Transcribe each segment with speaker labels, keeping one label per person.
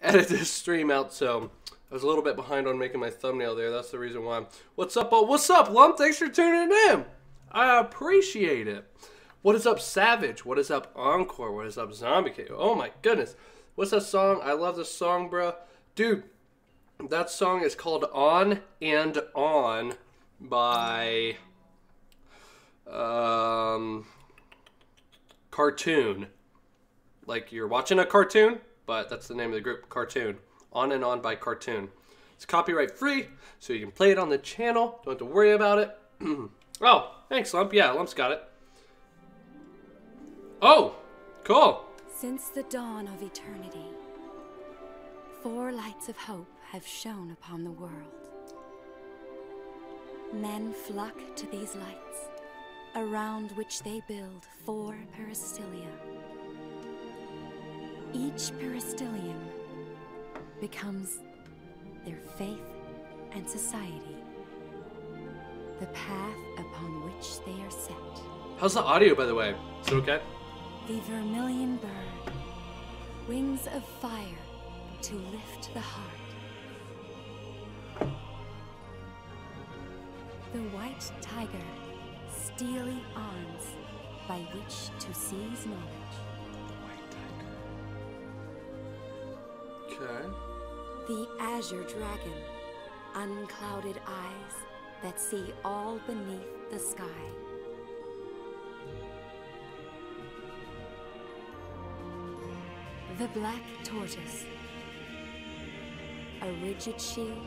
Speaker 1: edit this stream out, so I was a little bit behind on making my thumbnail there. That's the reason why. What's up? Oh, what's up, Lump? Thanks for tuning in. I appreciate it. What is up, Savage? What is up, Encore? What is up, Zombie K? Oh my goodness. What's that song? I love this song, bro. Dude, that song is called On and On by um Cartoon. Like you're watching a cartoon, but that's the name of the group, Cartoon. On and On by Cartoon. It's copyright free, so you can play it on the channel. Don't have to worry about it. oh, thanks, Lump. Yeah, Lump's got it. Oh, cool.
Speaker 2: Since the dawn of eternity, four lights of hope have shone upon the world. Men flock to these lights, around which they build four peristylia. Each peristylium becomes their faith and society, the path upon which they are set.
Speaker 1: How's the audio, by the way? Is it okay?
Speaker 2: The vermilion bird, wings of fire to lift the heart. The white tiger, steely arms by which to seize knowledge.
Speaker 1: Okay.
Speaker 2: The azure dragon, unclouded eyes that see all beneath the sky. The black tortoise, a rigid shield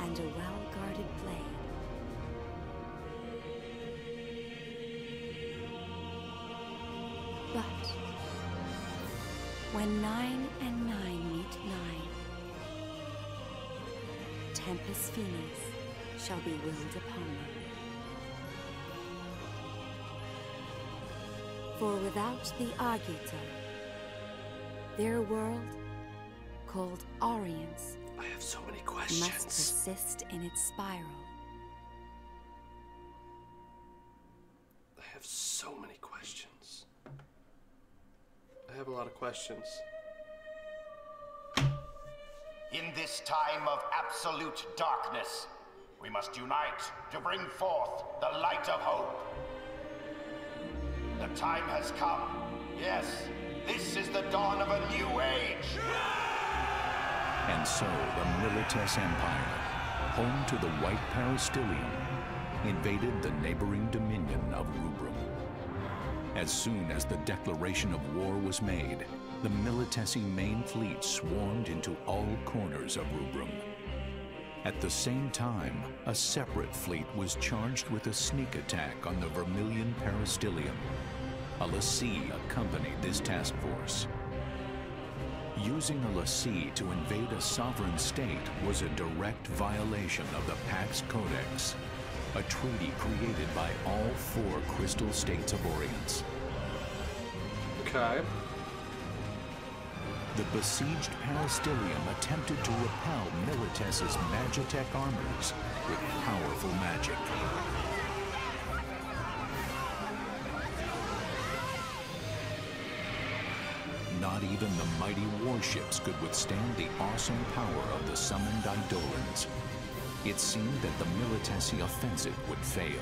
Speaker 2: and a well-guarded blade. But when nine and nine nine, Tempus Finis shall be willed upon them. For without the Agito, their world, called Orience,
Speaker 1: I have so many
Speaker 2: must persist in its spiral.
Speaker 1: I have so many questions. I have a lot of questions.
Speaker 3: In this time of absolute darkness, we must unite to bring forth the light of hope. The time has come. Yes, this is the dawn of a new age.
Speaker 4: And so the Milites Empire, home to the White Peristylium, invaded the neighboring dominion of Rubrum. As soon as the declaration of war was made, the Militesi main fleet swarmed into all corners of Rubrum. At the same time, a separate fleet was charged with a sneak attack on the Vermilion Peristylium. A l'Cie accompanied this task force. Using a l'Cie to invade a sovereign state was a direct violation of the Pax Codex, a treaty created by all four crystal states of Orience.
Speaker 1: Okay.
Speaker 4: The besieged Peristylium attempted to repel Milites's Magitech armors with powerful magic. Not even the mighty warships could withstand the awesome power of the summoned Eidolons. It seemed that the Militesi offensive would fail.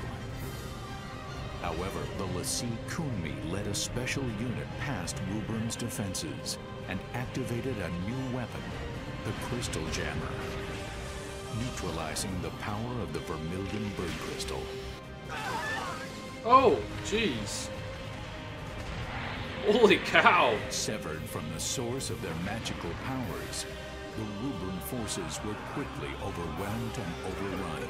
Speaker 4: However, the l'Cie Qun'mi led a special unit past Rubrum's defenses and activated a new weapon, the Crystal Jammer, neutralizing the power of the Vermilion Bird Crystal.
Speaker 1: Oh, jeez. Holy cow.
Speaker 4: Severed from the source of their magical powers, the Rubrum forces were quickly overwhelmed and overrun.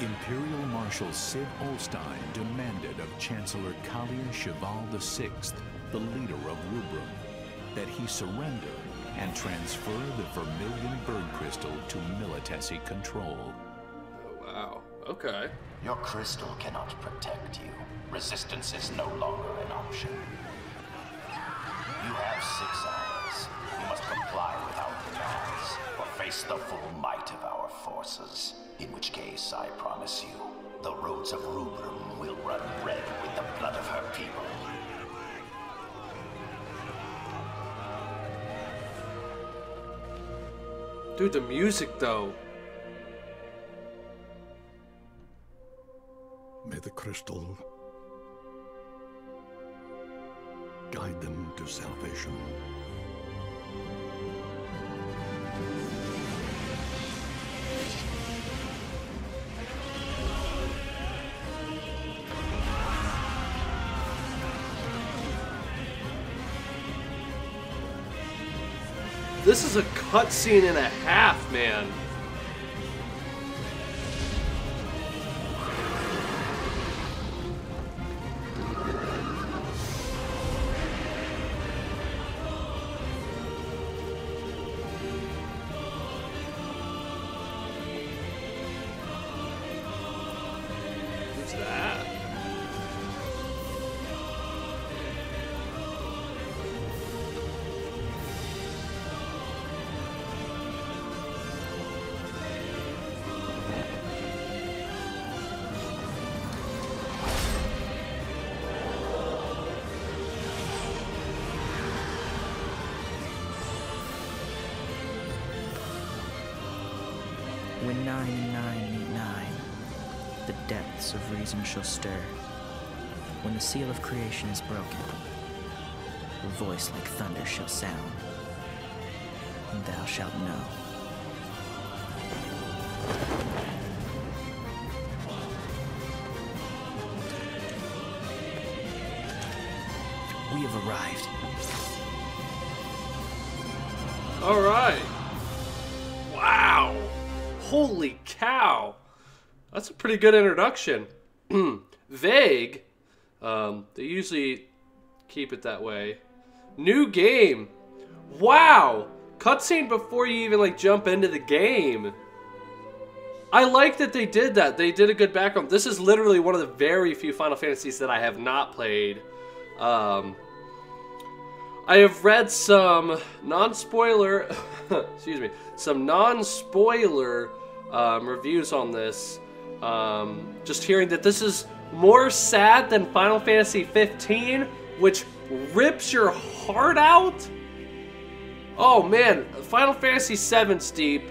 Speaker 4: Imperial Marshal Cid Aulstyne demanded of Chancellor Khalia Chival VI, the leader of Rubrum, that he surrender and transfer the Vermilion Bird Crystal to Militesi control.
Speaker 1: Oh, wow. Okay.
Speaker 3: Your crystal cannot protect you. Resistance is no longer an option. You have six hours. You must comply with our demands, or face the full might of our forces. In which case, I promise you, the roads of Rubrum will run red with the blood of her people.
Speaker 1: Dude, the music though.
Speaker 5: May the crystal guide them to salvation.
Speaker 1: This is a cutscene and a half, man.
Speaker 6: Creation is broken, a voice like thunder shall sound, and thou shalt know. We have arrived.
Speaker 1: All right. Wow. Holy cow. That's a pretty good introduction. Vague. Um, they usually keep it that way. New game. Wow. Cutscene before you even like jump into the game. I like that they did that. They did a good background. This is literally one of the very few Final Fantasies that I have not played. Um, I have read some non-spoiler, excuse me, some non-spoiler um, reviews on this. Um, just hearing that this is more sad than Final Fantasy 15, which rips your heart out. Oh man, Final Fantasy 7 steep.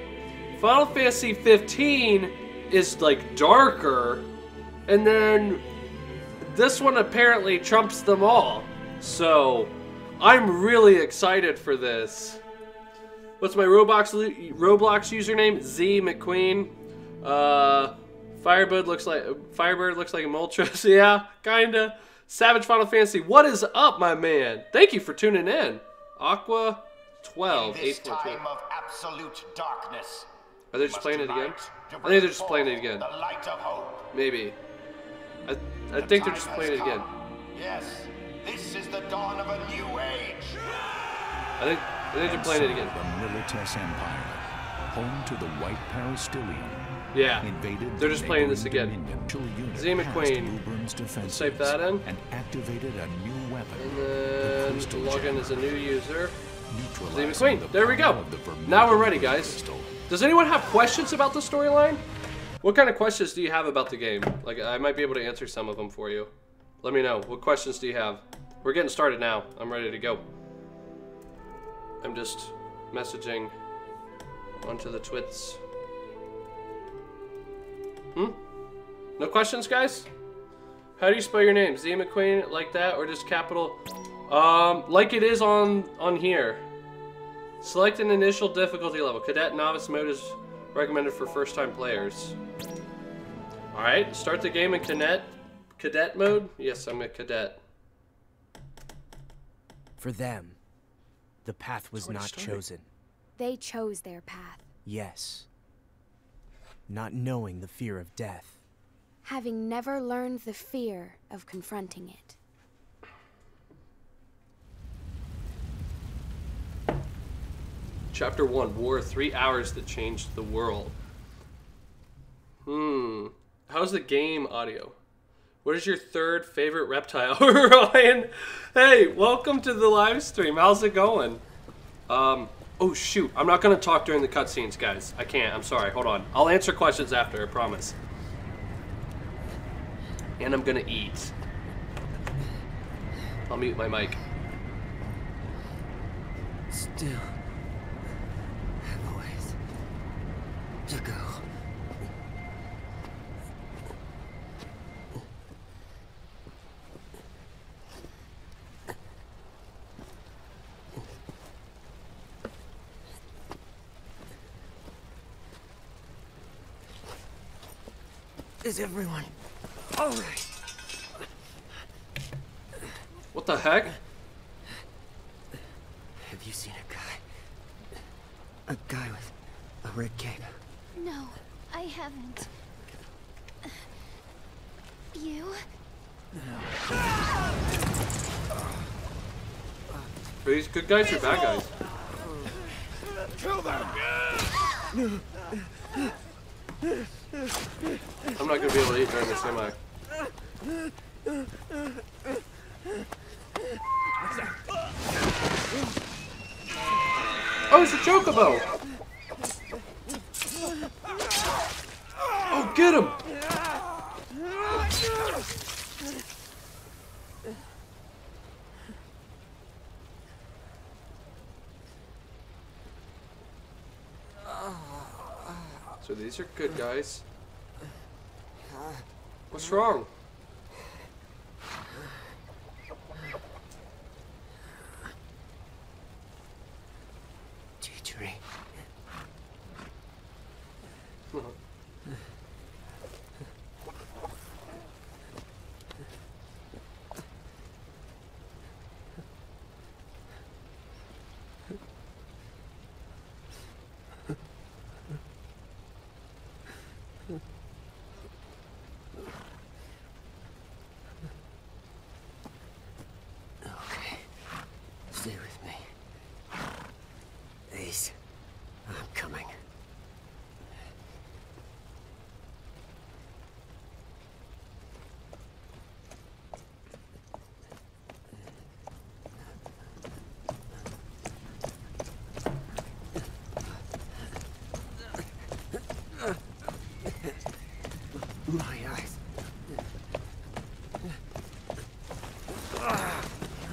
Speaker 1: Final Fantasy 15 is like darker, and then this one apparently trumps them all. So, I'm really excited for this. What's my Roblox Roblox username? Z McQueen. Uh, Firebird looks like Firebird looks like a Moltres. yeah, kinda. Savage Final Fantasy. What is up, my man? Thank you for tuning in. Aqua 12.
Speaker 3: In this
Speaker 1: 8.2.
Speaker 3: time of absolute darkness.
Speaker 1: Are they just playing it again? I think they're just playing it again.
Speaker 3: The light of hope.
Speaker 1: Maybe. I, I
Speaker 3: The
Speaker 1: think they're just
Speaker 3: has
Speaker 1: playing it again.
Speaker 3: Yes, this is the dawn of a new age.
Speaker 1: I think I think they're
Speaker 4: And
Speaker 1: playing
Speaker 4: so
Speaker 1: it again.
Speaker 4: The Milites Empire, home to the White Peristylium,
Speaker 1: Yeah.
Speaker 4: invaded
Speaker 1: They're just playing this again. Z McQueen. Type that in.
Speaker 4: and activated a new weapon.
Speaker 1: And
Speaker 4: the
Speaker 1: then log in as a new user.
Speaker 4: neutralizing
Speaker 1: McQueen.
Speaker 4: the
Speaker 1: There we go. Now we're ready, guys. Does anyone have questions about the storyline? What kind of questions do you have about the game? Like, I might be able to answer some of them for you. Let me know. What questions do you have? We're getting started now. I'm ready to go. I'm just messaging onto the twits. Hmm? No questions, guys? How do you spell your name? Z McQueen, like that, or just capital? Um, like it is on on here. Select an initial difficulty level. Cadet Novice mode is recommended for first-time players. Alright, start the game in cadet, cadet mode. Yes, I'm a cadet.
Speaker 7: For them, the path was not
Speaker 1: started.
Speaker 7: chosen.
Speaker 2: They chose their path,
Speaker 7: Yes. Not knowing the fear of death.
Speaker 2: having never learned the fear of confronting it.
Speaker 1: Chapter 1, War, three hours that changed the world. Hmm. How's the game audio? What is your third favorite reptile? Ryan, hey, welcome to the live stream. How's it going? Um, oh shoot, I'm not gonna talk during the cutscenes, guys. I can't, I'm sorry, hold on. I'll answer questions after, I promise. And I'm gonna eat. I'll mute my mic.
Speaker 7: Still. Voice.
Speaker 8: Is everyone all right?
Speaker 1: What the heck?
Speaker 8: Have you seen a guy? A guy with a red cape.
Speaker 9: No, I haven't. You?
Speaker 1: Are these good guys or bad guys? I'm not gonna be able to eat during this, am I? Oh, it's a chocobo! Oh, get him! So these are good guys. What's wrong?
Speaker 8: T-Tree. Okay. Stay with me. Ace, I'm coming. My eyes.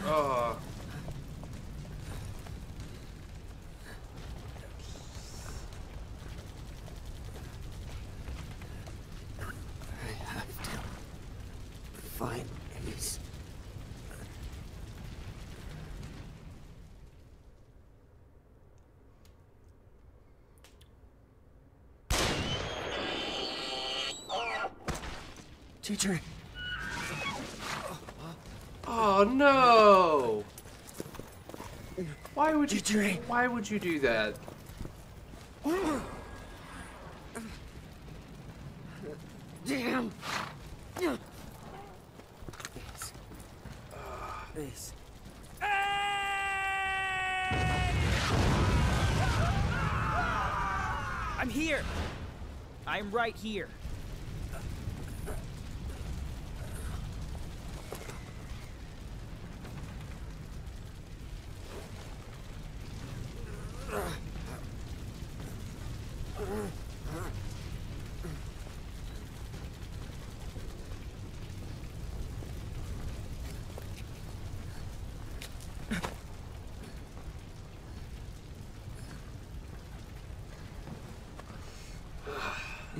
Speaker 1: Oh.
Speaker 8: I have to find Ace. Teacher,
Speaker 1: Oh no! Why would you?
Speaker 8: Teacher.
Speaker 1: Why would you do that?
Speaker 8: damn! Ace. Ace.
Speaker 6: I'm here. I'm right here.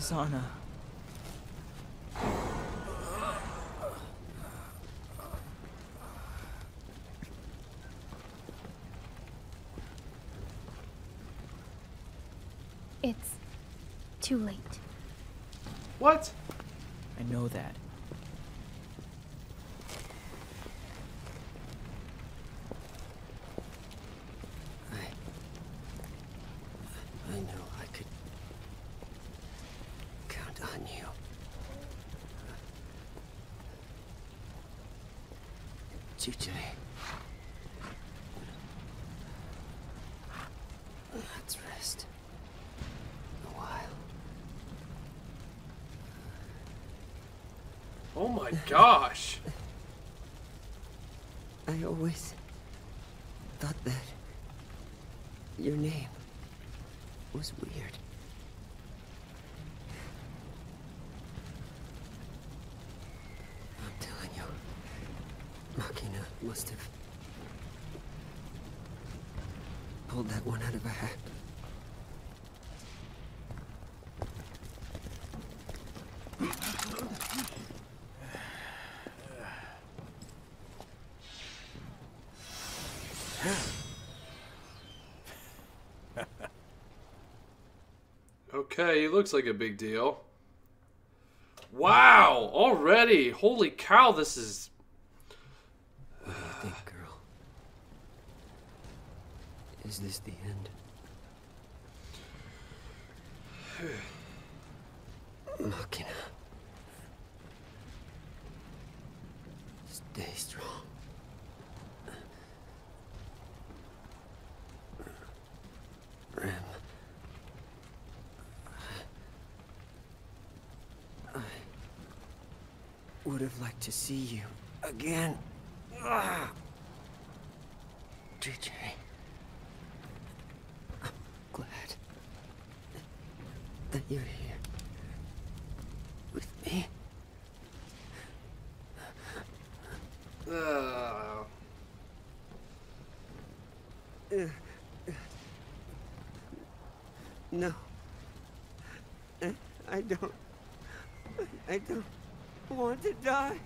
Speaker 6: Izana.
Speaker 9: It's too late.
Speaker 1: What?
Speaker 6: I know that.
Speaker 8: I. I know I could count on you. TJ. Let's rest. A while.
Speaker 1: Oh my gosh!
Speaker 8: I always thought that your name was weird. I'm telling you, Machina must have pulled that one out of a hat.
Speaker 1: Okay, he looks like a big deal.
Speaker 10: Wow, already. Holy cow, this is.
Speaker 8: What do you think, girl? Is this the end? Machina. Stay strong. Rem. I would have liked to see you again. Ah. JJ. I'm glad that you're here with me.
Speaker 10: Uh,
Speaker 8: No. I, I don't. I don't want to die.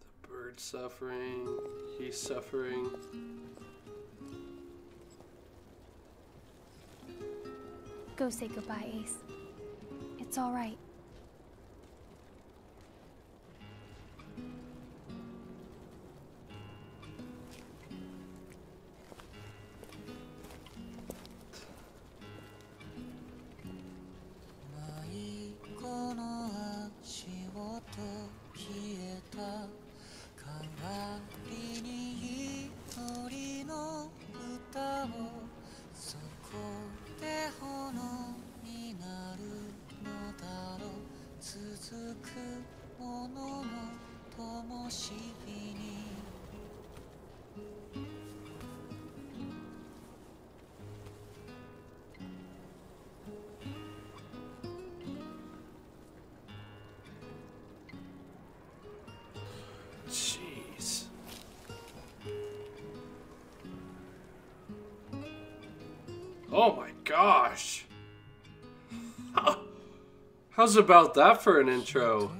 Speaker 10: the bird's suffering. He's suffering.
Speaker 1: Go say goodbye, Ace. It's all right.
Speaker 10: How's about that for an intro?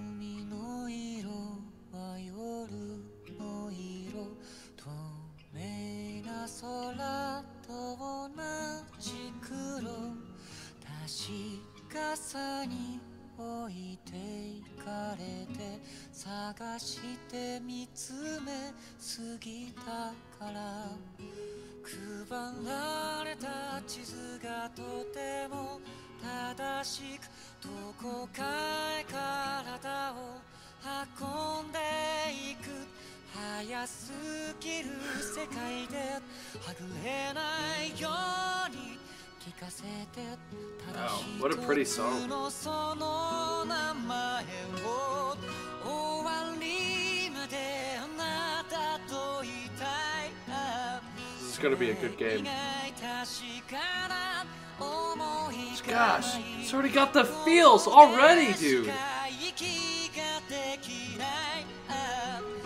Speaker 10: Gosh, it's already got the feels already, dude.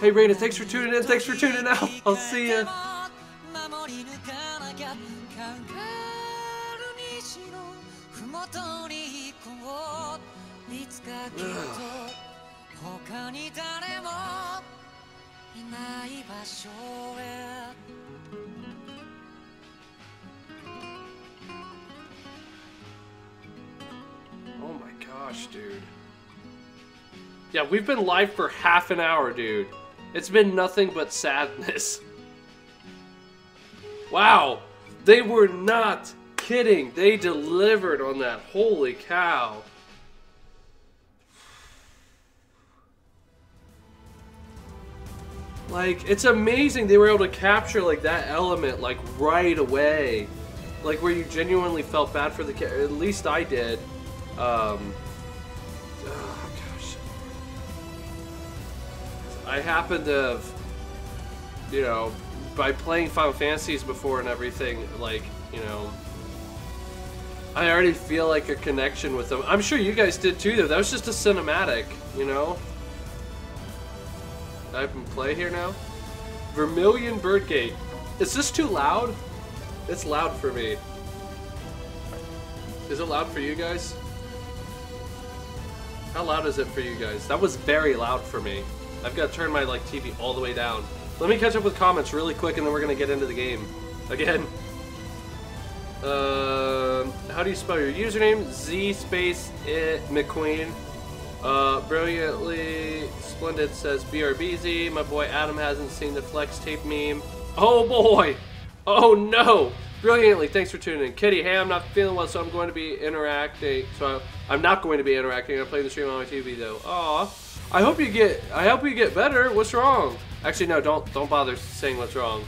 Speaker 10: Hey, Raina, thanks for tuning in. Thanks for tuning out. I'll see ya. Oh my gosh, dude. Yeah, we've been live for half an hour, dude. It's been nothing but sadness. Wow, they were not kidding. They delivered on that. Holy cow. Like, it's amazing they were able to capture, like, that element, like, right away. Like, where you genuinely felt bad for the character. At least I did. Um, oh, gosh. I happen to have
Speaker 1: you know, by playing Final Fantasies before and everything, like, you know, I already feel like a connection with them. I'm sure you guys did too, though. That was just a cinematic, you know? I can play here now? Vermilion Birdgate. Is this too loud? It's loud for me. Is it loud for you guys? How loud is it for you guys? That was very loud for me. I've got to turn my like TV all the way down. Let me catch up with comments really quick and then we're going to get into the game. Again. Uh, how do you spell your username? Z space it McQueen. Uh, brilliantly splendid says BRBZ. My boy Adam hasn't seen the flex tape meme. Oh boy! Oh no! Brilliantly, thanks for tuning in. Kitty, hey, I'm not feeling well, so I'm going to be interacting. So I'm not going to be interacting. I'm playing the stream on my TV though. Aw. I hope you get. I hope you get better. What's wrong? Actually, no. Don't don't bother saying what's wrong.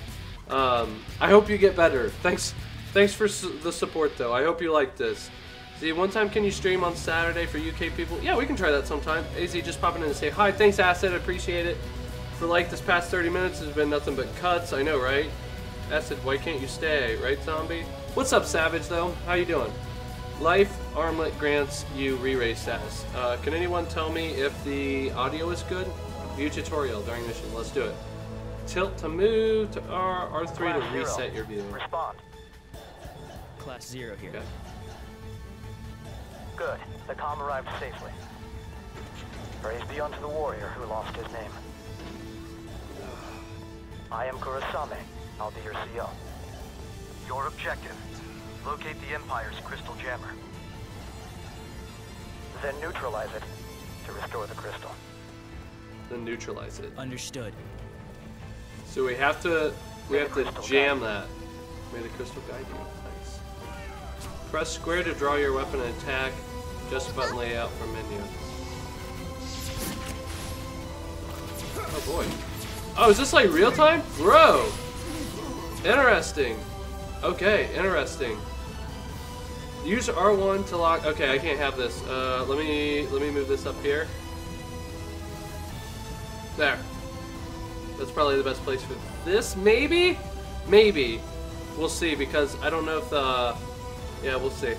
Speaker 1: Um, I hope you get better. Thanks. Thanks for su the support though. I hope you like this. See, one time can you stream on Saturday for UK people? Yeah, we can try that sometime. AZ just popping in to say hi. Thanks, Acid. I appreciate it. For like this past 30 minutes has been nothing but cuts. I know, right? Acid, why can't you stay? Right, zombie? What's up, Savage, though? How you doing? Life Armlet grants you re-raise status. Uh, can anyone tell me if the audio is good? View tutorial during mission. Let's do it. Tilt to move to R, R3
Speaker 11: Class
Speaker 1: to
Speaker 11: zero.
Speaker 1: reset your view.
Speaker 11: Respond.
Speaker 12: Class zero here.
Speaker 1: Okay.
Speaker 11: Good. The comm arrived safely. Praise be unto the warrior who lost his name. I am Kurasame. I'll be your CO. Your objective. Locate the Empire's crystal jammer. Then neutralize it to restore the crystal.
Speaker 1: Then neutralize it.
Speaker 12: Understood.
Speaker 1: So we have to we have to jam that. May the crystal guide you. Nice. Press square to draw your weapon and attack. Just button layout for menu. Oh boy. Oh, is this like real time? Bro! Interesting. Okay, interesting. Use R1 to lock. Okay, I can't have this. Uh, let me let me move this up here. There. That's probably the best place for this. Maybe, maybe. We'll see because I don't know if the. Yeah, we'll see.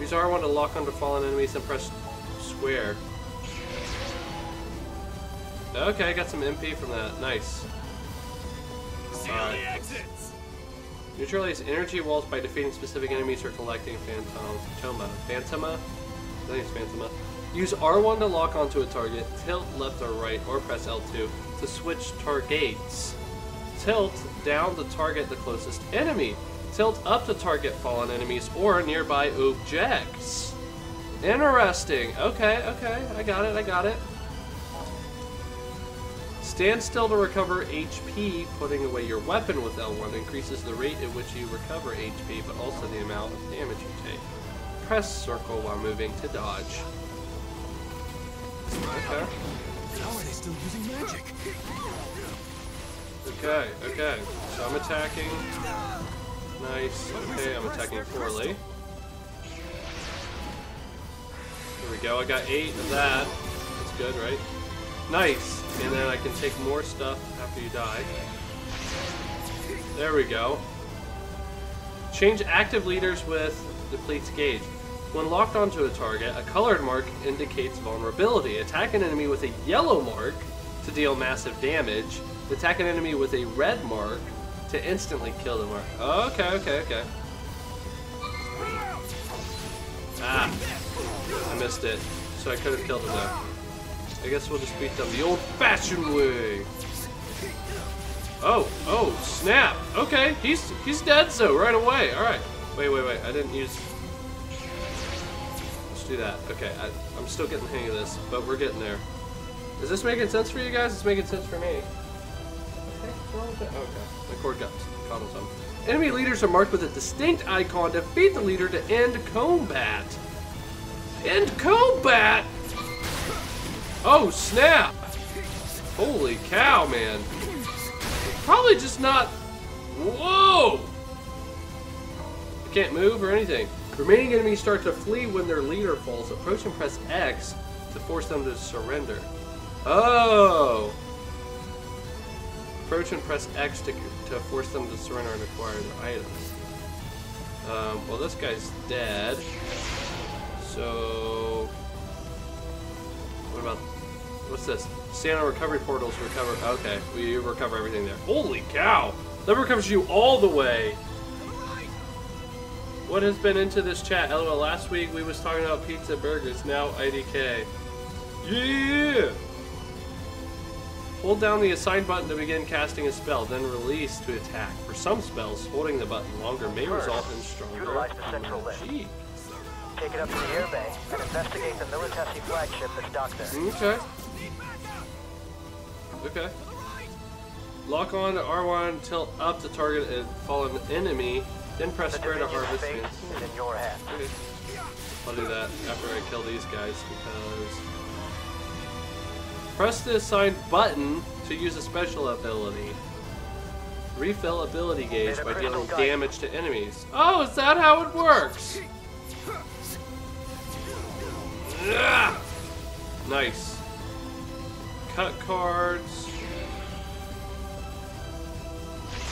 Speaker 1: Use R1 to lock onto fallen enemies and press square. Okay, I got some MP from that. Nice. Alright. Neutralize energy walls by defeating specific enemies or collecting phantom Toma. Phantoma? I think it's Phantoma. Use R1 to lock onto a target, tilt left or right, or press L2 to switch targets. Tilt down to target the closest enemy. Tilt up to target fallen enemies or nearby objects. Interesting. Okay, okay. I got it, I got it. Stand still to recover HP. Putting away your weapon with L1 increases the rate at which you recover HP, but also the amount of damage you take. Press circle while moving to dodge. Okay.
Speaker 5: How are they still using magic?
Speaker 1: Okay, okay. So I'm attacking. Nice. Okay, I'm attacking poorly. There we go. I got eight of that. That's good, right? Nice. And then I can take more stuff after you die. There we go. Change active leaders with depletes gauge. When locked onto a target, a colored mark indicates vulnerability. Attack an enemy with a yellow mark to deal massive damage. Attack an enemy with a red mark to instantly kill the mark. Okay, okay, okay. Ah, I missed it. So I could have killed him though. I guess we'll just beat them the old-fashioned way. Oh, oh, snap. Okay, he's he's dead so right away. All right. Wait, wait, wait. I didn't use. Let's do that. Okay, I, I'm still getting the hang of this, but we're getting there. Is this making sense for you guys? It's making sense for me. Okay, my cord got caught on something. Enemy leaders are marked with a distinct icon. Defeat the leader to end combat. End combat! Oh, snap! Holy cow, man. Probably just not... Whoa! I can't move or anything. Remaining enemies start to flee when their leader falls. Approach and press X to force them to surrender. Oh! approach and press X to, to force them to surrender and acquire their items. Um, well, this guy's dead. So, what about what's this? Stand on recovery portals. Recover. Okay, we recover everything there. Holy cow! That recovers you all the way. What has been into this chat? LOL. Last week we was talking about pizza burgers. Now IDK. Yeah. Hold down the assign button to begin casting a spell, then release to attack. For some spells, holding the button longer may
Speaker 11: First,
Speaker 1: result in stronger.
Speaker 11: Utilize the central lift. Take it up to the air bay and investigate the Militesi flagship that's docked there.
Speaker 1: Okay. Okay. Lock on to R1, tilt up to target a fallen enemy, then press
Speaker 11: The
Speaker 1: square to harvest
Speaker 11: fate
Speaker 1: it.
Speaker 11: is your hands.
Speaker 1: Okay. I'll do that after I kill these guys because. Press the assigned button to use a special ability. Refill ability gauge by dealing damage to enemies. Oh, is that how it works? Yeah. Nice. Cut cards.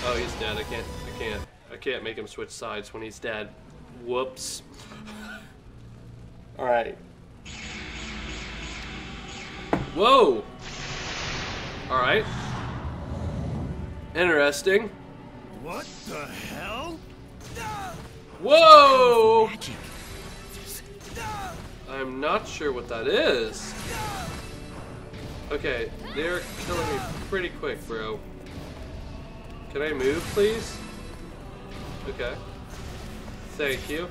Speaker 1: Oh, he's dead. I can't. I can't. I can't make him switch sides when he's dead. Whoops. All right. Whoa. All right. Interesting.
Speaker 5: What the hell?
Speaker 1: Whoa! I'm not sure what that is. Okay, they're killing me pretty quick, bro. Can I move, please? Okay. Thank you.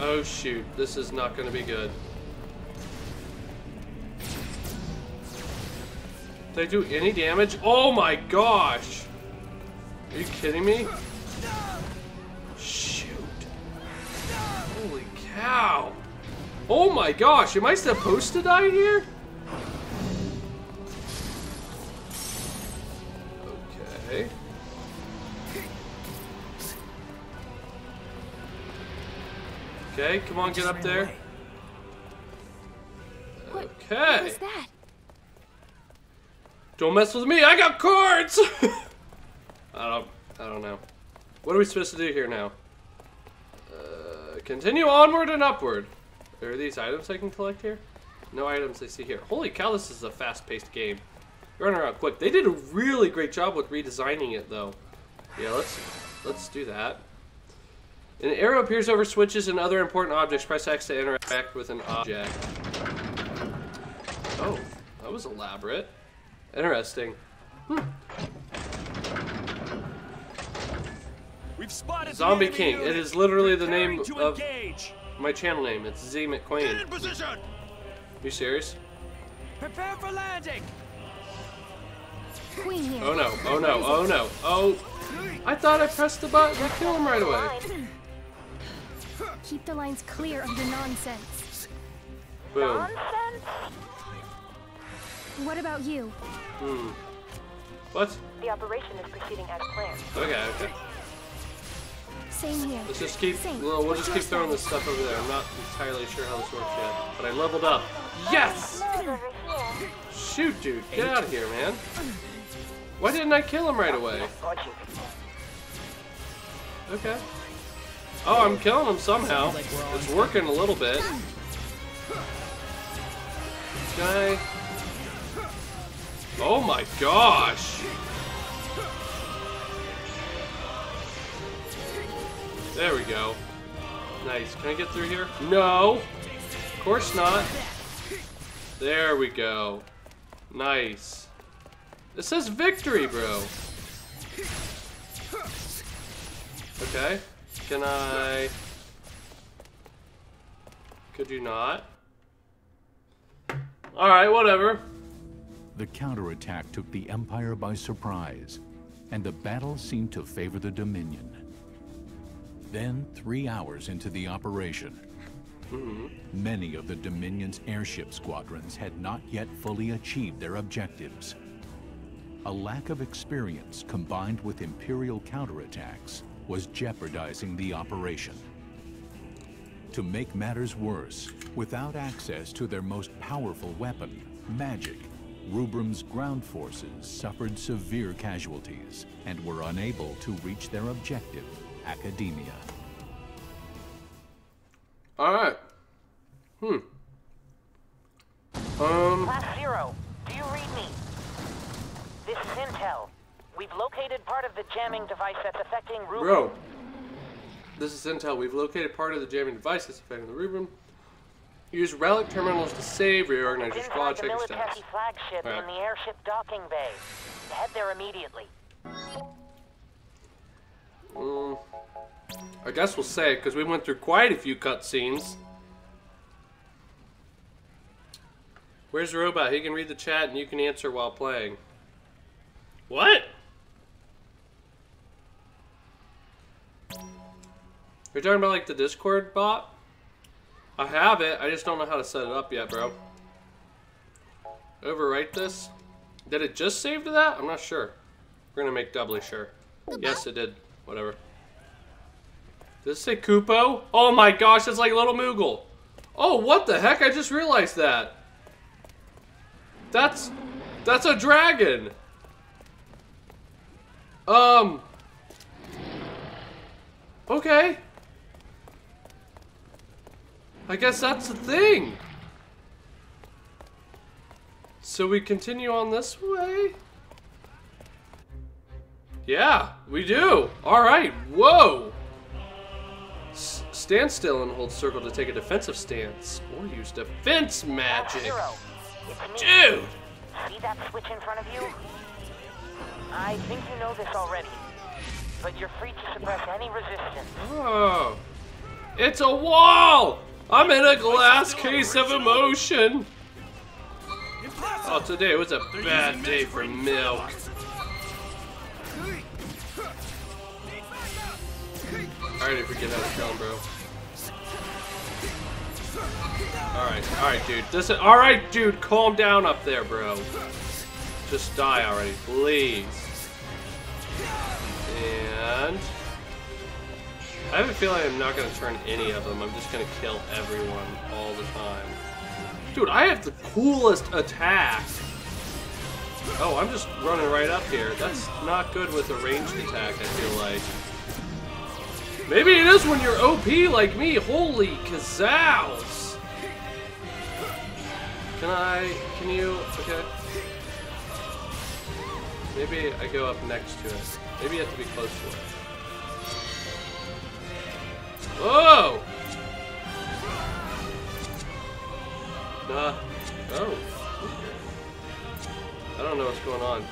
Speaker 1: Oh shoot, this is not gonna be good. Did I do any damage? Oh my gosh! Are you kidding me? Shoot. Holy cow. Oh my gosh, am I supposed to die here? Okay. Okay, come on, get up there. Okay.
Speaker 9: What's that?
Speaker 1: Don't mess with me. I got cards. I don't. I don't know. What are we supposed to do here now? Uh, continue onward and upward. Are these items I can collect here? No items I see here. Holy cow! This is a fast-paced game. Running around quick. They did a really great job with redesigning it, though. Yeah, let's let's do that. An arrow appears over switches and other important objects. Press X to interact with an object. Oh, that was elaborate. Interesting. Hmm.
Speaker 5: We've spotted
Speaker 1: Zombie King. It is literally the name of
Speaker 5: engage.
Speaker 1: My channel name. It's Z McQueen.
Speaker 5: position.
Speaker 1: You serious?
Speaker 5: Prepare for landing.
Speaker 9: Queen here.
Speaker 1: Oh no, oh no, oh no, oh. I thought I pressed the button to kill him right away.
Speaker 9: Keep the lines clear of your nonsense.
Speaker 1: Boom.
Speaker 9: What about you?
Speaker 1: Hmm. What?
Speaker 13: The operation is proceeding as planned.
Speaker 1: Okay, okay.
Speaker 9: Same here.
Speaker 1: Let's just keep,
Speaker 9: Same.
Speaker 1: well, we'll just keep throwing this stuff over there. I'm not entirely sure how this works yet. But I leveled up. Yes! Shoot, dude. Get out of here, man. Why didn't I kill him right away? Okay. Oh, I'm killing him somehow. It's working a little bit. Guy. Oh my gosh. There we go. Nice. Can I get through here? No. Of course not. There we go. Nice. It says victory, bro. Okay. Can I... Could you not? Alright, whatever.
Speaker 4: The counterattack took the Empire by surprise, and the battle seemed to favor the Dominion. Then, three hours into the operation, many of the Dominion's airship squadrons had not yet fully achieved their objectives. A lack of experience combined with Imperial counterattacks was jeopardizing the operation. To make matters worse, without access to their most powerful weapon, magic, Rubrum's ground forces suffered severe casualties and were unable to reach their objective, Akademeia.
Speaker 1: Alright. Hmm. Um.
Speaker 13: Class Zero, do you read me? This is Intel. We've located part of the jamming device that's affecting Rubrum.
Speaker 1: Bro. This is Intel. We've located part of the jamming device that's affecting the Rubrum. Use relic terminals to save, reorganize your squad,
Speaker 13: Inside the
Speaker 1: check your stats.
Speaker 13: Flagship
Speaker 1: Right.
Speaker 13: in the airship docking bay. Head there immediately.
Speaker 1: Mm, I guess we'll say it, because we went through quite a few cutscenes. Where's the robot? He can read the chat and you can answer while playing. What? You're talking about like the Discord bot? I have it. I just don't know how to set it up yet, bro. Overwrite this. Did it just save to that? I'm not sure. We're gonna make doubly sure. Yes, it did. Whatever. Does it say Kupo? Oh my gosh, it's like Little Moogle. Oh, what the heck? I just realized that. That's... That's a dragon. Um... Okay. I guess that's the thing. So we continue on this way? Yeah, we do. All right. Whoa. Stand still and hold circle to take a defensive stance, or use defense magic.
Speaker 13: Zero, it's me.
Speaker 1: Dude.
Speaker 13: See that switch in front of you? I think you know this already, but you're free to suppress any resistance.
Speaker 1: Oh. It's a wall. I'm in a glass case of emotion. Oh, today was a bad day for milk. Already forget how to count, bro. Alright, alright, dude. This is, alright, dude, calm down up there, bro. Just die already, please. And... I have a feeling I'm not going to turn any of them. I'm just going to kill everyone all the time. Dude, I have the coolest attack. Oh, I'm just running right up here. That's not good with a ranged attack, I feel like. Maybe it is when you're OP like me. Holy kazows! Can I... Can you... Okay. Maybe I go up next to it. Maybe you have to be close to it. Whoa! Nah. Oh. I don't know what's going on.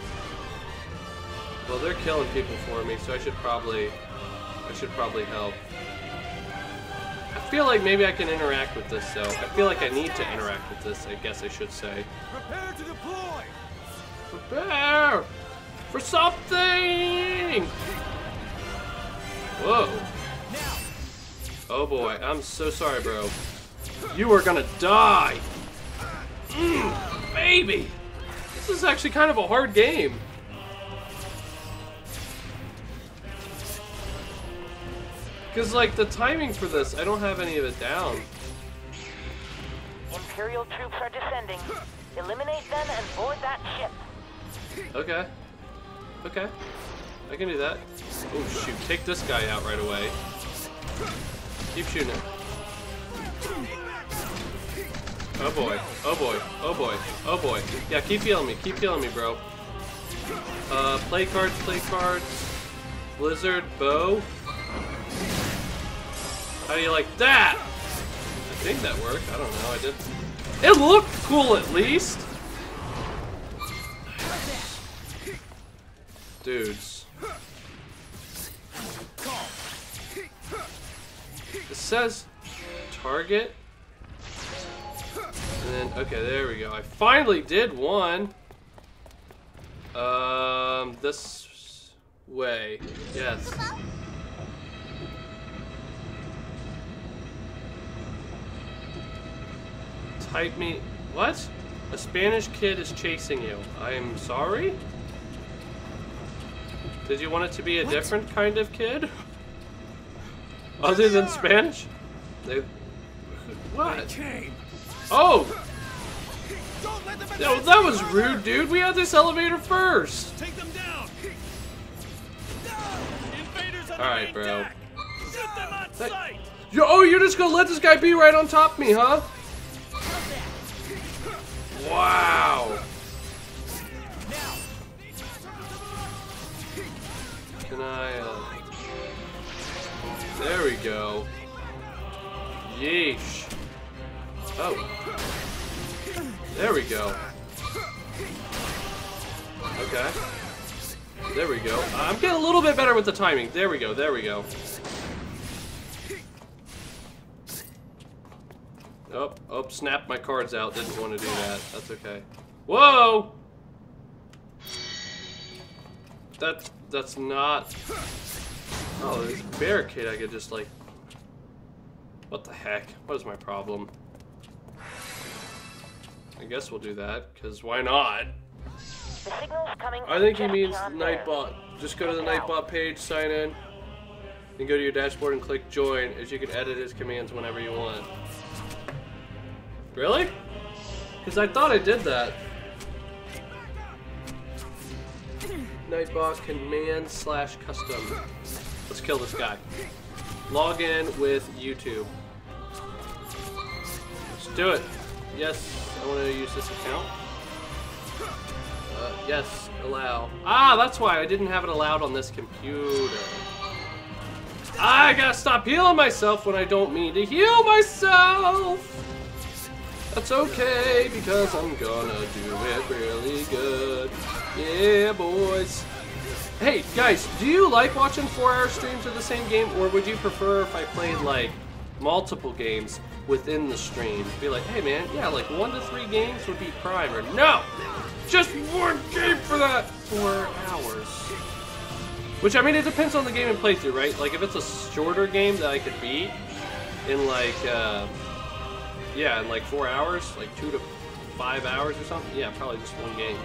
Speaker 1: Well, they're killing people for me, so I should probably... I should probably help. I feel like maybe I can interact with this, though. I feel like I need to interact with this, I guess I should say.
Speaker 5: Prepare to deploy!
Speaker 1: Prepare! For something! Whoa. Oh boy, I'm so sorry, bro. You are gonna die! Mm, baby! This is actually kind of a hard game. Because, like, the timing for this, I don't have any of it down.
Speaker 13: Imperial troops are descending. Eliminate them and board that ship.
Speaker 1: Okay. Okay. I can do that. Oh, shoot. Take this guy out right away. Keep shooting him. Oh boy. Oh boy. Oh boy. Oh boy. Yeah, keep healing me. Keep healing me, bro. Uh, play cards, play cards. Blizzard, bow. How do you like that? I think that worked. I don't know. I did. It looked cool at least. Dudes. It says target. And then, okay, there we go. I finally did one. Um, this way. Yes. Type me. What? A Spanish kid is chasing you. I'm sorry? Did you want it to be a different kind of kid? Other than Spanish? They. What? Oh! Yo, that was rude, dude. We had this elevator first.
Speaker 5: Take them down. Invaders on
Speaker 1: All right, bro.
Speaker 5: deck. Shoot them on sight.
Speaker 1: Yo, oh, you're just gonna let this guy be right on top of me, huh? Wow. Can I, uh... There we go. Yeesh. Oh. There we go. Okay. There we go. I'm getting a little bit better with the timing. There we go, there we go. Oh, oh, snapped my cards out. Didn't want to do that. That's okay. Whoa! That, that's not... Oh, there's a barricade I could just, like... What the heck? What is my problem? I guess we'll do that, because why not?
Speaker 13: The signal's coming
Speaker 1: I think he means. Nightbot. Just go to the Nightbot page, sign in, and go to your dashboard and click join, as you can edit his commands whenever you want. Really? Because I thought I did that. Nightbot command slash custom. Let's kill this guy. Log in with YouTube. Let's do it. Yes, I want to use this account. Uh, yes, allow. Ah, that's why I didn't have it allowed on this computer. I gotta stop healing myself when I don't mean to heal myself. That's okay because I'm gonna do it really good. Yeah, boys. Hey, guys, do you like watching four-hour streams of the same game, or would you prefer if I played like multiple games within the stream? Be like, hey man, yeah, like one to three games would be prime, or no, just one game for that four hours. Which I mean, it depends on the game and playthrough, right? Like if it's a shorter game that I could beat in like, uh, yeah, in like four hours, like two to five hours or something. Yeah, probably just one game.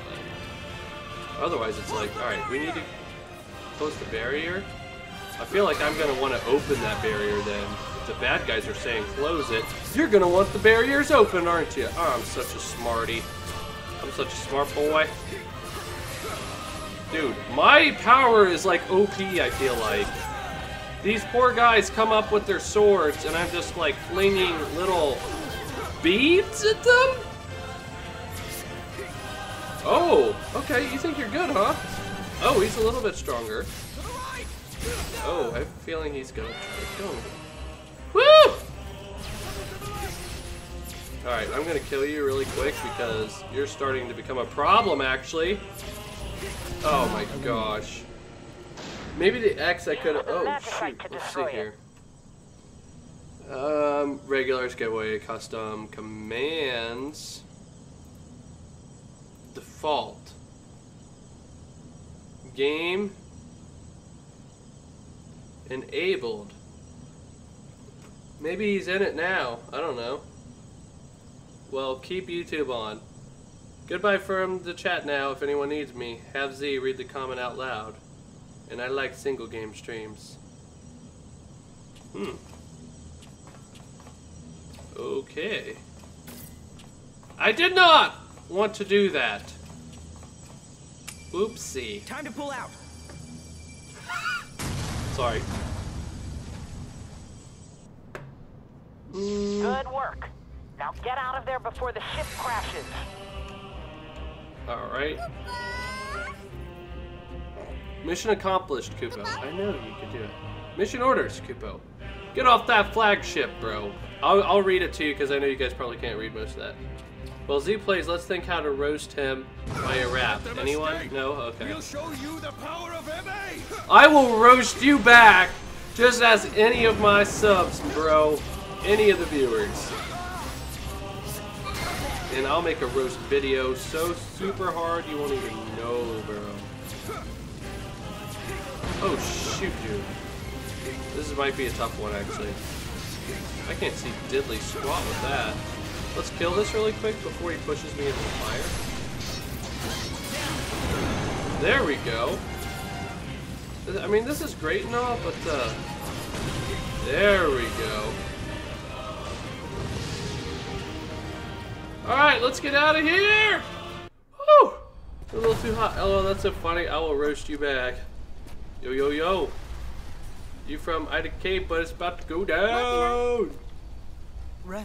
Speaker 1: But otherwise, it's like, all right, we need to close the barrier. I feel like I'm gonna want to open that barrier then. If the bad guys are saying close it, you're gonna want the barriers open, aren't you? Oh, I'm such a smarty. I'm such a smart boy. Dude, my power is like OP, I feel like. These poor guys come up with their swords, and I'm just like flinging little beads at them? Oh, okay, you think you're good, huh? Oh, he's a little bit stronger. Oh, I have a feeling he's gonna try to. Woo! Alright, I'm gonna kill you really quick because you're starting to become a problem, actually. Oh my gosh. Maybe the X I could have. Oh, shoot. Let's see here. Um, regulars, giveaway, custom, commands, default, game, enabled. Maybe he's in it now. I don't know. Well, keep YouTube on. Goodbye from the chat now if anyone needs me. Have Z read the comment out loud. And I like single game streams. Hmm. Okay. I did not want to do that. Oopsie.
Speaker 12: Time to pull out.
Speaker 1: Sorry. Mm.
Speaker 13: Good work. Now get out of there before the ship crashes.
Speaker 1: Alright. Mission accomplished, Kupo. I know you could do it. Mission orders, Kupo. Get off that flagship, bro. I'll, I'll read it to you because I know you guys probably can't read most of that. Well, Z plays Let's Think How to Roast Him by a Rap. Anyone? No? Okay.
Speaker 5: We'll show you the power of MA.
Speaker 1: I will roast you back just as any of my subs, bro. Any of the viewers. And I'll make a roast video so super hard you won't even know, bro. Oh, shoot, dude. This might be a tough one, actually. I can't see diddly squat with that. Let's kill this really quick before he pushes me into the fire. There we go. I mean, this is great and all, but, uh... There we go. Alright, let's get out of here! Woo! A little too hot. Oh, that's so funny. I will roast you back. Yo, yo, yo. You from Ida Cape, but it's about to go down.
Speaker 8: Re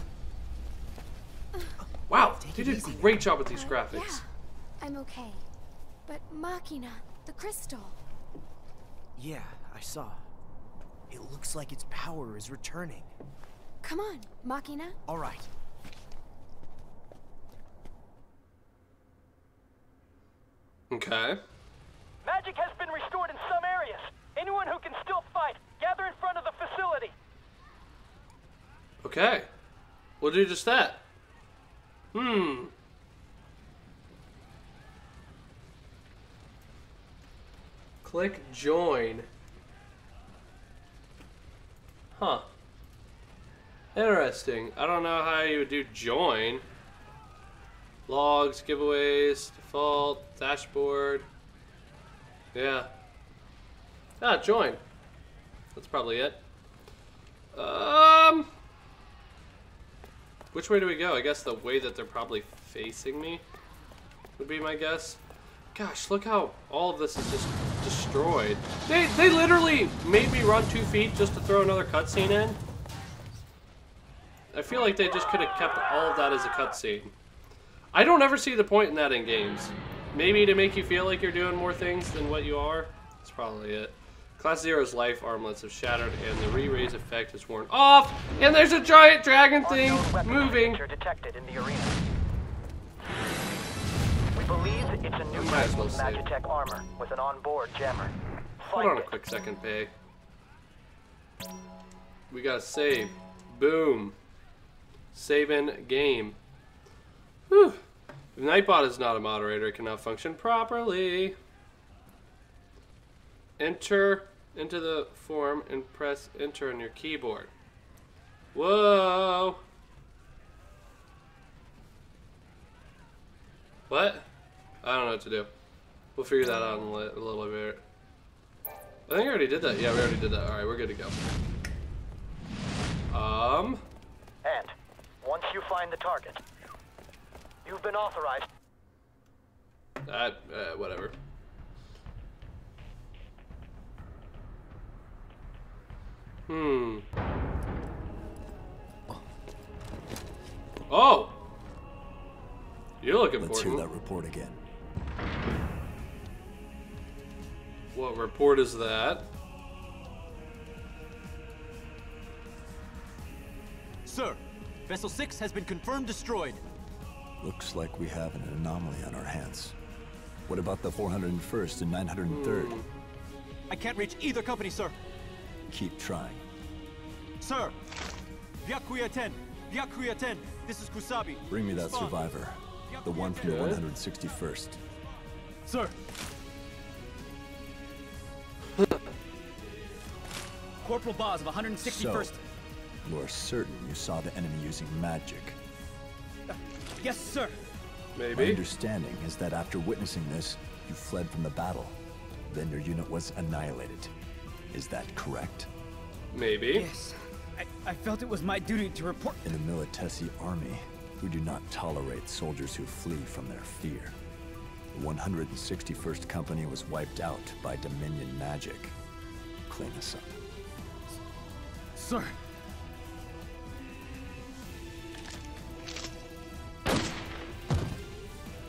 Speaker 1: Wow, they did a great job with these uh, graphics.
Speaker 9: Yeah, I'm okay. But Machina, the crystal.
Speaker 7: Yeah, I saw. It looks like its power is returning.
Speaker 9: Come on, Machina.
Speaker 7: All right.
Speaker 1: Okay.
Speaker 11: Magic has been restored in some areas. Anyone who can still fight, gather in front of the facility.
Speaker 1: Okay. We'll do just that. Hmm. Click join. Huh. Interesting. I don't know how you would do join. Logs, giveaways, default, dashboard. Yeah. Ah, join. That's probably it. Um. Which way do we go? I guess the way that they're probably facing me would be my guess. Gosh, look how all of this is just destroyed. They, they literally made me run two feet just to throw another cutscene in. I feel like they just could have kept all of that as a cutscene. I don't ever see the point in that in games. Maybe to make you feel like you're doing more things than what you are. That's probably it. Class Zero's life armlets have shattered and the re-raise effect is worn off. And there's a giant dragon thing moving.
Speaker 11: detected in the arena. We believe it's a new
Speaker 1: Might as
Speaker 11: type
Speaker 1: well
Speaker 11: of
Speaker 1: save.
Speaker 11: Magitech armor with an onboard jammer.
Speaker 1: Hold on a quick second, Pay. We gotta save. Boom. Saving game. Whew. If Nightbot is not a moderator, it cannot function properly. Enter into the form and press enter on your keyboard. Whoa. What? I don't know what to do. We'll figure that out in a little bit. I think I already did that. Yeah, we already did that. All right, we're good to go. Um,
Speaker 11: And once you find the target, you've been authorized.
Speaker 1: that, uh, whatever. Hmm. Oh! You're looking
Speaker 14: Let's hear
Speaker 1: important.
Speaker 14: that report again.
Speaker 1: What report is that?
Speaker 15: Sir, Vessel 6 has been confirmed destroyed.
Speaker 14: Looks like we have an anomaly on our hands. What about the 401st and 903rd?
Speaker 1: Hmm.
Speaker 15: I can't reach either company, sir.
Speaker 14: Keep trying.
Speaker 15: Sir! Byakuya 10! Byakuya 10! This is Kusabi.
Speaker 14: Bring me that
Speaker 15: Respond.
Speaker 14: survivor. The one from the 161st.
Speaker 15: Sir! Corporal Boz of 161st.
Speaker 14: So, you are certain you saw the enemy using magic.
Speaker 15: Yes, sir. Maybe.
Speaker 14: My understanding is that after witnessing this, you fled from the battle. Then your unit was annihilated. Is that correct?
Speaker 1: Maybe.
Speaker 15: Yes. I, I felt it was my duty to report.
Speaker 14: In the Militesi army, we do not tolerate soldiers who flee from their fear. The 161st Company was wiped out by Dominion magic. Clean us up.
Speaker 15: Sir!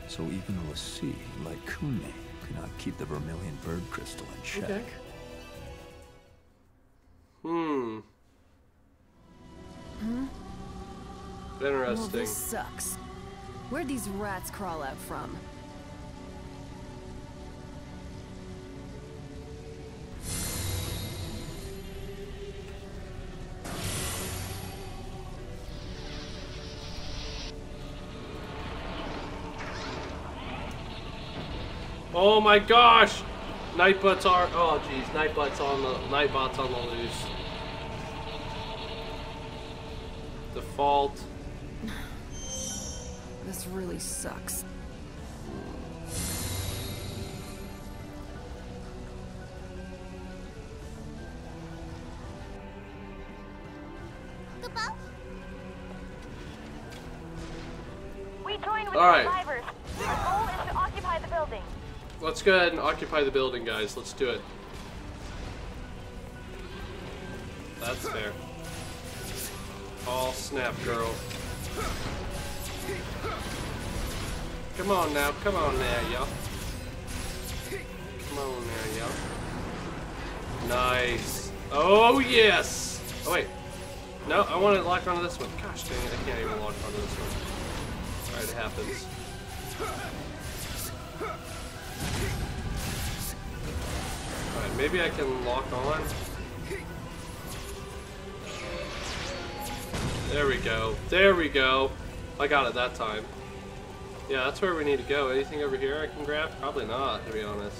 Speaker 14: So even l'Cie, like Qun'mi, could not keep the Vermilion Bird Crystal in check.
Speaker 1: Okay. Hmm.
Speaker 16: Well,
Speaker 1: Interesting.
Speaker 16: this sucks. Where'd these rats crawl out from?
Speaker 1: Oh my gosh! Nightbot's are oh jeez, Nightbot's on the Nightbot's on the loose. Default.
Speaker 16: This really sucks.
Speaker 13: We join with
Speaker 1: All
Speaker 13: the
Speaker 1: right. Let's go ahead and occupy the building, guys. Let's do it. That's fair. All snap, girl. Come on now, come on now, y'all. Come on now, y'all. Nice. Oh, yes! Oh, wait. No, I want to lock onto this one. Gosh dang it, I can't even lock onto this one. Alright, it happens. Alright, maybe I can lock on. There we go. There we go. I got it that time. Yeah, that's where we need to go. Anything over here I can grab? Probably not, to be honest.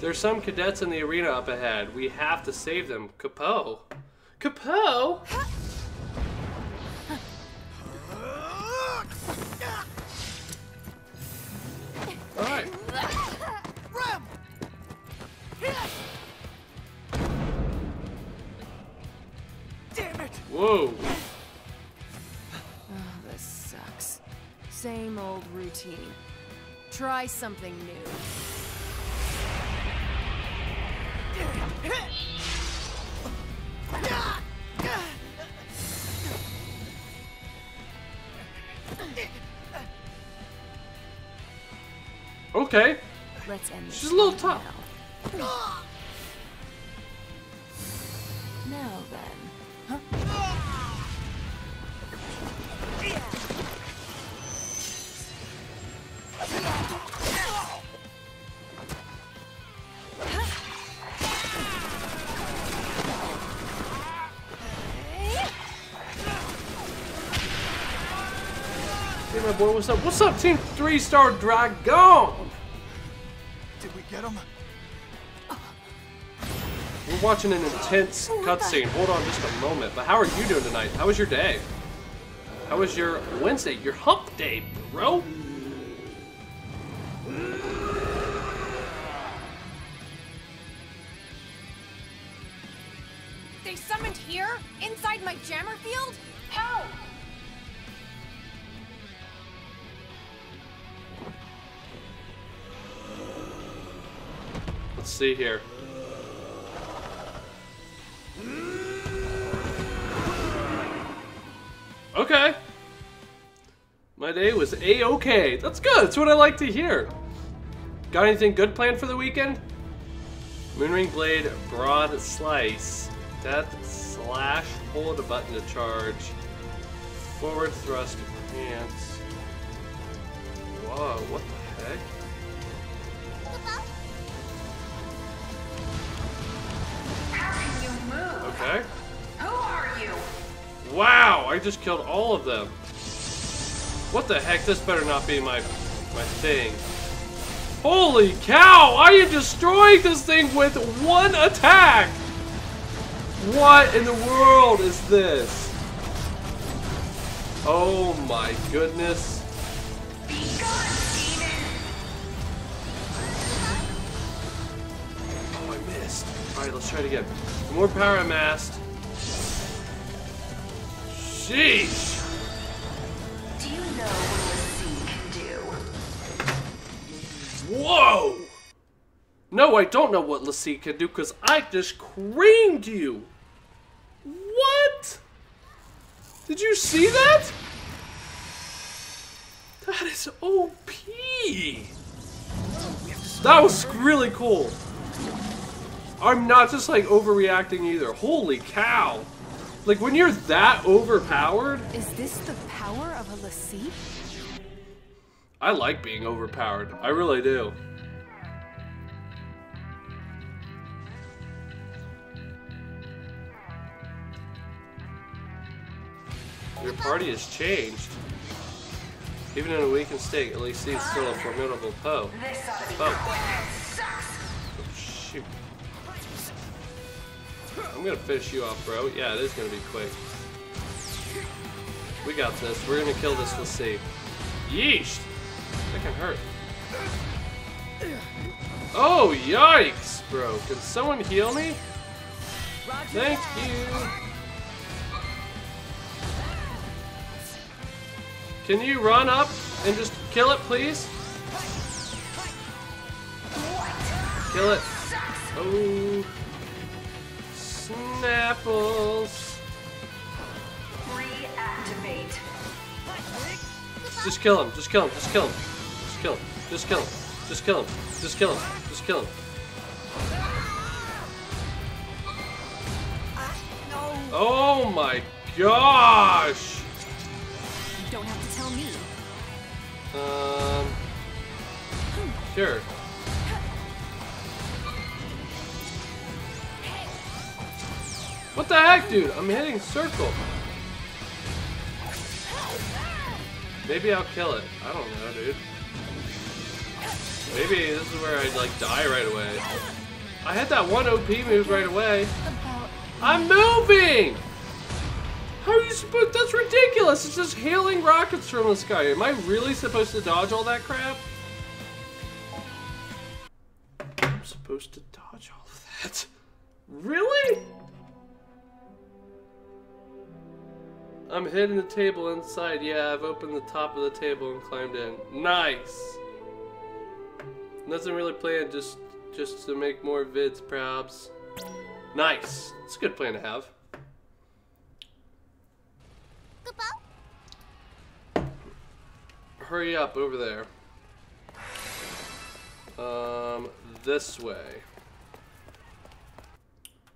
Speaker 1: There's some cadets in the arena up ahead. We have to save them. Kupo. Kupo? Alright.
Speaker 16: Damn it!
Speaker 1: Whoa.
Speaker 16: Oh, this sucks. Same old routine. Try something new.
Speaker 1: Okay.
Speaker 16: Let's end this.
Speaker 1: She's a little tough.
Speaker 16: Now. Now then. Huh?
Speaker 1: Hey, my boy, what's up? What's up, Team Three Star Dragon? Watching an intense oh cutscene. Hold on just a moment. But how are you doing tonight? How was your day? How was your Wednesday? Your hump day, bro?
Speaker 9: They summoned here? Inside my jammer field? How?
Speaker 1: Let's see here. Was a-okay. That's good. That's what I like to hear. Got anything good planned for the weekend? Moonring Blade Broad Slice. Death Slash. Hold a button to charge. Forward thrust pants. Whoa, what the heck?
Speaker 13: How can you move?
Speaker 1: Okay.
Speaker 13: Who are you?
Speaker 1: Wow, I just killed all of them. What the heck? This better not be my my thing. Holy cow! I am destroying this thing with one attack! What in the world is this? Oh my goodness. Oh, I missed. Alright, let's try it again. More power amassed, Sheesh! Whoa! No, I don't know what l'Cie can do because I just creamed you. What? Did you see that? That is OP. That was really cool. I'm not just like overreacting either. Holy cow. Like when you're that overpowered,
Speaker 16: Is this the power of a l'Cie?
Speaker 1: I like being overpowered. I really do. Your party has changed. Even in a weakened state, at least he's still a formidable foe.
Speaker 13: Sucks.
Speaker 1: Oh, shoot. I'm gonna finish you off, bro. Yeah, it is gonna be quick. We got this. We're gonna kill this. Let's see. Yeesh! That can hurt. Oh, yikes, bro. Can someone heal me? Thank you. Can you run up and just kill it, please? Kill it. Oh. Snapples. just kill him. Just kill him. Just kill him. Just kill him. Just kill him. Just kill him. Just kill him. Just kill him. Oh my gosh!
Speaker 16: You don't have to tell me.
Speaker 1: Um. Sure. What the heck, dude? I'm hitting circle. Maybe I'll kill it. I don't know, dude. Maybe this is where I like die right away. I had that one OP move right away. I'm moving! How are you supposed that's ridiculous! It's just hailing rockets from the sky. Am I really supposed to dodge all that crap? I'm supposed to dodge all of that. Really? I'm hitting the table inside. Yeah, I've opened the top of the table and climbed in. Nice. Nothing really planned, just just to make more vids, perhaps. Nice. It's a good plan to have. Hurry up over there. Um, this way.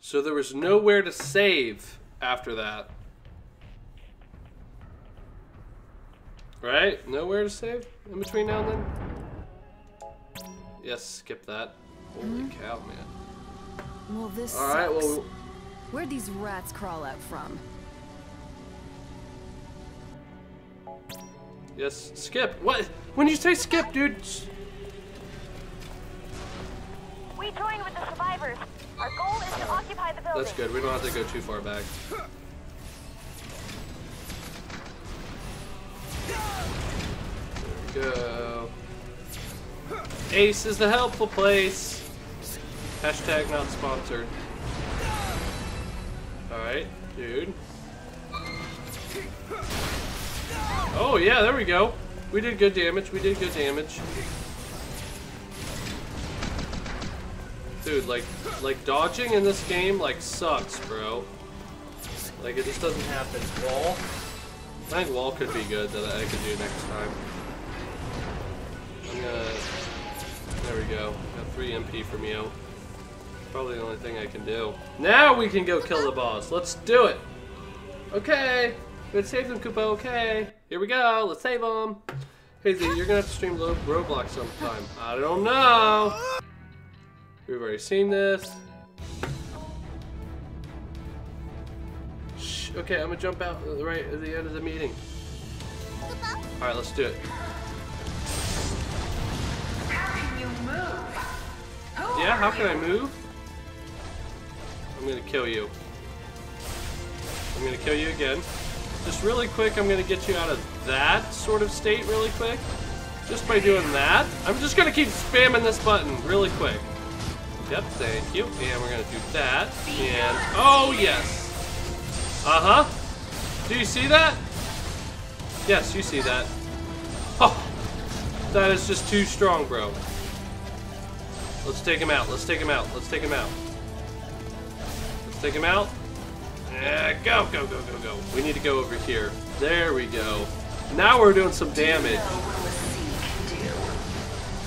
Speaker 1: So there was nowhere to save after that. Right? Nowhere to save in between now and then? Yes, skip that. Holy hmm? cow, man.
Speaker 16: Well, this
Speaker 1: All right,
Speaker 16: sucks.
Speaker 1: well-
Speaker 16: Where'd these rats crawl out from?
Speaker 1: Yes, skip. What? When you say skip, dude. s-
Speaker 13: We joined with the survivors. Our goal is to occupy the building.
Speaker 1: That's good. We don't have to go too far back. go. Uh, Ace is the helpful place. Hashtag not sponsored. Alright, dude. Oh yeah, there we go. We did good damage. We did good damage. Dude, like, like dodging in this game, like, sucks, bro. Like, it just doesn't happen. Wall? I think wall could be good that I could do next time. I'm. There we go. Got 3 MP from you. Probably the only thing I can do. Now we can go kill the boss. Let's do it. Okay. Let's save them, Kupo. Okay. Here we go. Let's save them. Hey, Z, you're gonna have to stream Lo- Roblox sometime. I don't know. We've already seen this. Shh. Okay, I'm gonna jump out right at the end of the meeting. Alright, let's do it. Yeah, how can I move? I'm gonna kill you. I'm gonna kill you again. Just really quick, I'm gonna get you out of that sort of state really quick. Just by doing that. I'm just gonna keep spamming this button really quick. Yep, thank you. And we're gonna do that. And, oh yes. Uh-huh. Do you see that? Yes, you see that. Oh, that is just too strong, bro. Let's take him out. Let's take him out. Let's take him out. Let's take him out. Yeah, go, go, go, go, go. We need to go over here. There we go. Now we're doing some damage.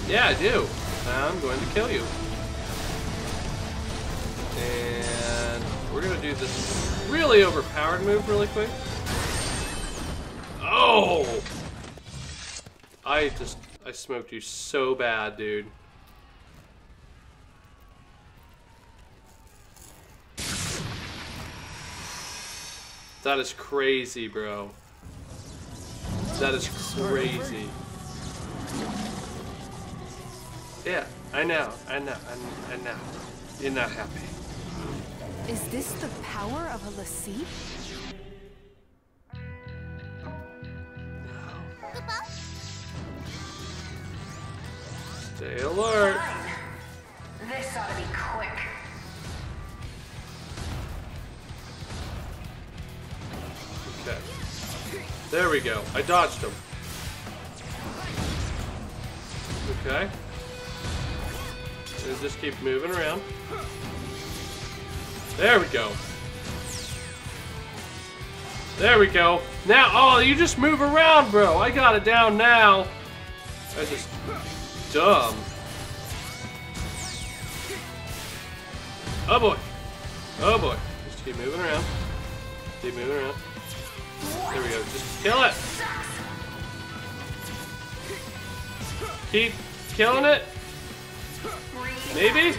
Speaker 1: Yeah, I do. I'm going to kill you. And we're going to do this really overpowered move really quick. Oh! I just, I smoked you so bad, dude. That is crazy, bro. That is crazy. Yeah, I know, I know, I, know. You're not happy.
Speaker 16: Is this the power of a l'Cie?
Speaker 1: Stay alert.
Speaker 17: This ought to be quick.
Speaker 1: Okay. There we go. I dodged him. Okay. Just keep moving around. There we go. There we go. Now, oh, you just move around, bro. I got it down now. That's just dumb. Oh boy. Oh boy. Just keep moving around. Keep moving around. There we go. Just kill it. Keep killing it. Maybe?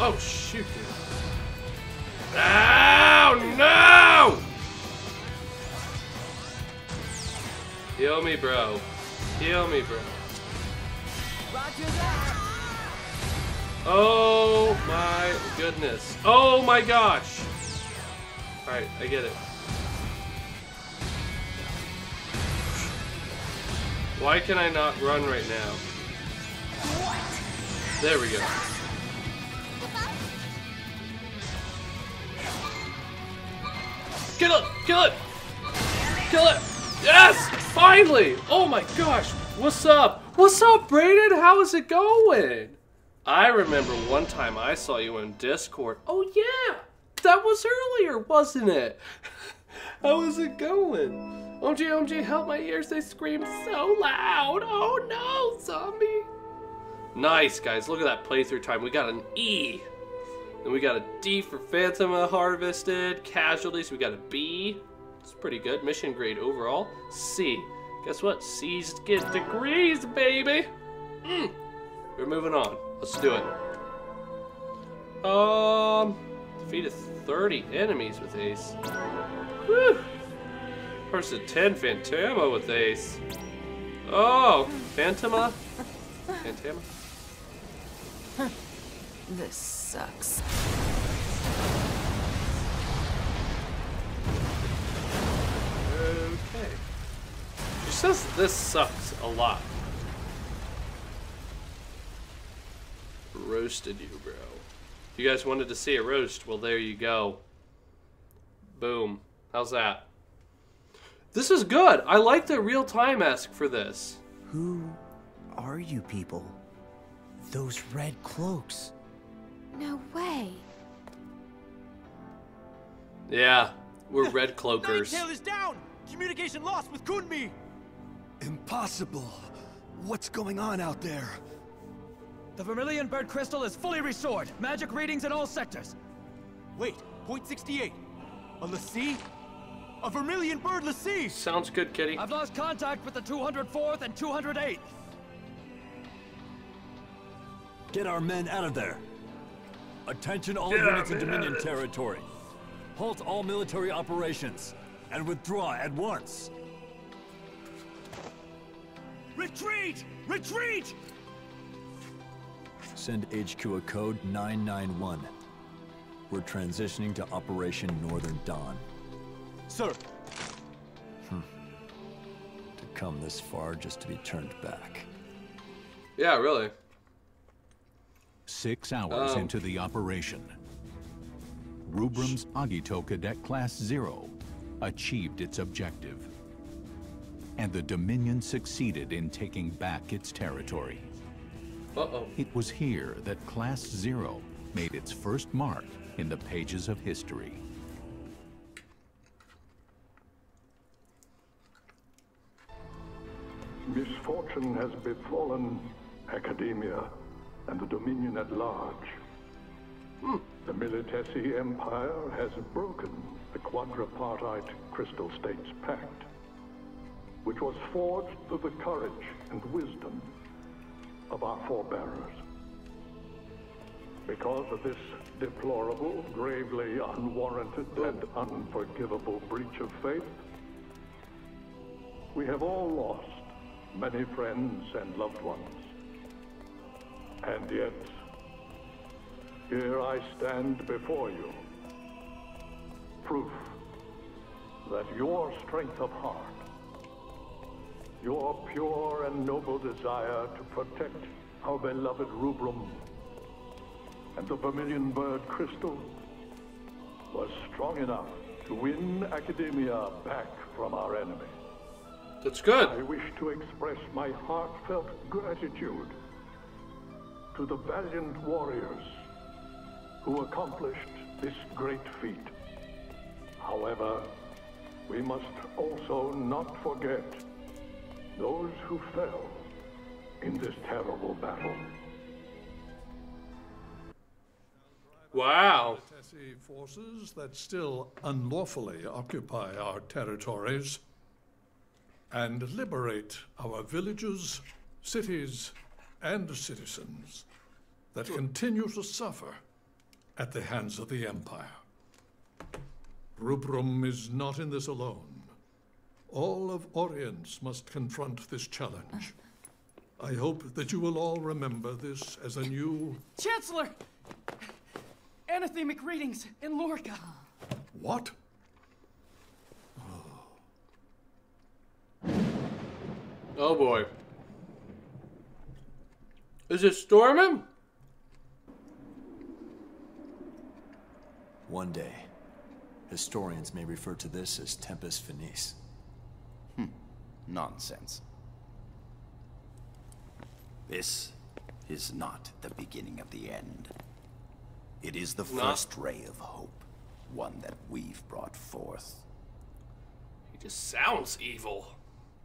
Speaker 1: Oh, shoot, dude. Ow, no! Heal me, bro. Heal me, bro. Oh my goodness. Oh my gosh. Alright, I get it. Why can I not run right now? There we go. Kill it! Kill it! Kill it! Yes! Finally! Oh my gosh! What's up? What's up, Brayden? How is it going? I remember one time I saw you in Discord. Oh yeah! That was earlier, wasn't it? How is it going? OMG, OMG, help my ears, they scream so loud. Oh no, zombie. Nice, guys. Look at that playthrough time. We got an E. Then we got a D for Phantoma Harvested. Casualties, we got a B. It's pretty good. Mission grade overall. C. Guess what? C's get degrees, baby. Mm. We're moving on. Let's do it. Um, defeated 30 enemies with Ace. Whew. Versus 10 Phantoma with Ace. Oh, Phantoma? Phantoma?
Speaker 16: This sucks.
Speaker 1: Says this sucks a lot. Roasted you, bro. You guys wanted to see a roast? Well, there you go. Boom. How's that? This is good. I like the real time esque for this.
Speaker 7: Who are you people? Those red cloaks.
Speaker 9: No way.
Speaker 1: Yeah, we're red cloakers.
Speaker 15: Tail is down! Communication lost with Qun'mi!
Speaker 5: Impossible. What's going on out there?
Speaker 15: The Vermilion Bird Crystal is fully restored. Magic readings in all sectors. Wait, point 68. A l'Cie? A Vermilion Bird l'Cie!
Speaker 1: Sounds good, Kitty.
Speaker 15: I've lost contact with the 204th and 208th.
Speaker 14: Get our men out of there. Attention all
Speaker 5: Get
Speaker 14: units in Dominion territory. Halt all military operations and withdraw at once.
Speaker 15: Retreat! Retreat!
Speaker 14: Send HQ a code 991. We're transitioning to Operation Northern Dawn.
Speaker 15: Sir.
Speaker 14: Hmm. To come this far just to be turned back.
Speaker 1: Yeah, really.
Speaker 4: Six hours
Speaker 1: Um.
Speaker 4: into the operation, Rubrum's Agito Cadet Class Zero achieved its objective. And the Dominion succeeded in taking back its territory.
Speaker 1: Uh-oh.
Speaker 4: It was here that Class Zero made its first mark in the pages of history.
Speaker 18: Misfortune has befallen Akademeia and the Dominion at large. Hmm. The Militesi Empire has broken the quadripartite Crystal States Pact, which was forged through the courage and wisdom of our forebearers. Because of this deplorable, gravely unwarranted, and unforgivable breach of faith, we have all lost many friends and loved ones. And yet, here I stand before you. Proof that your strength of heart, your pure and noble desire to protect our beloved Rubrum and the Vermilion Bird Crystal was strong enough to win Akademeia back from our enemy.
Speaker 1: That's good.
Speaker 18: I wish to express my heartfelt gratitude to the valiant warriors who accomplished this great feat. However, we must also not forget those who fell in this terrible battle.
Speaker 1: Wow.
Speaker 19: Militesi forces that still unlawfully occupy our territories and liberate our villages, cities, and citizens that continue to suffer at the hands of the Empire. Rubrum is not in this alone. All of Orience must confront this challenge. I hope that you will all remember this as a new...
Speaker 15: Chancellor! Anathemic readings in Lorica.
Speaker 19: What?
Speaker 1: Oh boy. Is it storming?
Speaker 14: One day, historians may refer to this as Tempus Finis.
Speaker 3: Nonsense. This is not the beginning of the end. It is the
Speaker 1: No.
Speaker 3: first ray of hope, one that we've brought forth.
Speaker 1: He just sounds evil.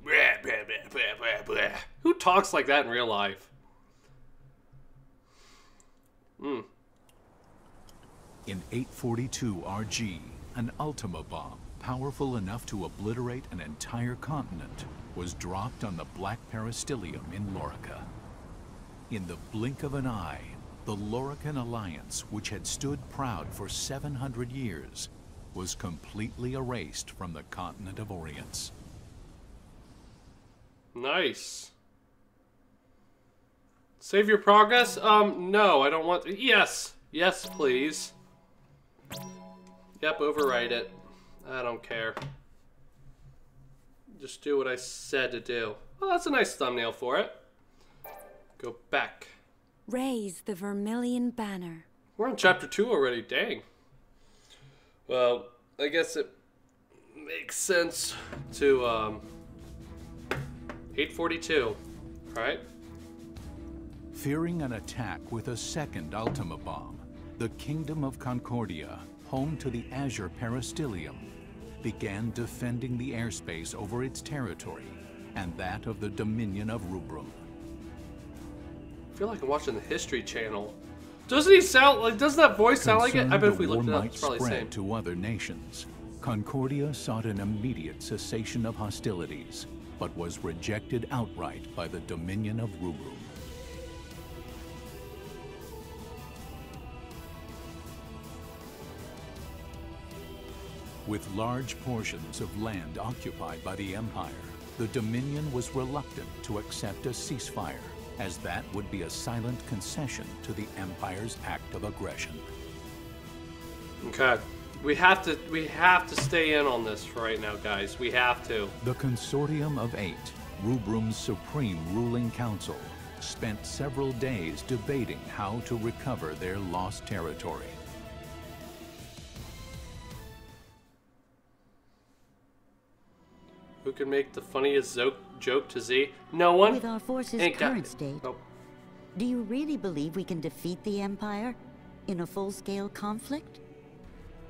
Speaker 1: Blah, blah, blah, blah, blah, blah. Who talks like that in real life? Hmm.
Speaker 4: In 842 RG, an Ultima bomb, powerful enough to obliterate an entire continent, was dropped on the Black Peristylium in Lorica. In the blink of an eye, the Lorican Alliance, which had stood proud for 700 years, was completely erased from the continent of Orience.
Speaker 1: Nice. Save your progress? Um, no, I don't want. Yes, yes, please. Yep, overwrite it. I don't care. Just do what I said to do. Well, that's a nice thumbnail for it. Go back.
Speaker 2: Raise the vermilion banner.
Speaker 1: We're on chapter two already. Dang. Well, I guess it makes sense to um, 842. All right.
Speaker 4: Fearing an attack with a second Ultima bomb, the Kingdom of Concordia, home to the Azure Peristylium, began defending the airspace over its territory and that of the Dominion of Rubrum.
Speaker 1: I feel like I'm watching the History Channel. Doesn't he sound like? Doesn't that voice sound like it? I bet if we looked it up, it's probably the
Speaker 4: spread
Speaker 1: same.
Speaker 4: to other nations, Concordia sought an immediate cessation of hostilities, but was rejected outright by the Dominion of Rubrum. With large portions of land occupied by the Empire, the Dominion was reluctant to accept a ceasefire, as that would be a silent concession to the Empire's act of aggression.
Speaker 1: Okay. We have to we have to stay in on this for right now, guys. We have to.
Speaker 4: The Consortium of Eight, Rubrum's supreme ruling council, spent several days debating how to recover their lost territory.
Speaker 1: Who can make the funniest zo- joke to Z? No one.
Speaker 20: With our forces'
Speaker 1: Ain't
Speaker 20: current
Speaker 1: it.
Speaker 20: state,
Speaker 1: Nope.
Speaker 20: do you really believe we can defeat the Empire in a full-scale conflict?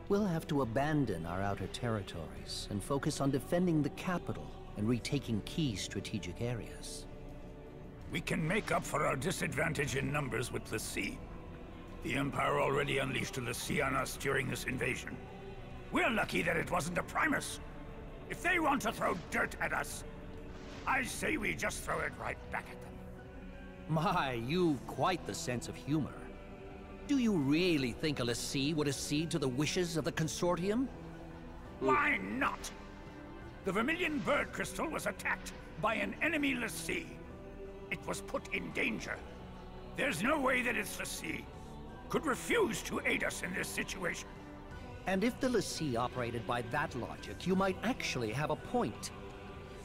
Speaker 21: We'll have to abandon our outer territories and focus on defending the capital and retaking key strategic areas.
Speaker 22: We can make up for our disadvantage in numbers with the l'Cie. The Empire already unleashed a l'Cie on us during this invasion. We're lucky that it wasn't a Primus. If they want to throw dirt at us, I say we just throw it right back at them.
Speaker 21: My, you've quite the sense of humor. Do you really think a l'Cie would accede to the wishes of the Consortium?
Speaker 22: Why not? The Vermilion Bird Crystal was attacked by an enemy l'Cie. It was put in danger. There's no way that its l'Cie could refuse to aid us in this situation.
Speaker 21: And if the l'Cie operated by that logic, you might actually have a point.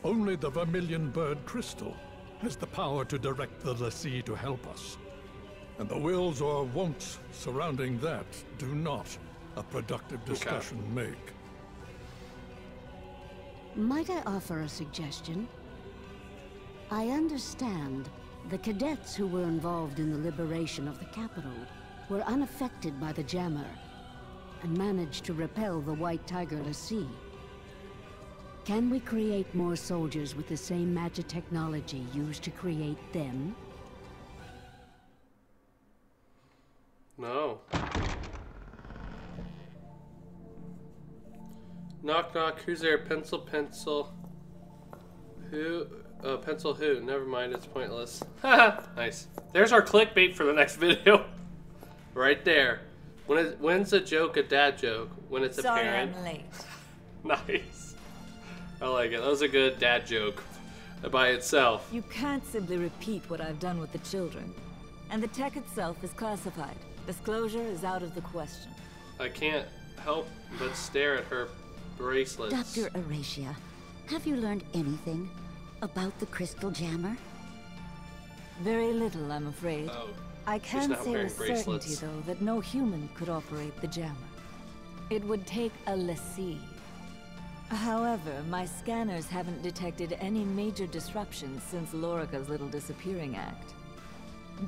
Speaker 19: Only the Vermilion Bird Crystal has the power to direct the l'Cie to help us. And the wills or wants surrounding that do not. a productive discussion make.
Speaker 23: Might I offer a suggestion? I understand the cadets who were involved in the liberation of the capital were unaffected by the jammer and managed to repel the White Tiger l'Cie. Can we create more soldiers with the same magic technology used to create them?
Speaker 1: No. Knock knock, who's there? Pencil pencil. Who? Oh, pencil who? Never mind, it's pointless. nice. There's our clickbait for the next video. right there. When is, when's a joke a dad joke? When it's
Speaker 24: Sorry
Speaker 1: apparent.
Speaker 24: I'm late.
Speaker 1: nice. I like it. That was a good dad joke by itself.
Speaker 24: You can't simply repeat what I've done with the children. And the tech itself is classified. Disclosure is out of the question.
Speaker 1: I can't help but stare at her bracelets.
Speaker 20: Dr. Arecia, have you learned anything about the crystal jammer?
Speaker 24: Very little, I'm afraid.
Speaker 1: Oh,
Speaker 24: I can say
Speaker 1: wearing
Speaker 24: with certainty, though, that no human could operate the jammer. It would take a l'Cie. However, my scanners haven't detected any major disruptions since Lorica's little disappearing act.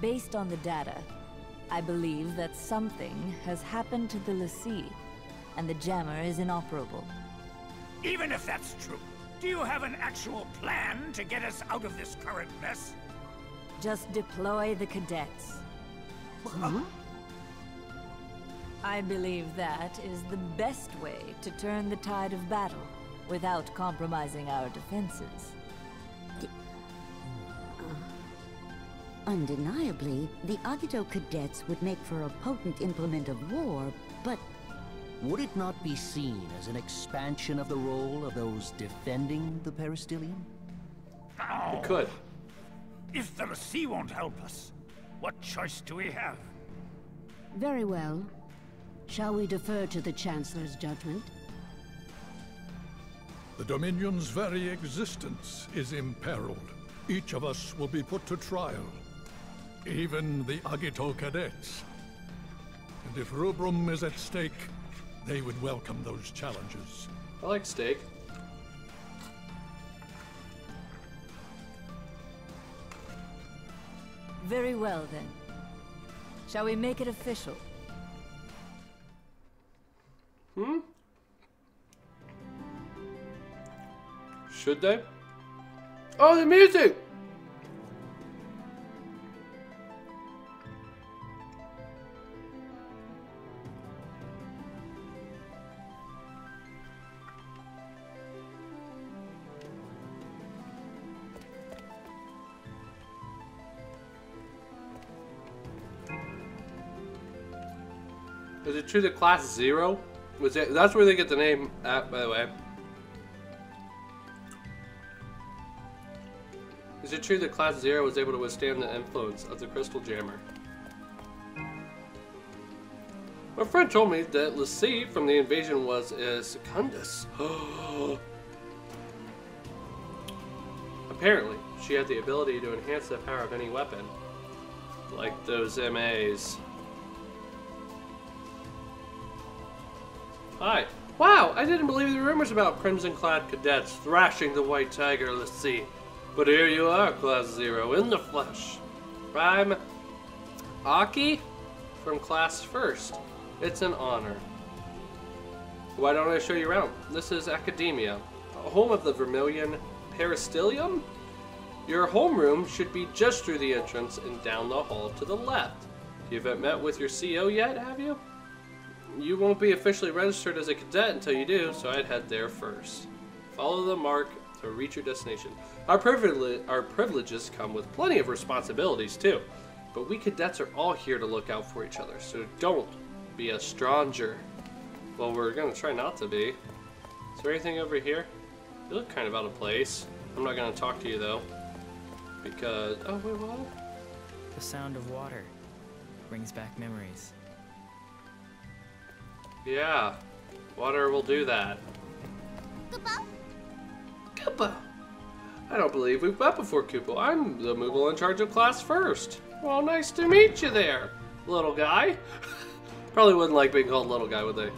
Speaker 24: Based on the data, I believe that something has happened to the l'Cie, and the jammer is inoperable.
Speaker 22: Even if that's true, do you have an actual plan to get us out of this current mess?
Speaker 24: Just deploy the cadets. Hmm? I believe that is the best way to turn the tide of battle without compromising our defenses.
Speaker 20: Uh, undeniably, the Agito cadets would make for a potent implement of war, but
Speaker 21: Would it not be seen as an expansion of the role of those defending the peristylium?
Speaker 22: It
Speaker 1: could.
Speaker 22: If the l'Cie won't help us, what choice do we have?
Speaker 23: Very well. Shall we defer to the Chancellor's judgment?
Speaker 19: The Dominion's very existence is imperiled. Each of us will be put to trial. Even the Agito cadets. And if Rubrum is at stake, they would welcome those challenges.
Speaker 1: I like steak.
Speaker 24: Very well, then. Shall we make it official?
Speaker 1: Hmm? Should they? Oh, the music! It true that class zero was it? That's where they get the name at, by the way. Is it true that class zero was able to withstand the influence of the crystal jammer? My friend told me that l'Cie from the invasion was a Secundus. Apparently, she had the ability to enhance the power of any weapon, like those MAs. Hi. Wow, I didn't believe the rumors about crimson-clad cadets thrashing the White Tiger l'Cie. But here you are, Class Zero, in the flesh. I'm Aki from Class First. It's an honor. Why don't I show you around? This is Akademeia, home of the Vermilion Peristylium. Your homeroom should be just through the entrance and down the hall to the left. You haven't met with your CO yet, have you? You won't be officially registered as a cadet until you do, so I'd head there first. Follow the mark to reach your destination. Our, privilege, our privileges come with plenty of responsibilities, too. But we cadets are all here to look out for each other, so don't be a stranger. Well, we're gonna try not to be. Is there anything over here? You look kind of out of place. I'm not gonna talk to you, though. Because... Oh, wait, what?
Speaker 12: The sound of water brings back memories.
Speaker 1: Yeah. Water will do that. Kupo! I don't believe we've met before, Kupo. I'm the Moogle in charge of class first. Well, nice to meet you there, little guy. Probably wouldn't like being called little guy, would they?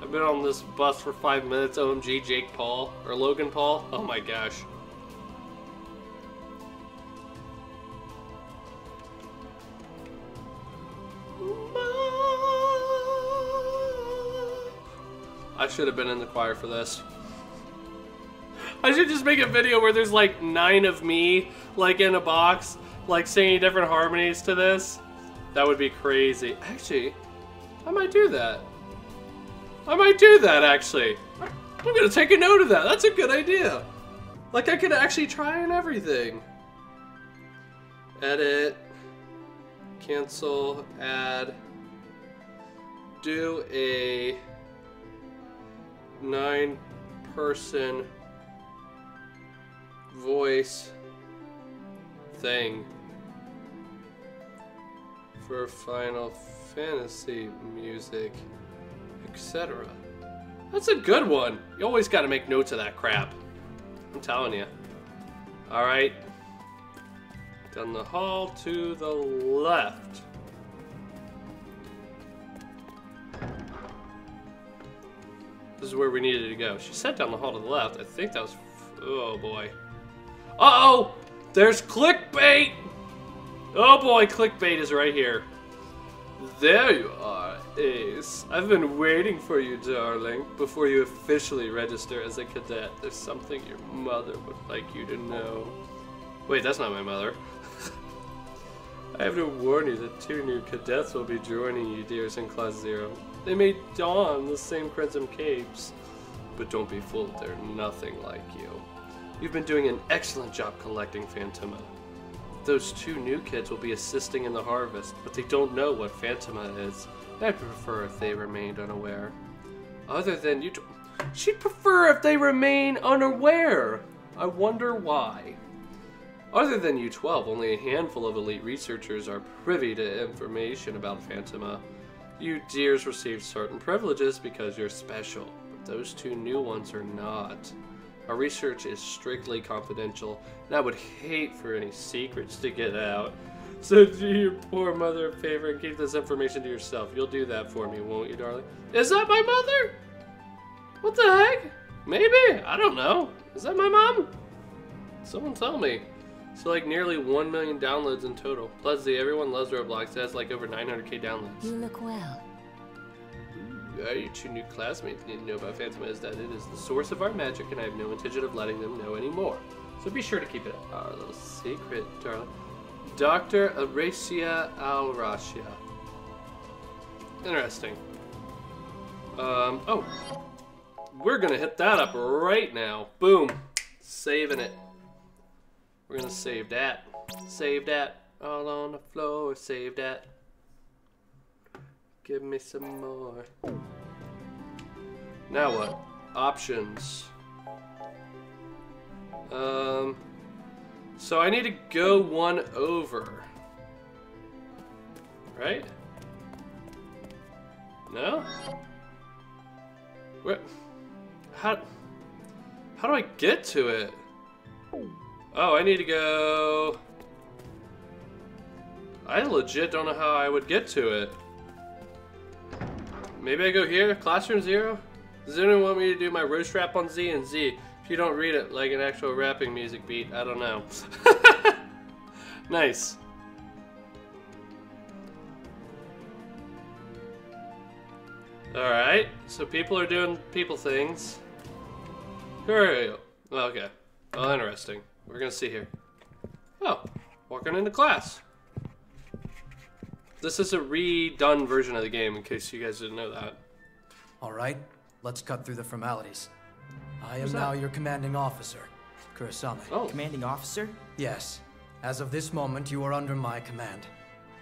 Speaker 1: I've been on this bus for five minutes. OMG, Jake Paul or Logan Paul. Oh my gosh. I should have been in the choir for this. I should just make a video where there's like nine of me, like in a box, like singing different harmonies to this. That would be crazy. Actually, I might do that. I might do that actually. I'm gonna take a note of that. That's a good idea. Like I could actually try and everything. Edit. Cancel. Add. Do a nine person voice thing for Final Fantasy music, etc. That's a good one. You always got to make notes of that crap. I'm telling you. All right. Down the hall to the left. This is where we needed to go. She said down the hall to the left. I think that was... Oh, boy. Uh-oh! There's clickbait! Oh, boy, clickbait is right here. There you are, Ace. I've been waiting for you, darling, before you officially register as a cadet. There's something your mother would like you to know. Wait, that's not my mother. I have to warn you that two new cadets will be joining you, dears, in Class Zero. They may don the same crimson capes, but don't be fooled, they're nothing like you. You've been doing an excellent job collecting Phantoma. Those two new kids will be assisting in the harvest, but they don't know what Phantoma is. I'd prefer if they remained unaware. Other than you... She'd prefer if they remain unaware! I wonder why. Other than U-12, only a handful of elite researchers are privy to information about Phantoma. You dears received certain privileges because you're special, but those two new ones are not. Our research is strictly confidential, and I would hate for any secrets to get out. So do your poor mother a favor and keep this information to yourself. You'll do that for me, won't you, darling? Is that my mother? What the heck? Maybe. I don't know. Is that my mom? Someone tell me. So like nearly 1 million downloads in total. Plus the Everyone Loves Roblox It has like over 900k downloads.
Speaker 24: You look well.
Speaker 1: Ooh, your two new classmates need to know about Phantoma is that it is the source of our magic and I have no intention of letting them know anymore. So be sure to keep it our little secret, darling. Dr. Arecia Al-Rashia. Interesting. Um, oh. We're gonna hit that up right now. Boom. Saving it. We're gonna save that. Save that. All on the floor. Save that. Give me some more. Now what? Options. Um. So I need to go one over. Right? No? What? How? How do I get to it? Oh, I need to go... I legit don't know how I would get to it. Maybe I go here, classroom zero? Does anyone want me to do my roast rap on Z and Z? If you don't read it like an actual rapping music beat, I don't know. nice. Alright, so people are doing people things. Who are you? Okay. Well, interesting. We're gonna see here. Oh, walking into class. This is a redone version of the game, in case you guys didn't know that.
Speaker 7: All right, let's cut through the formalities. I am now your commanding officer, Kurasame.
Speaker 1: Oh.
Speaker 7: Commanding officer? Yes. As of this moment, you are under my command.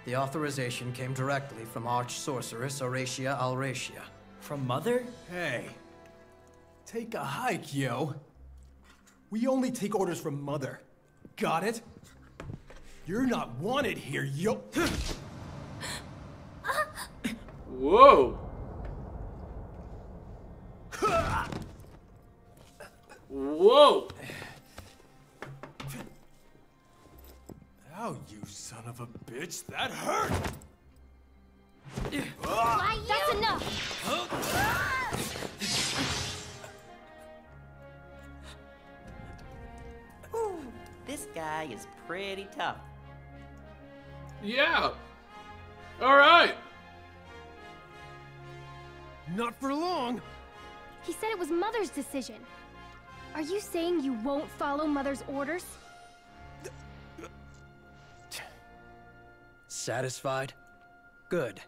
Speaker 7: The authorization came directly from Arch-Sorceress Arecia Al-Rashia.
Speaker 15: From Mother?
Speaker 5: Hey, take a hike, yo. We only take orders from Mother. Got it? You're not wanted here, yo.
Speaker 1: Whoa! Whoa!
Speaker 5: Ow, you son of a bitch, that hurt!
Speaker 9: Why you? That's enough!
Speaker 25: Ooh, this guy is pretty tough.
Speaker 1: Yeah. All right.
Speaker 5: Not for long.
Speaker 9: He said it was Mother's decision. Are you saying you won't follow Mother's orders?
Speaker 7: Satisfied? Good.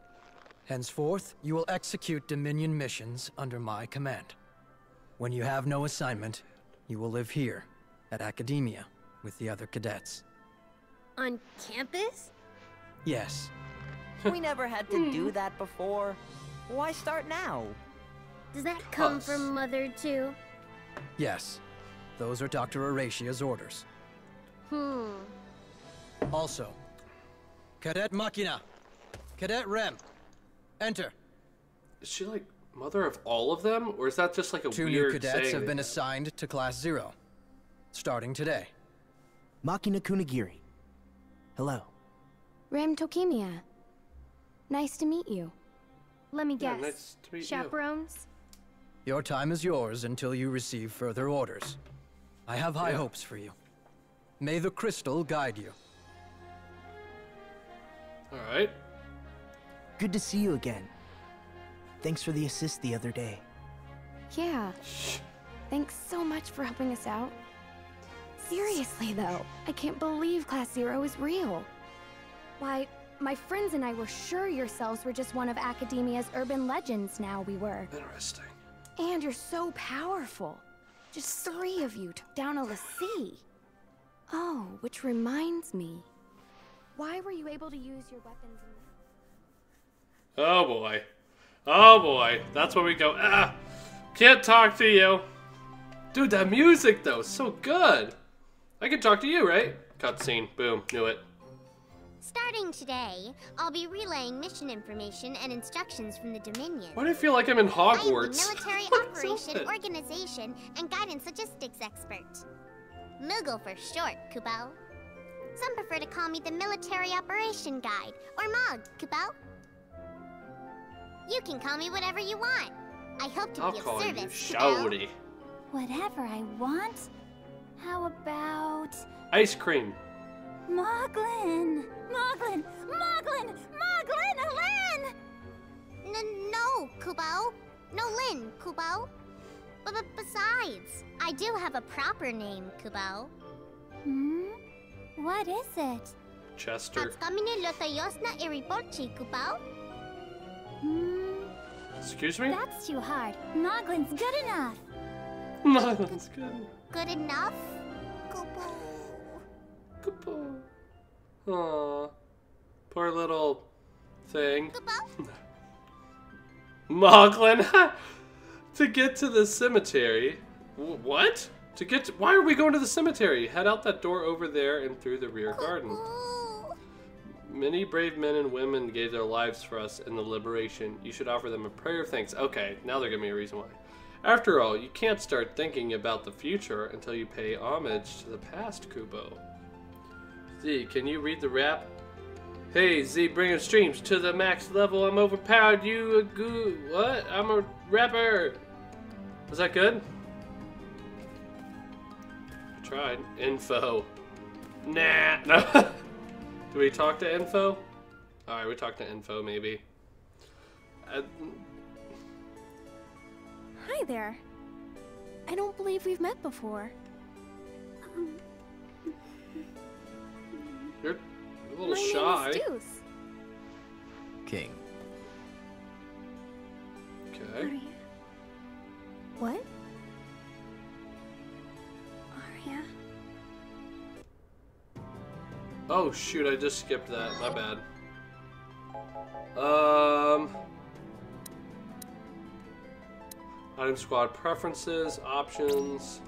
Speaker 7: Henceforth, you will execute Dominion missions under my command. When you have no assignment, you will live here, at Akademeia, with the other cadets.
Speaker 26: On campus?
Speaker 7: Yes.
Speaker 25: we never had to do that before. Why start now?
Speaker 26: Does that come
Speaker 7: Us.
Speaker 26: from Mother, too?
Speaker 7: Yes. Those are Dr. Horatia's orders.
Speaker 26: Hmm.
Speaker 7: Also, Cadet Machina, Cadet Rem, enter.
Speaker 1: Is she like mother of all of them, or is that just like a
Speaker 7: Two
Speaker 1: weird
Speaker 7: new cadets
Speaker 1: saying
Speaker 7: have been assigned to Class Zero, starting today.
Speaker 27: Machina Kunagiri. Hello.
Speaker 9: Rem Tokimiya. Nice to meet you. Let me
Speaker 1: Yeah,
Speaker 9: guess.
Speaker 1: nice to meet you.
Speaker 9: Chaperones?
Speaker 7: Your time is yours until you receive further orders. I have high
Speaker 1: Yeah.
Speaker 7: hopes for you. May the crystal guide you.
Speaker 1: All right.
Speaker 27: Good to see you again. Thanks for the assist the other day.
Speaker 9: Yeah. Thanks so much for helping us out. Seriously, though, I can't believe Class Zero is real. Why, my friends and I were sure yourselves were just one of Akademeia's urban legends now we were.
Speaker 1: Interesting.
Speaker 9: And you're so powerful. Just three of you took down a l'Cie. Oh, which reminds me. Why were you able to use your weapons in
Speaker 1: Oh boy. Oh boy. That's where we go. Ah, can't talk to you. Dude, that music though, is so good. I can talk to you, right? Cutscene. Boom. Knew it.
Speaker 26: Starting today, I'll be relaying mission information and instructions from the Dominion.
Speaker 1: Why do I feel like I'm in Hogwarts?
Speaker 26: I am
Speaker 1: Hogwarts?
Speaker 26: the military operation, organization, and guidance logistics expert. Moogle for short, Kupo. Some prefer to call me the military operation guide, or MOG, Kupo. You can call me whatever you want. I hope to
Speaker 1: I'll
Speaker 26: be of
Speaker 1: call you
Speaker 26: service, Kupo.
Speaker 1: Shouty.
Speaker 28: Whatever I want? How about...
Speaker 1: Ice cream.
Speaker 28: Moglin! Moglin! Moglin! Moglin! Lin!
Speaker 26: N no, Kupo. No Lin, Kupo. But besides, I do have a proper name, Kupo.
Speaker 28: Hmm? What is it?
Speaker 1: Chester.
Speaker 26: Kamine Lotayosna Iriborchi, Kupo.
Speaker 1: Excuse me?
Speaker 28: That's too hard. Moglin's good enough.
Speaker 1: No, that's good.
Speaker 26: Good enough? Kupo.
Speaker 1: Aw. Poor little thing. Moglin. to get to the cemetery. What? To get to, why are we going to the cemetery? Head out that door over there and through the rear garden. Many brave men and women gave their lives for us in the liberation. You should offer them a prayer of thanks. Okay, now they're giving me a reason why. After all, you can't start thinking about the future until you pay homage to the past, Kupo. Z, can you read the rap? Hey, Z, bringing streams to the max level. I'm overpowered. You a goo. What? I'm a rapper. Was that good? I tried. Info. Nah. No. Do we talk to Info? Alright, we talk to Info maybe. Uh,
Speaker 9: Hi there. I don't believe we've met before.
Speaker 1: you're a little
Speaker 9: My
Speaker 1: shy.
Speaker 9: name is Deuce.
Speaker 14: King.
Speaker 1: Okay.
Speaker 9: What? Aria?
Speaker 1: Oh shoot, I just skipped that. My bad. Um Item squad preferences, options,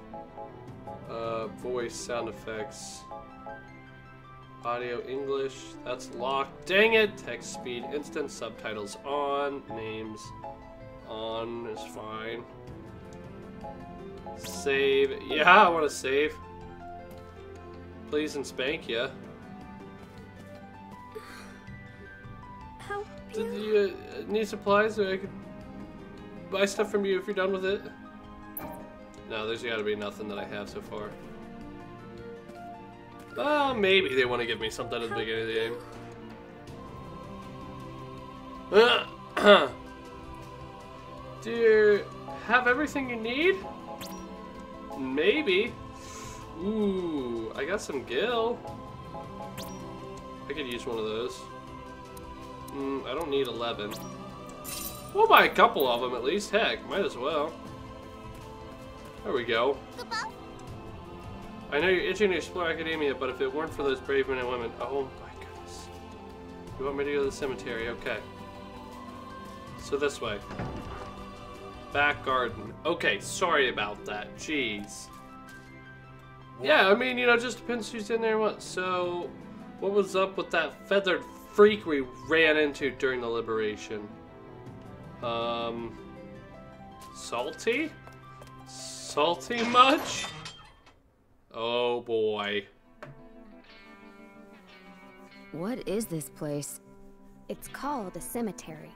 Speaker 1: uh, voice sound effects, audio English, that's locked. Dang it! Text speed, instant subtitles on, names on is fine. Save. Yeah, I want to save. Please and spank ya. Did you uh, need supplies so I could buy stuff from you if you're done with it? No, there's gotta be nothing that I have so far. Well, maybe they want to give me something at the beginning of the game. Do you have everything you need? Maybe. Ooh, I got some gil. I could use one of those. Mm, I don't need 11. We'll buy a couple of them at least. Heck, might as well. There we go. I know you're itching to explore Akademeia, but if it weren't for those brave men and women... Oh my goodness. You want me to go to the cemetery? Okay. So this way. Back garden. Okay, sorry about that. Jeez. Yeah, I mean, you know, just depends who's in there and what. So, what was up with that feathered freak we ran into during the liberation? Um... Salty? Salty much? Oh boy.
Speaker 9: What is this place? It's called a cemetery.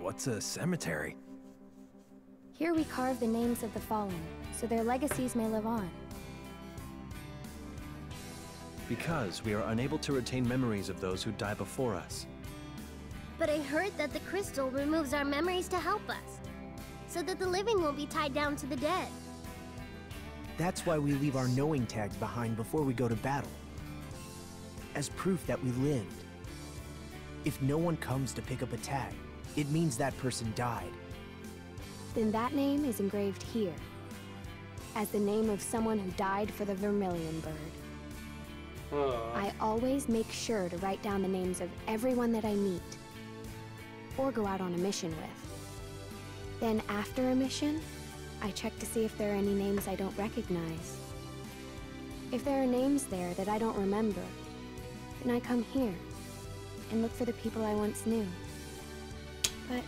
Speaker 27: What's a cemetery?
Speaker 9: Here we carve the names of the fallen, so their legacies may live on.
Speaker 29: Because we are unable to retain memories of those who die before us.
Speaker 26: But I heard that the crystal removes our memories to help us, so that the living won't be tied down to the dead.
Speaker 27: That's why we leave our knowing tags behind before we go to battle. As proof that we lived. If no one comes to pick up a tag, it means that person died.
Speaker 9: Then that name is engraved here, as the name of someone who died for the Vermilion Bird. I always make sure to write down the names of everyone that I meet, or go out on a mission with. Then after a mission, I check to see if there are any names I don't recognize. If there are names there that I don't remember, then I come here and look for the people I once knew. But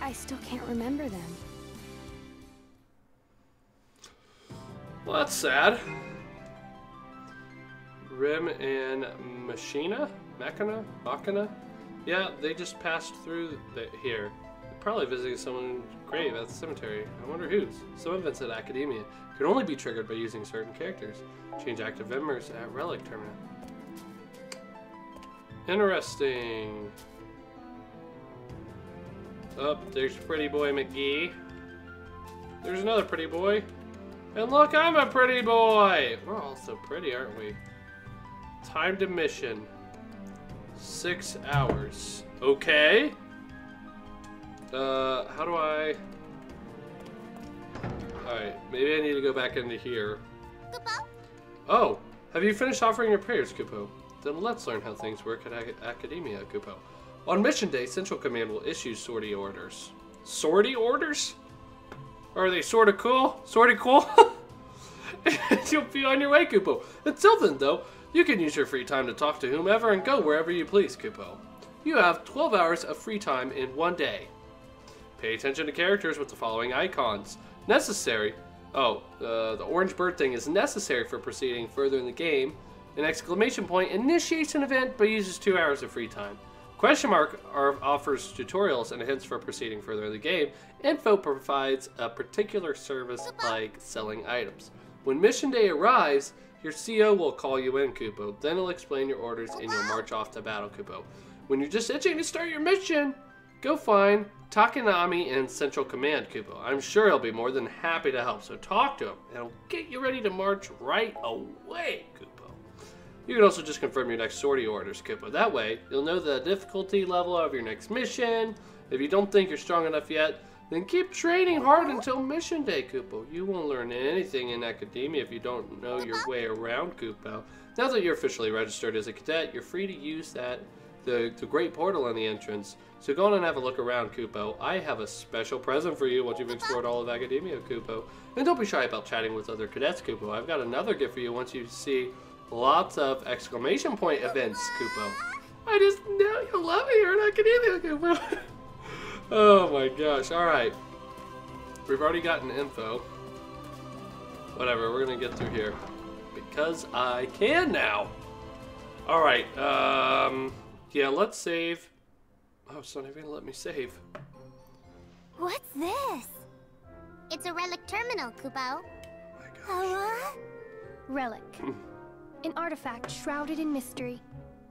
Speaker 9: I still can't remember them.
Speaker 1: Well, that's sad. Rem and Machina? Machina? Machina? Yeah, they just passed through the, here. Probably visiting someone's grave at the cemetery. I wonder whose. Some events at Akademeia can only be triggered by using certain characters. Change active members at Relic Terminal. Interesting. Oh, there's pretty boy McGee. There's another pretty boy. And look, I'm a pretty boy! We're all so pretty, aren't we? Time to mission. Six hours. Okay. Uh, how do I... Alright, maybe I need to go back into here. Oh, have you finished offering your prayers, Kupo? Then let's learn how things work at Ac Akademeia, Kupo. On mission day, Central Command will issue sortie orders. Sortie orders? Are they sorta cool? Sorta cool? You'll be on your way, Kupo. Until then, though, you can use your free time to talk to whomever and go wherever you please, Kupo. You have 12 hours of free time in one day. Pay attention to characters with the following icons. Necessary. Oh, uh, the orange bird thing is necessary for proceeding further in the game. An exclamation point initiates an event but uses two hours of free time. Question mark are, offers tutorials and hints for proceeding further in the game. Info provides a particular service like selling items. When mission day arrives, your CO will call you in, Kupo. Then he'll explain your orders and you'll march off to battle, Kupo. When you're just itching to start your mission, go find Takanami in Central Command, Kupo. I'm sure he'll be more than happy to help, so talk to him, and he'll get you ready to march right away, Kupo. You can also just confirm your next sortie orders, Kupo. That way, you'll know the difficulty level of your next mission. If you don't think you're strong enough yet, then keep training hard until mission day, Kupo. You won't learn anything in Akademeia if you don't know your way around, Kupo. Now that you're officially registered as a cadet, you're free to use that the, the great portal on the entrance. So go on and have a look around, Kupo. I have a special present for you once you've explored all of Akademeia, Kupo. And don't be shy about chatting with other cadets, Kupo. I've got another gift for you once you see lots of exclamation point events, Kupo. I just know you'll love it here in Akademeia, Kupo. oh my gosh, alright. We've already gotten info. Whatever, we're gonna get through here. Because I can now. Alright, um... Yeah, let's save. Oh, it's not even gonna let me save.
Speaker 28: What's this?
Speaker 26: It's a relic terminal.
Speaker 28: A what?
Speaker 9: Relic. An artifact shrouded in mystery,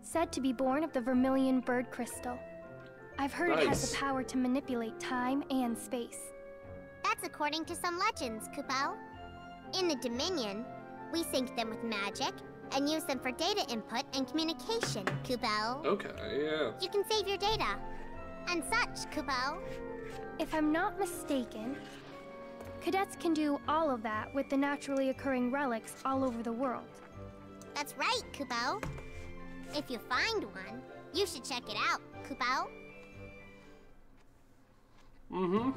Speaker 9: said to be born of the Vermilion Bird Crystal. I've heard it has the power to manipulate time and space.
Speaker 26: That's according to some legends, Kupo. In the Dominion, we sync them with magic and use them for data input and communication, Kupo.
Speaker 1: Okay, yeah.
Speaker 26: You can save your data. And such, Kupo.
Speaker 9: If I'm not mistaken, cadets can do all of that with the naturally occurring relics all over the world.
Speaker 26: That's right, Kupo. If you find one, you should check it out, Kupo.
Speaker 1: Mm-hmm.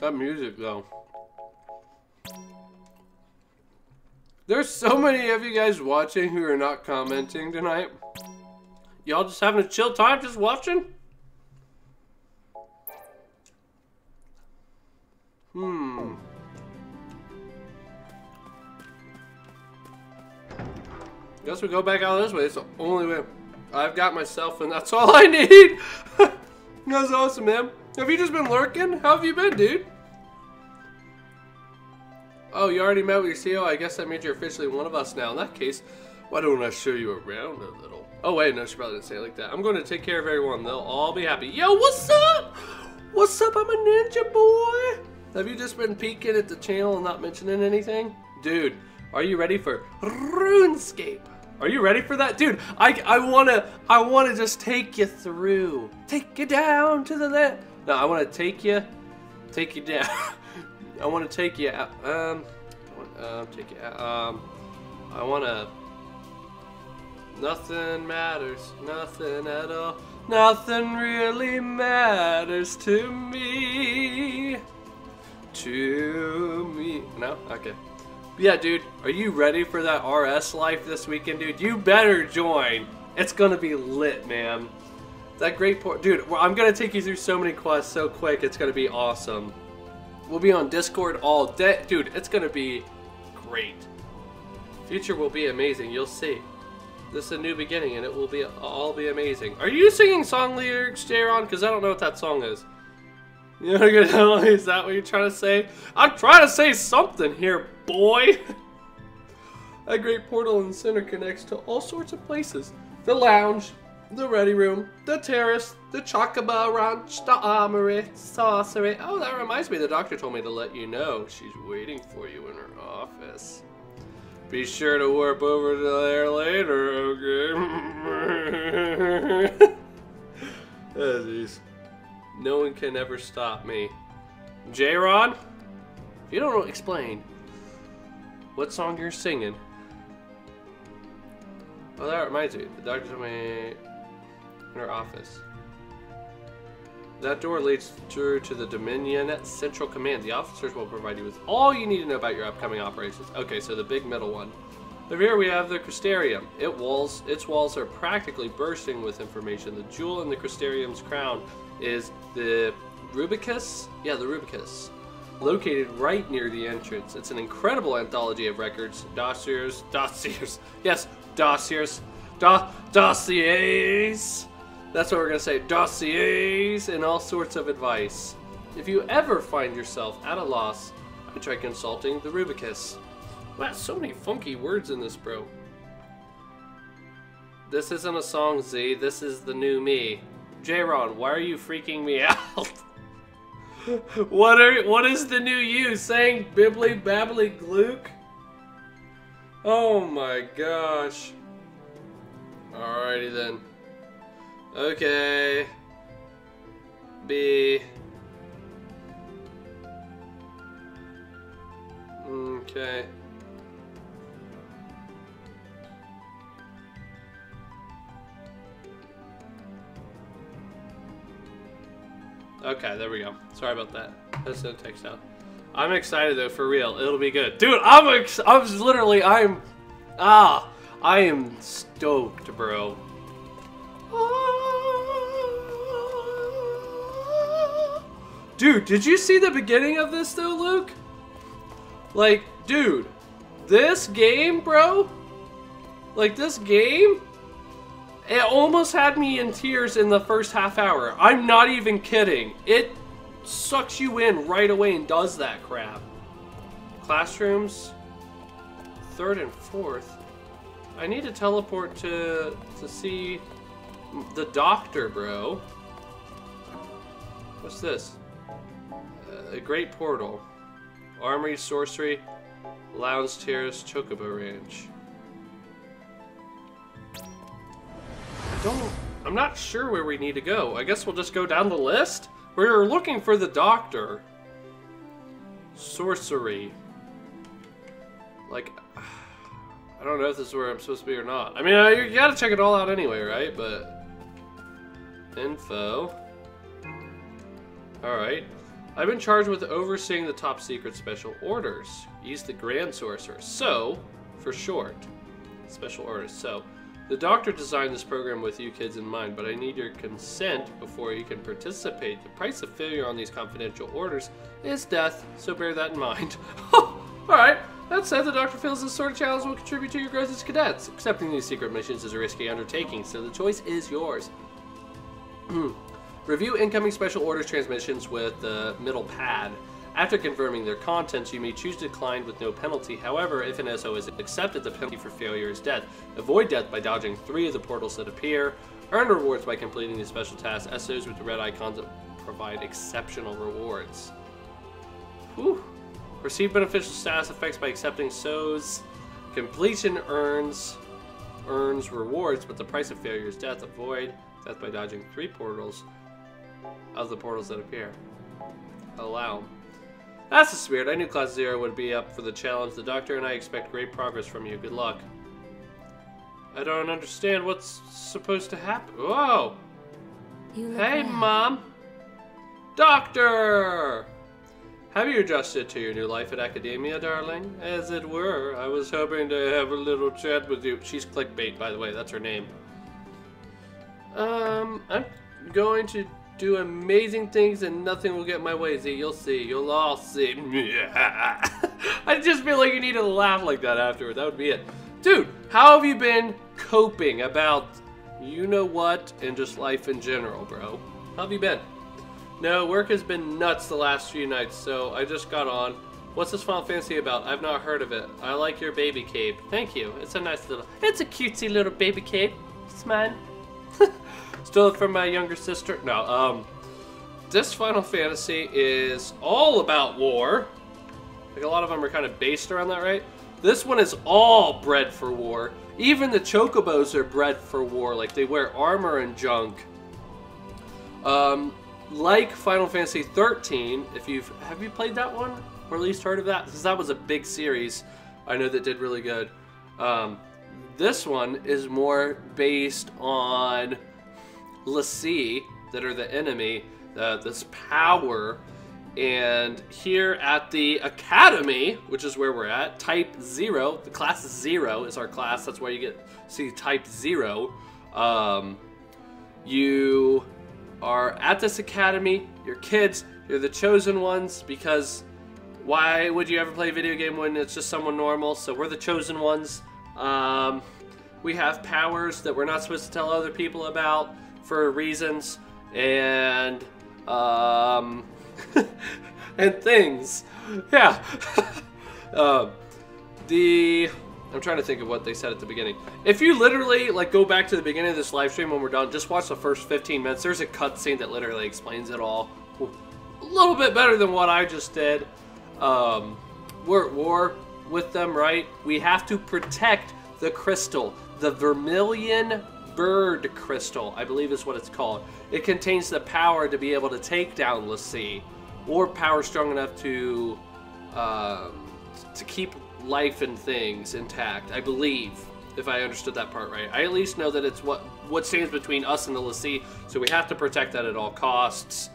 Speaker 1: That music, though. There's so many of you guys watching who are not commenting tonight. Y'all just having a chill time just watching? Hmm. Guess we go back out this way. It's the only way. I've got myself, and that's all I need. that's awesome, man. Have you just been lurking? How have you been, dude? Oh, you already met with your CEO. I guess that means you're officially one of us now. In that case, why don't I show you around a little? Oh, wait, no, she probably didn't say it like that. I'm going to take care of everyone. They'll all be happy. Yo, what's up? What's up? I'm a ninja boy. Have you just been peeking at the channel and not mentioning anything? Dude, are you ready for RuneScape? Are you ready for that? Dude, I, I wanna I wanna just take you through. Take you down to the left. No, I wanna take you take you down. I wanna take you out. Um um take you out. Um I wanna Nothing matters, nothing at all. Nothing really matters to me. To me. No? Okay. Yeah, dude, are you ready for that RS life this weekend, dude? You better join. It's gonna be lit, man. That great port, dude. well, I'm gonna take you through so many quests so quick. It's gonna be awesome. We'll be on Discord all day, dude. It's gonna be great. Future will be amazing. You'll see. This is a new beginning, and it will be all be amazing. Are you singing song lyrics, Jaron? Because I don't know what that song is. You know, is that what you're trying to say? I'm trying to say something here, boy. a great portal in the center connects to all sorts of places: the lounge, the ready room, the terrace, the Chocobo Ranch, the armory, sorcery. Oh, that reminds me. The doctor told me to let you know she's waiting for you in her office. Be sure to warp over to there later, okay? oh. No one can ever stop me. J-Ron? If you don't explain what song you're singing. Oh, that reminds me. The doctor told me in her office. That door leads through to the Dominion Central Command. The officers will provide you with all you need to know about your upcoming operations. Okay, so the big middle one. Over here we have the Crystarium. It walls, its walls are practically bursting with information. The jewel in the Crystarium's crown is the Rubicus? Yeah, the Rubicus. Located right near the entrance. It's an incredible anthology of records, dossiers, dossiers, yes, dossiers, do, dossiers. That's what we're gonna say, dossiers and all sorts of advice. If you ever find yourself at a loss, I try consulting the Rubicus. Wow, so many funky words in this, bro. This isn't a song, Z. This is the new me. J-Ron, why are you freaking me out? What are what is the new you saying bibbly babbly glook? Oh my gosh. Alrighty then. Okay. B. Okay. Okay, there we go. Sorry about that. That's the text out. I'm excited though, for real. It'll be good. Dude, I'm ex I'm literally, I'm, ah, I am stoked, bro. Dude, did you see the beginning of this though, Luke? Like, dude, this game, bro, Like this game, it almost had me in tears in the first half hour. I'm not even kidding. It sucks you in right away and does that crap. Classrooms, third and fourth. I need to teleport to to see the doctor, bro. What's this? Uh, a great portal. Armory, sorcery, lounge terrace, chocobo ranch. Don't. I'm not sure where we need to go. I guess we'll just go down the list. We're looking for the doctor. Sorcery. Like, I don't know if this is where I'm supposed to be or not. I mean, you gotta check it all out anyway, right? But info. All right. I've been charged with overseeing the top secret special orders. He's the Grand Sorcerer. So, for short, special orders. So, the doctor designed this program with you kids in mind, but I need your consent before you can participate. The price of failure on these confidential orders is death, so bear that in mind. Alright, that said, the doctor feels this sort of challenge will contribute to your growth as cadets. Accepting these secret missions is a risky undertaking, so the choice is yours. Review incoming special orders transmissions with the middle pad. After confirming their contents, you may choose to decline with no penalty. However, if an SO is accepted, the penalty for failure is death. Avoid death by dodging three of the portals that appear. Earn rewards by completing the special tasks. SOs with the red icons provide exceptional rewards. Whew. Receive beneficial status effects by accepting SOs. Completion earns earns rewards, but the price of failure is death. Avoid death by dodging three portals of the portals that appear. Allow. That's the spirit. I knew Class Zero would be up for the challenge. The Doctor and I expect great progress from you. Good luck. I don't understand what's supposed to happen. Whoa! Hey, Mom! Doctor! Have you adjusted to your new life at Akademeia, darling? As it were, I was hoping to have a little chat with you. She's clickbait, by the way. That's her name. Um, I'm going to do amazing things and nothing will get my way, Z. You'll see. You'll all see. I just feel like you need to laugh like that afterward. That would be it. Dude, how have you been coping about you know what and just life in general, bro? How have you been? No, work has been nuts the last few nights, so I just got on. What's this Final Fantasy about? I've not heard of it. I like your baby cape. Thank you. It's a nice little... It's a cutesy little baby cape. It's mine. Still from my younger sister. No, um... This Final Fantasy is all about war. Like, a lot of them are kind of based around that, right? This one is all bred for war. Even the chocobos are bred for war. Like, they wear armor and junk. Um, like Final Fantasy 13, if you've have you played that one or at least heard of that, because that was a big series. I know that did really good. Um, this one is more based on l'Cie that are the enemy, uh, this power, and here at the Academy, which is where we're at, Type Zero, the class Zero is our class. That's why you get see Type Zero. Um, you are at this academy, you're kids, you're the chosen ones because why would you ever play a video game when it's just someone normal? So we're the chosen ones. Um, we have powers that we're not supposed to tell other people about for reasons and um, and things. Yeah. uh, the I'm trying to think of what they said at the beginning. If you literally like go back to the beginning of this live stream when we're done, just watch the first 15 minutes. There's a cutscene that literally explains it all. A little bit better than what I just did. Um, we're at war with them, right? We have to protect the crystal, the vermilion bird crystal, I believe is what it's called. It contains the power to be able to take down l'Cie, or power strong enough to uh, to keep life and things intact. I believe, if I understood that part right. I at least know that it's what what stands between us and the l'Cie, so we have to protect that at all costs.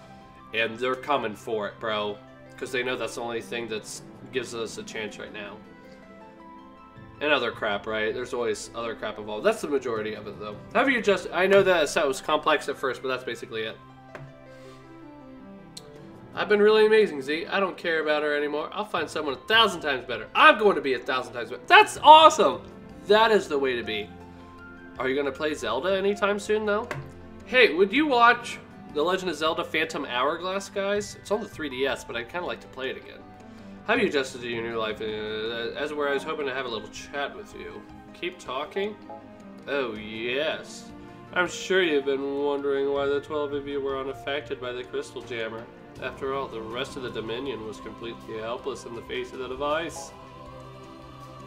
Speaker 1: And they're coming for it, bro, because they know that's the only thing that gives us a chance right now. And other crap, right? There's always other crap involved. That's the majority of it, though. Have you just... I know that set was complex at first, but that's basically it. I've been really amazing, Z. I don't care about her anymore. I'll find someone a thousand times better. I'm going to be a thousand times better. That's awesome! That is the way to be. Are you gonna play Zelda anytime soon, though? Hey, would you watch The Legend of Zelda Phantom Hourglass, guys? It's on the 3DS, but I'd kind of like to play it again. How have you adjusted to your new life? Uh, as where I was hoping to have a little chat with you. Keep talking? Oh, yes. I'm sure you've been wondering why the 12 of you were unaffected by the Crystal Jammer. After all, the rest of the Dominion was completely helpless in the face of the device.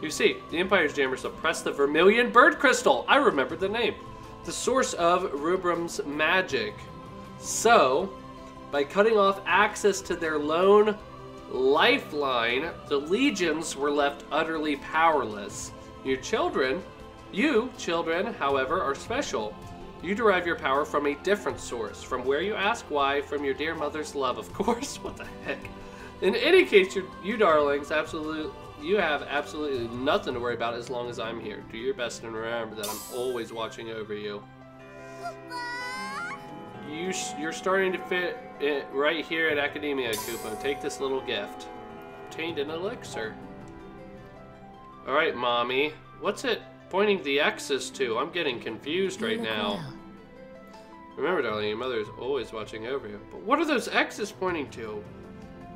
Speaker 1: You see, the Empire's Jammer suppressed the Vermilion Bird Crystal. I remembered the name. The source of Rubrum's magic. So, by cutting off access to their lone lifeline, the legions were left utterly powerless. Your children, you, children, however, are special. You derive your power from a different source. From where you ask why, from your dear mother's love, of course. what the heck? In any case, you, you darlings, absolutely, you have absolutely nothing to worry about as long as I'm here. Do your best and remember that I'm always watching over you. You you're starting to fit it right here at Akademeia, Kupo. Take this little gift. Obtained an elixir. Alright, Mommy. What's it pointing the X's to? I'm getting confused right now. Remember, darling, your mother is always watching over you. But what are those X's pointing to?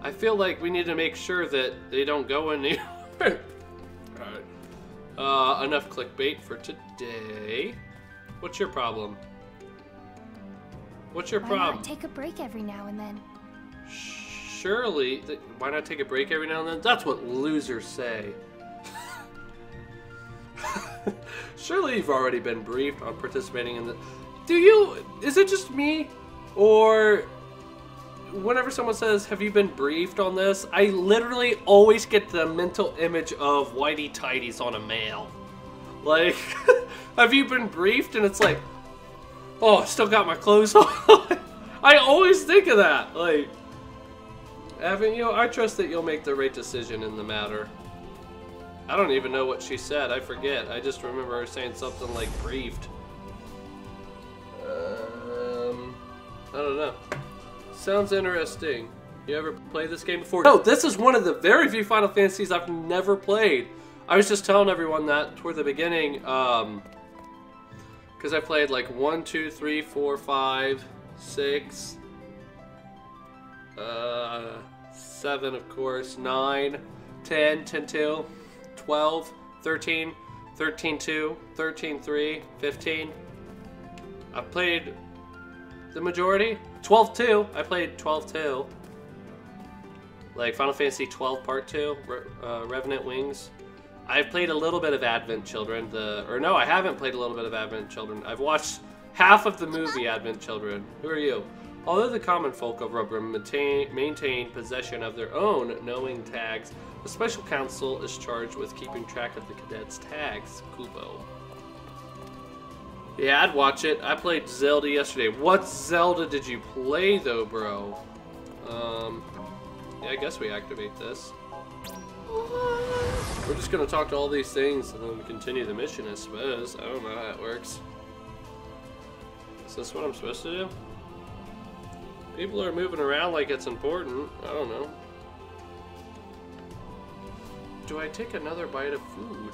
Speaker 1: I feel like we need to make sure that they don't go anywhere. Alright. Uh, enough clickbait for today. What's your problem? What's your
Speaker 9: Why
Speaker 1: problem?
Speaker 9: not take a break every now and then?
Speaker 1: Surely, th- why not take a break every now and then? That's what losers say. Surely you've already been briefed on participating in the. Do you? Is it just me? Or. Whenever someone says, Have you been briefed on this? I literally always get the mental image of Whitey Tidies on a male. Like, have you been briefed? And it's like, Oh, I still got my clothes on. I always think of that. Like, Evan, you know, I trust that you'll make the right decision in the matter. I don't even know what she said. I forget. I just remember her saying something like briefed. Um, I don't know. Sounds interesting. You ever played this game before? No, this is one of the very few Final Fantasies I've never played. I was just telling everyone that toward the beginning, um, because I played like 1, 2, 3, 4, 5, 6, uh, 7, of course, 9, 10, 10, 2, 12, 13, 13, 2, 13, 3, 15. I played the majority. 12, 2. I played 12, 2. Like Final Fantasy 12 Part 2, Re- uh, Revenant Wings. I've played a little bit of Advent Children. The or no, I haven't played a little bit of Advent Children. I've watched half of the movie Advent Children. Who are you? Although the common folk of Rubrum maintain, maintain possession of their own knowing tags, the Special Council is charged with keeping track of the cadets' tags. Kupo. Yeah, I'd watch it. I played Zelda yesterday. What Zelda did you play though, bro? Um, yeah, I guess we activate this. We're just gonna talk to all these things and then continue the mission, I suppose. I don't know how it works. Is this what I'm supposed to do? People are moving around like it's important. I don't know. Do I take another bite of food?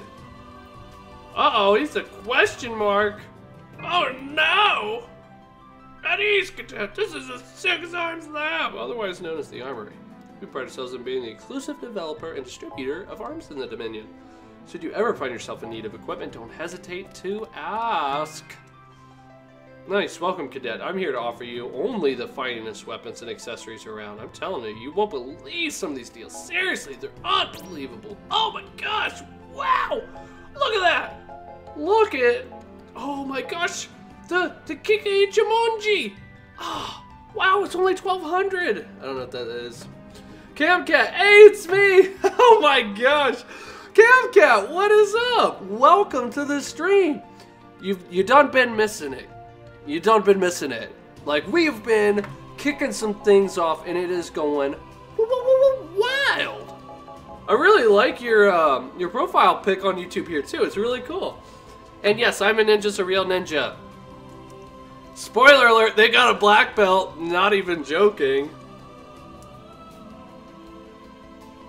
Speaker 1: Uh-oh, he's a question mark! Oh no! At ease, Cadet, this is a Six Arms Lab, otherwise known as the Armory. We pride ourselves on being the exclusive developer and distributor of arms in the Dominion. Should you ever find yourself in need of equipment, don't hesitate to ask. Nice, welcome, Cadet. I'm here to offer you only the finest weapons and accessories around. I'm telling you, you won't believe some of these deals. Seriously, they're unbelievable. Oh my gosh, wow! Look at that! Look at, oh my gosh, the the Kike Jumonji. Oh, ah, wow, it's only 1200. I don't know what that is. Camcat, hey, it's me! Oh my gosh! Camcat, what is up? Welcome to the stream. You've you done been missing it. You done been missing it. Like we've been kicking some things off, and it is going wild. I really like your um, your profile pic on YouTube here too. It's really cool. And yes, I'm a ninja's a real ninja. Spoiler alert, they got a black belt. Not even joking.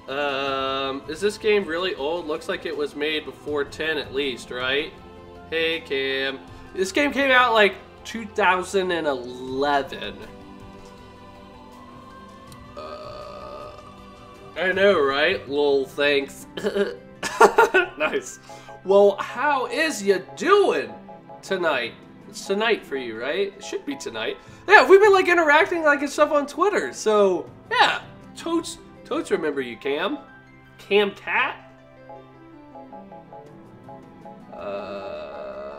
Speaker 1: Um, is this game really old? Looks like it was made before 10 at least, right? Hey, Cam. This game came out like 2011. Uh, I know, right? Lol, thanks. nice. Well, how is you doing tonight? It's tonight for you, right? It should be tonight. Yeah, we've been like interacting like and stuff on Twitter. So yeah, totes, totes. Remember you, Cam? Cam Cat. Uh,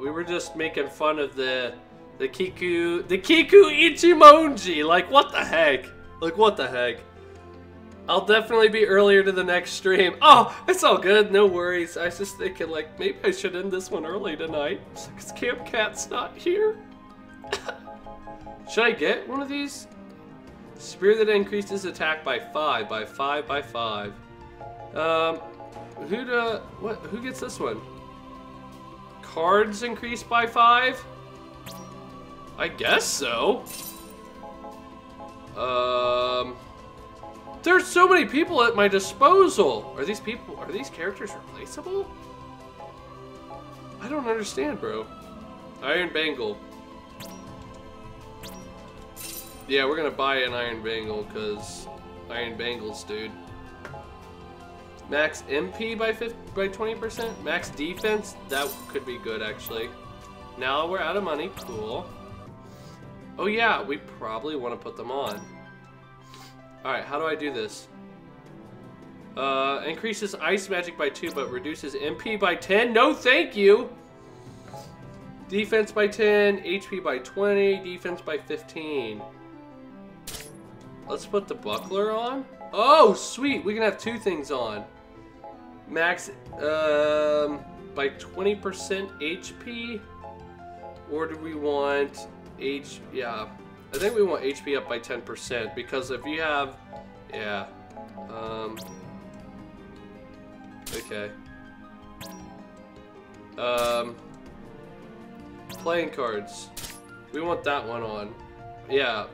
Speaker 1: we were just making fun of the the Kiku the Kiku Ichimonji. Like what the heck? Like what the heck? I'll definitely be earlier to the next stream. Oh, it's all good, no worries. I was just thinking, like, maybe I should end this one early tonight. Because Camp Cat's not here. should I get one of these? Spear that increases attack by 5, by 5, by 5. Um, who do, what, who gets this one? Cards increase by 5? I guess so. Um... There's so many people at my disposal. Are these people, are these characters replaceable? I don't understand, bro. Iron Bangle. Yeah, we're gonna buy an Iron Bangle, because Iron Bangles, dude. Max MP by 50, by 20%? Max defense? That could be good, actually. Now we're out of money. Cool. Oh yeah, we probably want to put them on. Alright, how do I do this? Uh, increases ice magic by 2, but reduces MP by 10? No, thank you! Defense by 10, HP by 20, defense by 15. Let's put the buckler on. Oh, sweet! We can have two things on. Max, um, by 20% HP? Or do we want H, yeah. I think we want HP up by 10% because if you have, yeah, um, okay. Um, playing cards. We want that one on. Yeah,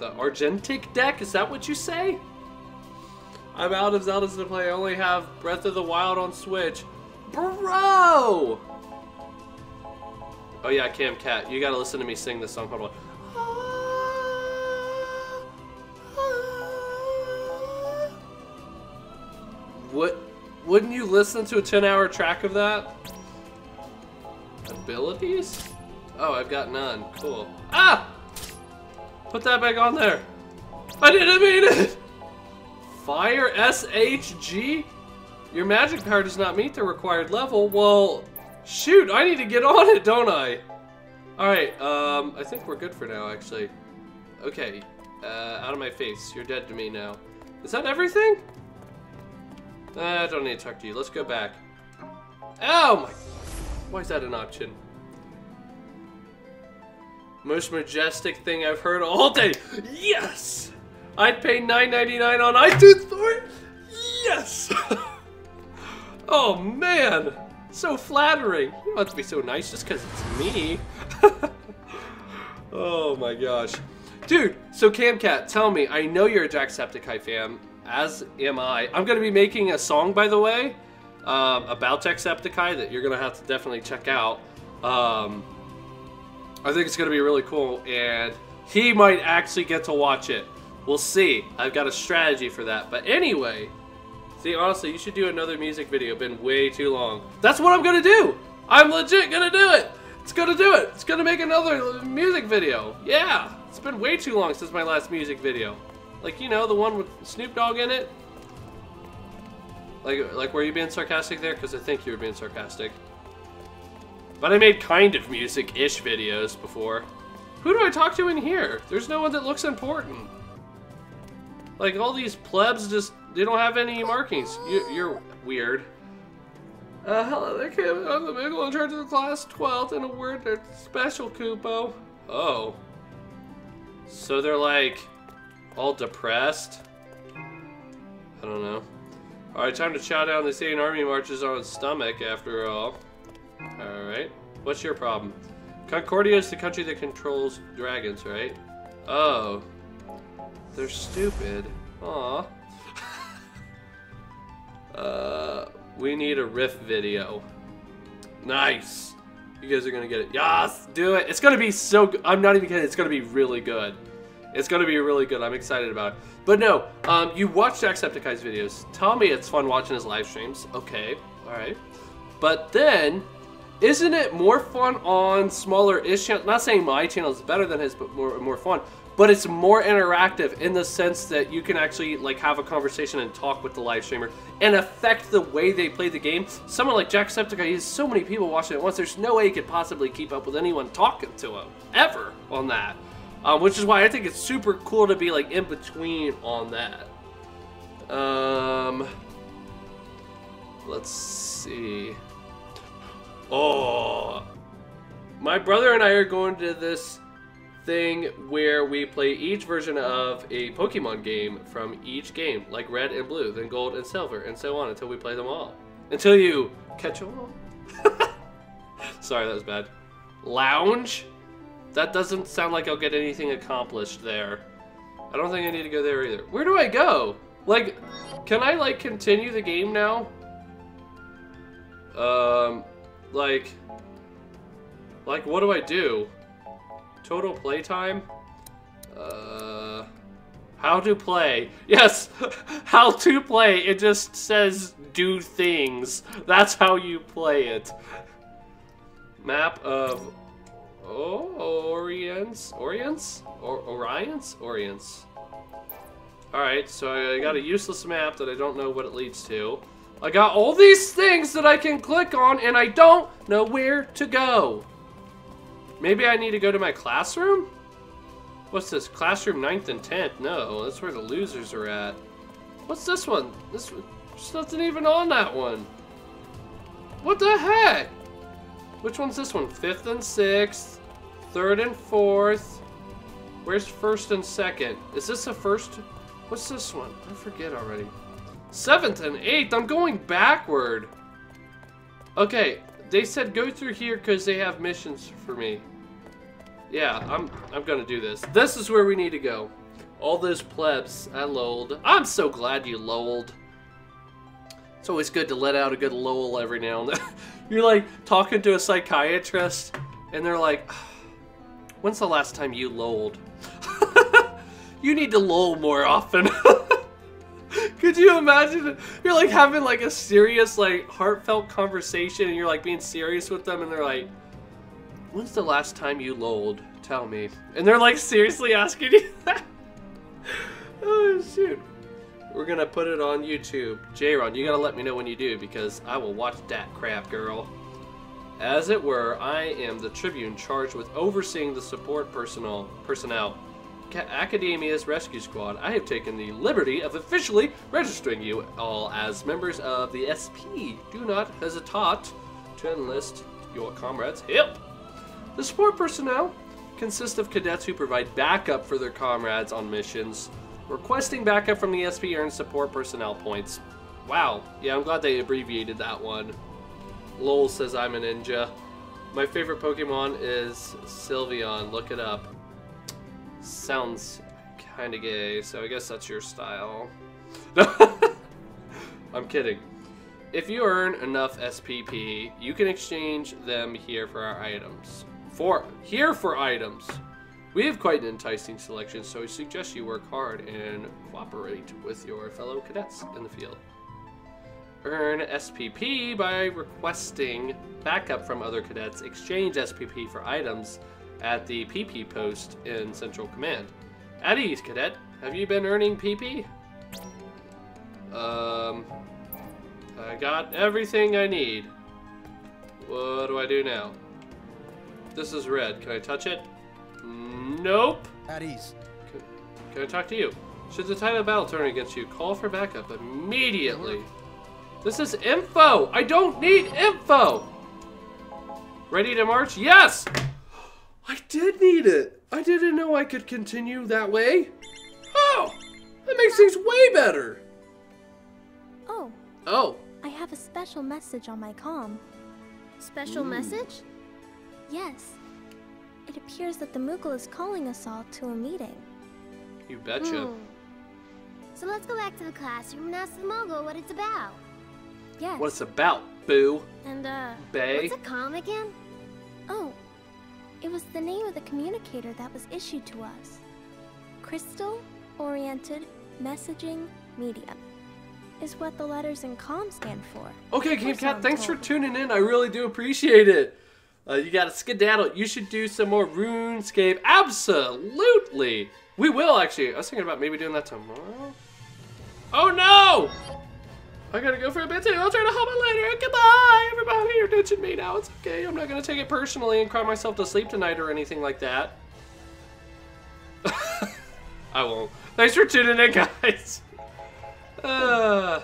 Speaker 1: the Argentic deck, is that what you say? I'm out of Zeldas to play. I only have Breath of the Wild on Switch. Bro! Oh yeah, Cam Cat, you gotta listen to me sing this song. Hold on. What? Wouldn't you listen to a 10-hour track of that? Abilities? Oh, I've got none. Cool. Ah! Put that back on there. I didn't mean it! Fire SHG? Your magic power does not meet the required level. Well, shoot, I need to get on it, don't I? Alright, um, I think we're good for now, actually. Okay, uh, out of my face. You're dead to me now. Is that everything? Uh, I don't need to talk to you. Let's go back. Oh my... Why is that an option? Most majestic thing I've heard all day. Yes! I'd pay $9.99 on iTunes for it. Yes! oh man! So flattering. You to be so nice just because it's me. oh my gosh. Dude, so Camcat, tell me, I know you're a Jacksepticeye fan, as am I. I'm going to be making a song, by the way, um, about Jacksepticeye that you're going to have to definitely check out. Um, I think it's going to be really cool, and he might actually get to watch it. We'll see. I've got a strategy for that. But anyway, see, honestly, you should do another music video. Been way too long. That's what I'm going to do. I'm legit going to do it. It's going to do it. It's going to make another music video. Yeah. It's been way too long since my last music video. Like, you know, the one with Snoop Dogg in it. Like, like were you being sarcastic there? Because I think you were being sarcastic. But I made kind of music-ish videos before. Who do I talk to in here? There's no one that looks important. Like, all these plebs just, they don't have any markings. You, you're weird. Uh, hello there, kid. I'm the Moogle in charge of the class 12th, and a word that's special, Kupo. Oh. So they're like, all depressed? I don't know. Alright, time to chow down the Saiyan army marches on stomach, after all. Alright. What's your problem? Concordia is the country that controls dragons, right? Oh. They're stupid. Aw. Uh, we need a riff video. Nice. You guys are gonna get it. Yes, do it. It's gonna be so good. I'm not even kidding. It's gonna be really good. It's gonna be really good. I'm excited about it. But no, um, you watch Jacksepticeye's videos. Tell me it's fun watching his live streams. Okay, all right. But then, isn't it more fun on smaller-ish channels? Not saying my channel is better than his, but more more fun. But it's more interactive in the sense that you can actually like have a conversation and talk with the live streamer and affect the way they play the game. Someone like Jacksepticeye, he has so many people watching at once. There's no way he could possibly keep up with anyone talking to him ever on that. Um, which is why I think it's super cool to be like in between on that. Um, let's see. Oh, my brother and I are going to this thing where we play each version of a Pokemon game from each game, like red and blue, then gold and silver, and so on until we play them all. Until you catch them all. Sorry, that was bad. Lounge? That doesn't sound like I'll get anything accomplished there. I don't think I need to go there either. Where do I go? Like, can I, like, continue the game now? Um, like, like, what do I do? Total playtime? Uh, how to play. Yes, how to play. It just says do things. That's how you play it. Map of oh, Orience? Orience? Or Orions? Orience. Alright, so I got a useless map that I don't know what it leads to. I got all these things that I can click on and I don't know where to go. Maybe I need to go to my classroom? What's this? Classroom 9th and 10th? No, that's where the losers are at. What's this one? This There's nothing even on that one. What the heck? Which one's this one? 5th and 6th. 3rd and 4th. Where's 1st and 2nd? Is this the first? What's this one? I forget already. 7th and 8th? I'm going backward. Okay, they said go through here because they have missions for me. Yeah, I'm I'm gonna do this. This is where we need to go. All those plebs. I lolled. I'm so glad you lolled. It's always good to let out a good lol every now and then. You're like talking to a psychiatrist and they're like, when's the last time you lolled? you need to lol more often. Could you imagine? You're like having like a serious, like heartfelt conversation, and you're like being serious with them, and they're like, "When's the last time you lolled? Tell me." And they're like seriously asking you that. oh shoot! We're gonna put it on YouTube. J-Ron, you gotta let me know when you do because I will watch that crap, girl. As it were, I am the Tribune charged with overseeing the support personnel. Personnel. Akademeia's Rescue Squad, I have taken the liberty of officially registering you all as members of the SP. Do not hesitate to enlist your comrades' help. The support personnel consist of cadets who provide backup for their comrades on missions. Requesting backup from the SP earns support personnel points. Wow, yeah, I'm glad they abbreviated that one. Lowell says I'm a ninja. My favorite Pokemon is Sylveon, look it up. Sounds kind of gay, so I guess that's your style. I'm kidding. If you earn enough SPP, you can exchange them here for our items. For here for items. We have quite an enticing selection, so I suggest you work hard and cooperate with your fellow cadets in the field. Earn SPP by requesting backup from other cadets. Exchange SPP for items at the PP post in Central Command. At ease, cadet. Have you been earning PP? Um, I got everything I need. What do I do now? This is red. Can I touch it? Nope.
Speaker 7: At ease.
Speaker 1: Can, can I talk to you? Should the tide of battle turn against you, call for backup immediately. This is info. I don't need info. Ready to march? Yes! I did need it. I didn't know I could continue that way. Oh, that makes things way better.
Speaker 30: Oh.
Speaker 1: Oh.
Speaker 30: I have a special message on my comm. Special
Speaker 1: Ooh.
Speaker 30: message? Yes. It appears that the Moogle is calling us all to a meeting.
Speaker 1: You betcha.
Speaker 26: Hmm. So let's go back to the classroom and ask the Moogle what it's about.
Speaker 30: Yes.
Speaker 1: What it's about, boo.
Speaker 30: And, uh,
Speaker 1: Bay?
Speaker 30: what's a com again? Oh, it was the name of the communicator that was issued to us. Crystal Oriented Messaging Medium is what the letters in com stand for.
Speaker 1: Okay, Game Cat, thanks for tuning in. I really do appreciate it. Uh, you got to skedaddle. You should do some more RuneScape. Absolutely. We will, actually. I was thinking about maybe doing that tomorrow. Oh, no! I gotta go for a bit too. I'll try to hop on later. Goodbye, everybody. You're ditching me now. It's okay. I'm not gonna take it personally and cry myself to sleep tonight or anything like that. I won't. Thanks for tuning in, guys. Uh,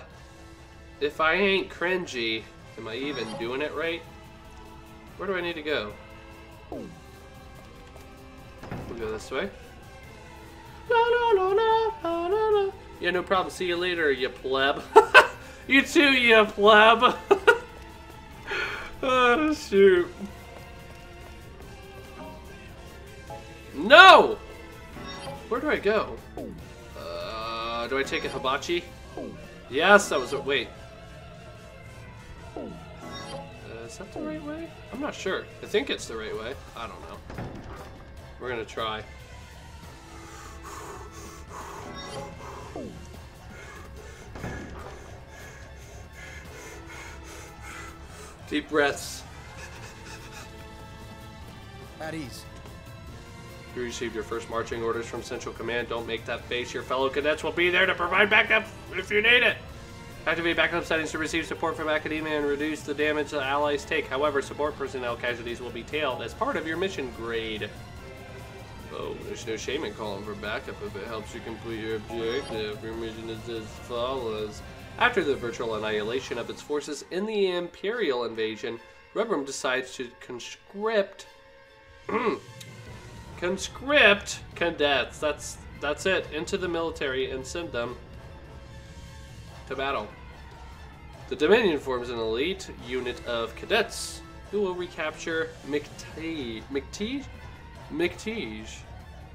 Speaker 1: if I ain't cringy, am I even doing it right? Where do I need to go? We'll go this way. La, la, la, la, la, la. Yeah, no problem. See you later, you pleb. you too, you pleb. oh, shoot. No! Where do I go? Uh, do I take a hibachi? Yes, that was a wait. Uh, is that the right way? I'm not sure. I think it's the right way. I don't know. We're gonna try. Deep breaths.
Speaker 7: At ease.
Speaker 1: You received your first marching orders from Central Command. Don't make that face. Your fellow cadets will be there to provide backup if you need it. Activate backup settings to receive support from Akademeia and reduce the damage the allies take. However, support personnel casualties will be tailed as part of your mission grade. Oh, there's no shame in calling for backup if it helps you complete your objective. Your mission is as follows. After the virtual annihilation of its forces in the Imperial invasion, Rubrum decides to conscript conscript cadets. That's that's it into the military and send them to battle. The Dominion forms an elite unit of cadets who will recapture McTeague, McTeague, McTeague,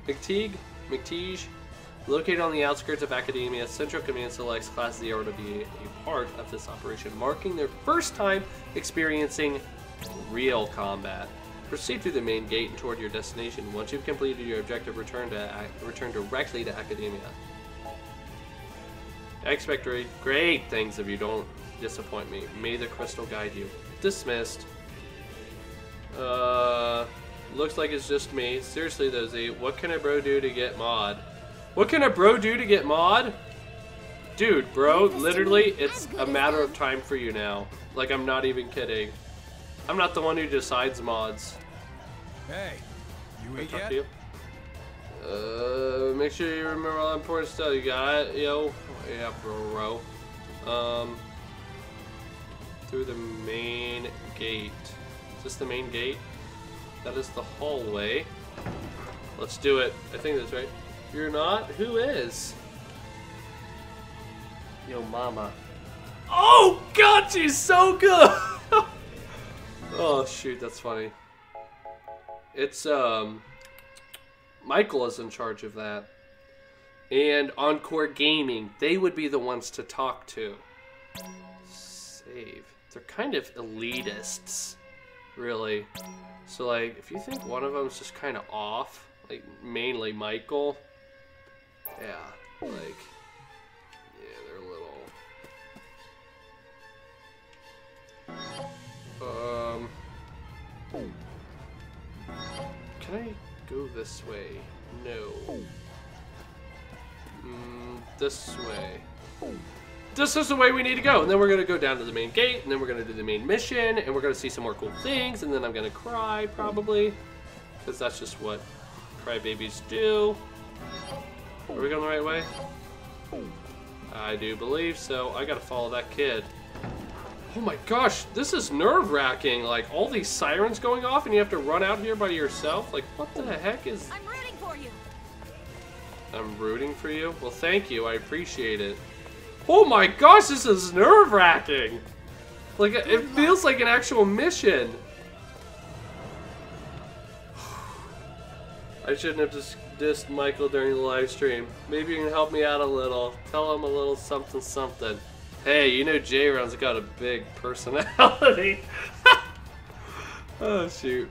Speaker 1: McTeague, McTeague. Located on the outskirts of Akademeia, Central Command selects Class Zero to be a part of this operation, marking their first time experiencing real combat. Proceed through the main gate and toward your destination. Once you've completed your objective, return to return directly to Akademeia. I expect great, things if you don't disappoint me. May the crystal guide you. Dismissed. Uh, looks like it's just me. Seriously though, Z, what can a bro do to get mod? What can a bro do to get mod? Dude, bro, literally, it's a matter of time for you now. Like, I'm not even kidding. I'm not the one who decides mods.
Speaker 15: Hey, you
Speaker 1: talk
Speaker 15: yet?
Speaker 1: you? Uh, make sure you remember all important stuff. You got it, yo? Yeah, bro. Um, through the main gate. Is this the main gate? That is the hallway. Let's do it. I think that's right. You're not? Who is? Yo, mama. Oh, God, she's so good! oh, shoot, that's funny. It's, um... Michael is in charge of that. And Encore Gaming, they would be the ones to talk to. Save. They're kind of elitists, really. So, like, if you think one of them's just kind of off, like, mainly Michael, yeah, like, yeah, they're little. Um. Can I go this way? No. Mm, this way. This is the way we need to go. And then we're to go down to the main gate, and then we're to do the main mission, and we're to see some more cool things, and then I'm to cry, probably. Because that's just what crybabies do. Are we going the right way? I do believe so. I got to follow that kid. Oh my gosh, this is nerve-wracking. Like, all these sirens going off, and you have to run out here by yourself? Like, what the heck is...
Speaker 9: I'm rooting for you.
Speaker 1: I'm rooting for you? Well, thank you. I appreciate it. Oh my gosh, this is nerve-wracking. Like, it feels like an actual mission. I shouldn't have just dissed Michael during the live stream. Maybe you can help me out a little. Tell him a little something something. Hey, you know J Round's got a big personality. oh shoot.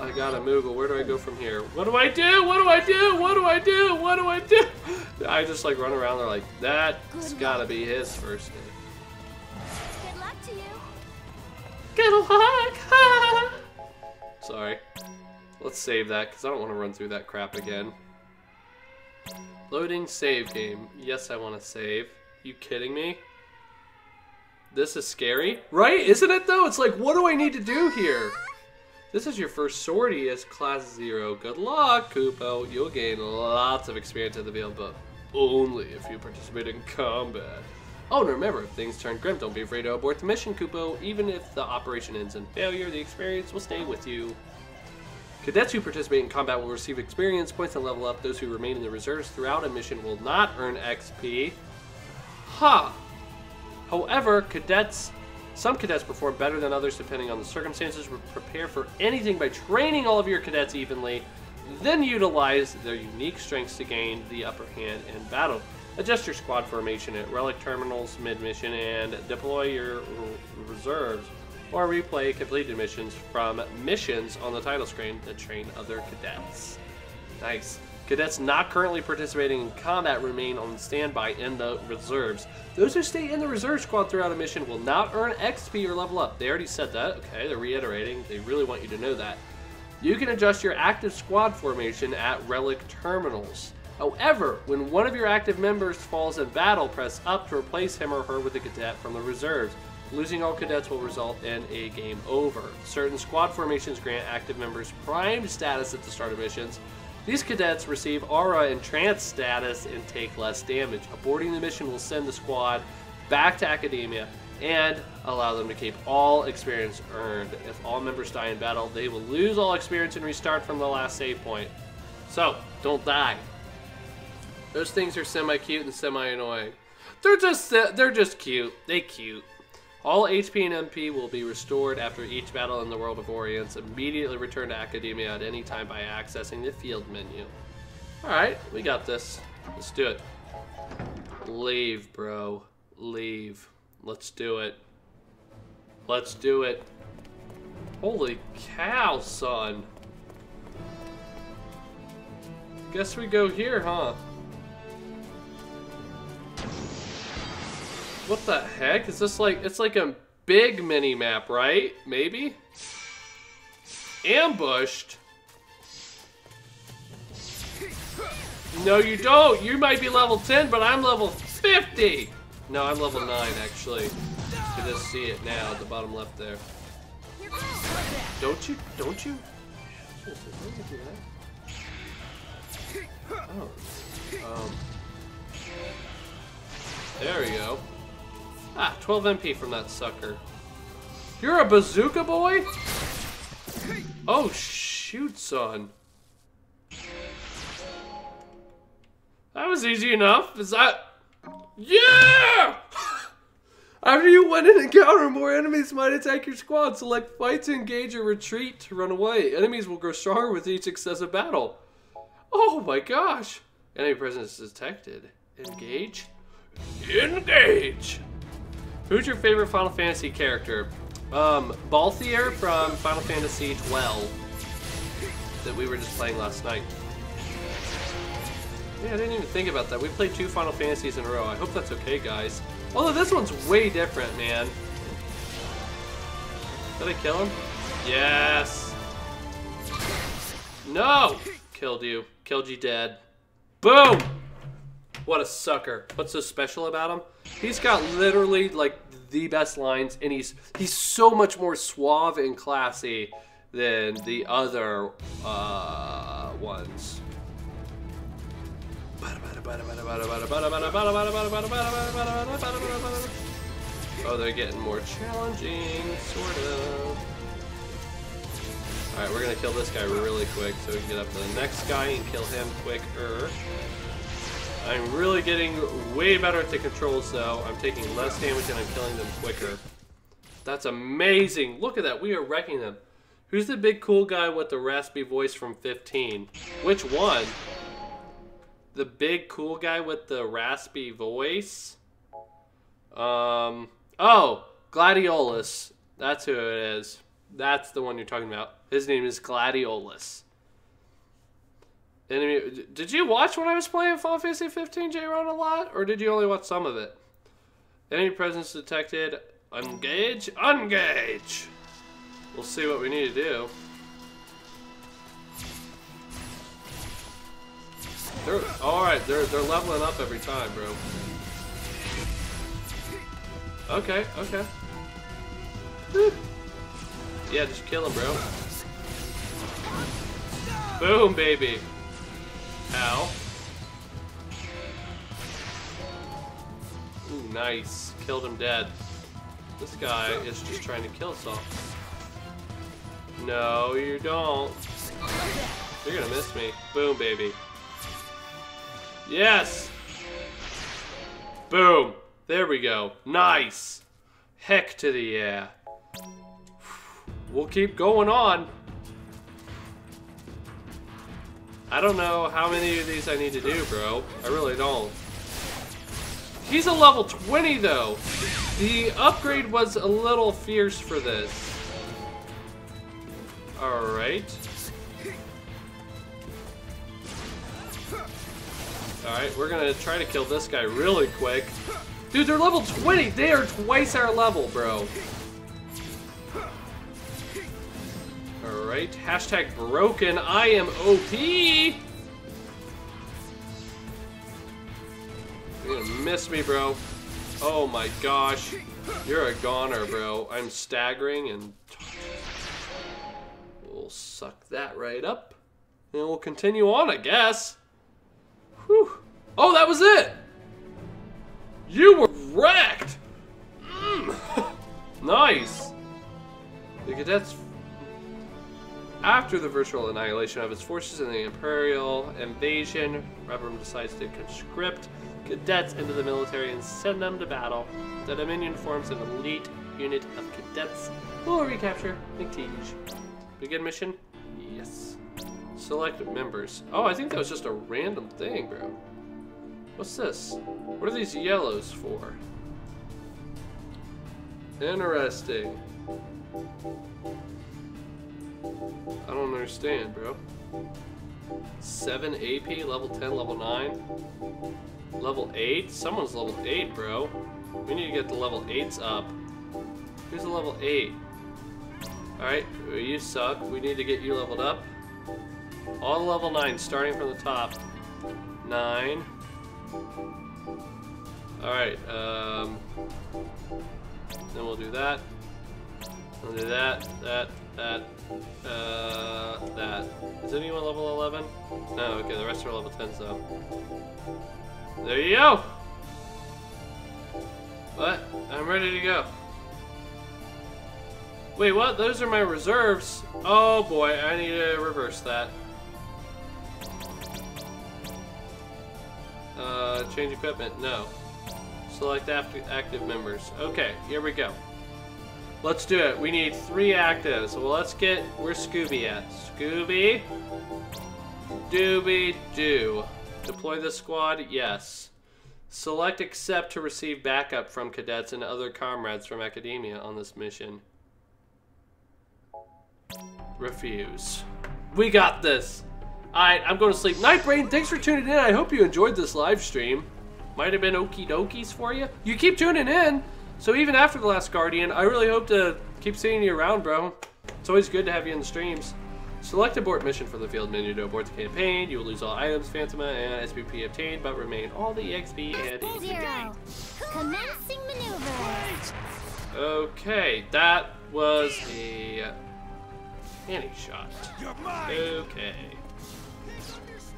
Speaker 1: I got a Moogle. Where do I go from here? What do I do? What do I do? What do I do? What do I do? I just like run around there like that's gotta be his first name.
Speaker 28: Good luck to you.
Speaker 1: Good luck. Sorry. Let's save that because I don't want to run through that crap again. Loading save game. Yes, I want to save. You kidding me? This is scary, right? Isn't it though? It's like, what do I need to do here? This is your first sortie as Class Zero. Good luck, Kupo. You'll gain lots of experience at the field, but only if you participate in combat. Oh, and remember, if things turn grim, don't be afraid to abort the mission, Kupo. Even if the operation ends in failure, the experience will stay with you. Cadets who participate in combat will receive experience points and level up. Those who remain in the reserves throughout a mission will not earn XP. Huh. However, cadets, some cadets perform better than others depending on the circumstances. Prepare for anything by training all of your cadets evenly, then utilize their unique strengths to gain the upper hand in battle. Adjust your squad formation at relic terminals mid-mission and deploy your reserves or replay completed missions from missions on the title screen to train other cadets. Nice. Cadets not currently participating in combat remain on standby in the reserves. Those who stay in the reserve squad throughout a mission will not earn XP or level up. They already said that. Okay, they're reiterating. They really want you to know that. You can adjust your active squad formation at relic terminals. However, when one of your active members falls in battle, press up to replace him or her with a cadet from the reserves. Losing all cadets will result in a game over. Certain squad formations grant active members prime status at the start of missions. These cadets receive aura and trance status and take less damage. Aborting the mission will send the squad back to Akademeia and allow them to keep all experience earned. If all members die in battle, they will lose all experience and restart from the last save point. So, don't die. Those things are semi-cute and semi-annoying. They're just they're just cute. They cute. All HP and MP will be restored after each battle in the World of Orience. Immediately return to Akademeia at any time by accessing the field menu. Alright, we got this. Let's do it. Leave, bro. Leave. Let's do it. Let's do it. Holy cow, son. Guess we go here, huh? What the heck? Is this like, it's like a big mini map, right? Maybe? Ambushed? No, you don't. You might be level 10, but I'm level 50. No, I'm level 9, actually. You can just see it now at the bottom left there. Don't you? Don't you? Oh. Um. There we go. Ah, 12 MP from that sucker. You're a bazooka boy? Oh, shoot, son. That was easy enough. Is that... Yeah! After you win an encounter, more enemies might attack your squad. Select fight to engage or retreat to run away. Enemies will grow stronger with each successive battle. Oh my gosh. Enemy presence detected. Engage. Engage! Who's your favorite Final Fantasy character? Um, Balthier from Final Fantasy XII that we were just playing last night. Yeah, I didn't even think about that. We played two Final Fantasies in a row. I hope that's okay, guys. Although this one's way different, man. Did I kill him? Yes. No! Killed you. Killed you dead. Boom! What a sucker. What's so special about him? He's got literally like the best lines and he's he's so much more suave and classy than the other uh, ones. Oh, they're getting more challenging, sort of. Alright, we're gonna kill this guy really quick so we can get up to the next guy and kill him quicker. I'm really getting way better at the controls though. I'm taking less damage and I'm killing them quicker. That's amazing. Look at that. We are wrecking them. Who's the big cool guy with the raspy voice from 15? Which one? the big cool guy with the raspy voice. Um. Oh, Gladiolus. That's who it is. That's the one you're talking about. His name is Gladiolus. Did you watch when I was playing Final Fantasy 15 J Ron a lot, or did you only watch some of it? Enemy presence detected. Engage. Engage. We'll see what we need to do. They're all right. They're they're leveling up every time, bro. Okay, okay. Yeah, just kill him, bro. Boom, baby. Ow. Ooh, nice. Killed him dead. This guy is just trying to kill us all. No, you don't. You're gonna miss me. Boom, baby. Yes! Boom! There we go. Nice! Heck to the yeah. We'll keep going on. I don't know how many of these I need to do, bro. I really don't. He's a level 20, though. The upgrade was a little fierce for this. Alright. Alright, we're gonna try to kill this guy really quick. Dude, they're level 20! They are twice our level, bro. Alright, hashtag broken. I am OP! You're gonna miss me, bro. Oh my gosh. You're a goner, bro. I'm staggering and... We'll suck that right up. And we'll continue on, I guess. Whew. Oh, that was it! You were wrecked! Mm. nice! The cadets... After the virtual annihilation of its forces in the Imperial invasion, Rubrum decides to conscript cadets into the military and send them to battle. The Dominion forms an elite unit of cadets who will recapture McTeague. Begin mission? Yes. Select members. Oh, I think that was just a random thing, bro. What's this? What are these yellows for? Interesting. I don't understand, bro. 7 AP, level 10, level 9. Level 8? Someone's level 8, bro. We need to get the level 8s up. Who's a level 8? Alright, you suck. We need to get you leveled up. All the level 9, starting from the top. 9. Alright, um... Then we'll do that. We'll do that, that, that, uh, that. Is anyone level 11? No, okay, the rest are level 10s though. There you go! What? I'm ready to go. Wait, what? Those are my reserves. Oh boy, I need to reverse that. Uh, change equipment? No. Select active members. Okay, here we go. Let's do it. We need three actives. Well, let's get... Where's Scooby at? Scooby? Dooby do. Deploy the squad? Yes. Select accept to receive backup from cadets and other comrades from Akademeia on this mission. Refuse. We got this. Alright, I'm going to sleep. Night Brain, thanks for tuning in. I hope you enjoyed this live stream. Might have been okie dokies for you. You keep tuning in. So even after The Last Guardian, I really hope to keep seeing you around, bro. It's always good to have you in the streams. Select abort mission from the field menu to abort the campaign. You will lose all items, Phantoma, and SPP obtained, but remain all the EXP and
Speaker 26: Zero. Commencing maneuver.
Speaker 1: Okay, that was a panty shot. Okay.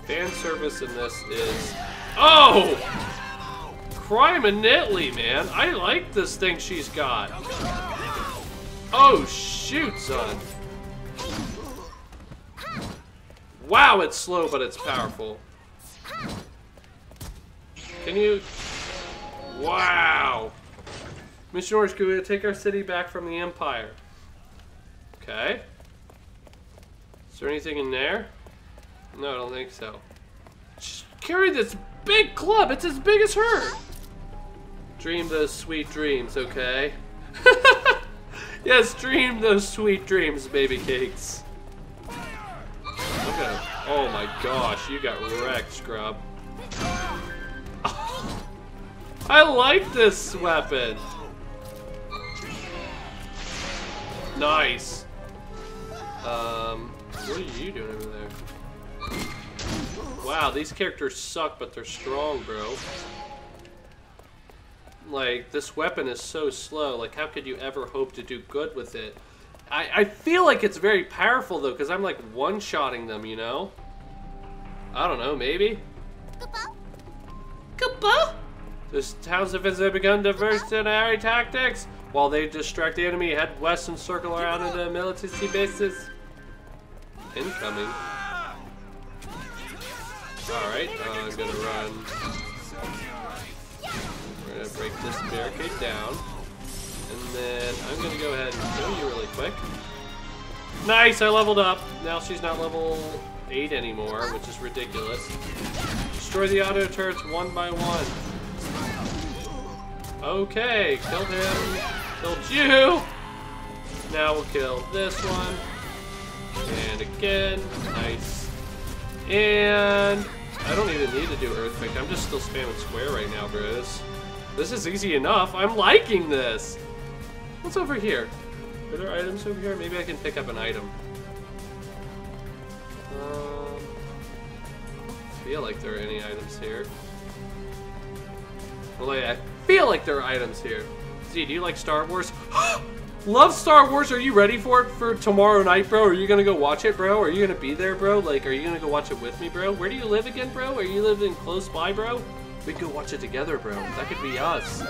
Speaker 1: Fan service in this is... Oh! Crime Italy, man. I like this thing she's got. Oh, shoot, son. Wow, it's slow, but it's powerful. Can you... Wow. Mission Orange, can we take our city back from the Empire? Okay. Is there anything in there? No, I don't think so. carry this big club. It's as big as her. Dream those sweet dreams, okay? yes, dream those sweet dreams, baby cakes. Look at. Oh my gosh, you got wrecked, scrub. I like this weapon. Nice. Um, what are you doing over there? Wow, these characters suck, but they're strong, bro. Like, this weapon is so slow. Like, how could you ever hope to do good with it? I, I feel like it's very powerful, though, because I'm, like, one-shotting them, you know? I don't know, maybe? Kupo? This town's defense have begun diversionary tactics. While they distract the enemy, head west and circle around into military bases. Incoming. Alright, uh, I'm gonna run. Gonna break this barricade down. And then I'm gonna go ahead and kill you really quick. Nice, I leveled up. Now she's not level 8 anymore, which is ridiculous. Destroy the auto turrets one by one. Okay, killed him. Killed you. Now we'll kill this one. And again. Nice. And I don't even need to do Earthquake. I'm just still spamming square right now, bros. This is easy enough. I'm liking this. What's over here? Are there items over here? Maybe I can pick up an item. Um, feel like there are any items here. Well, I feel like there are items here. Z, do you like Star Wars? Love Star Wars. Are you ready for it for tomorrow night, bro? Are you gonna go watch it, bro? Are you gonna be there, bro? Like, are you gonna go watch it with me, bro? Where do you live again, bro? Are you living close by, bro? We could watch it together, bro. That could be us.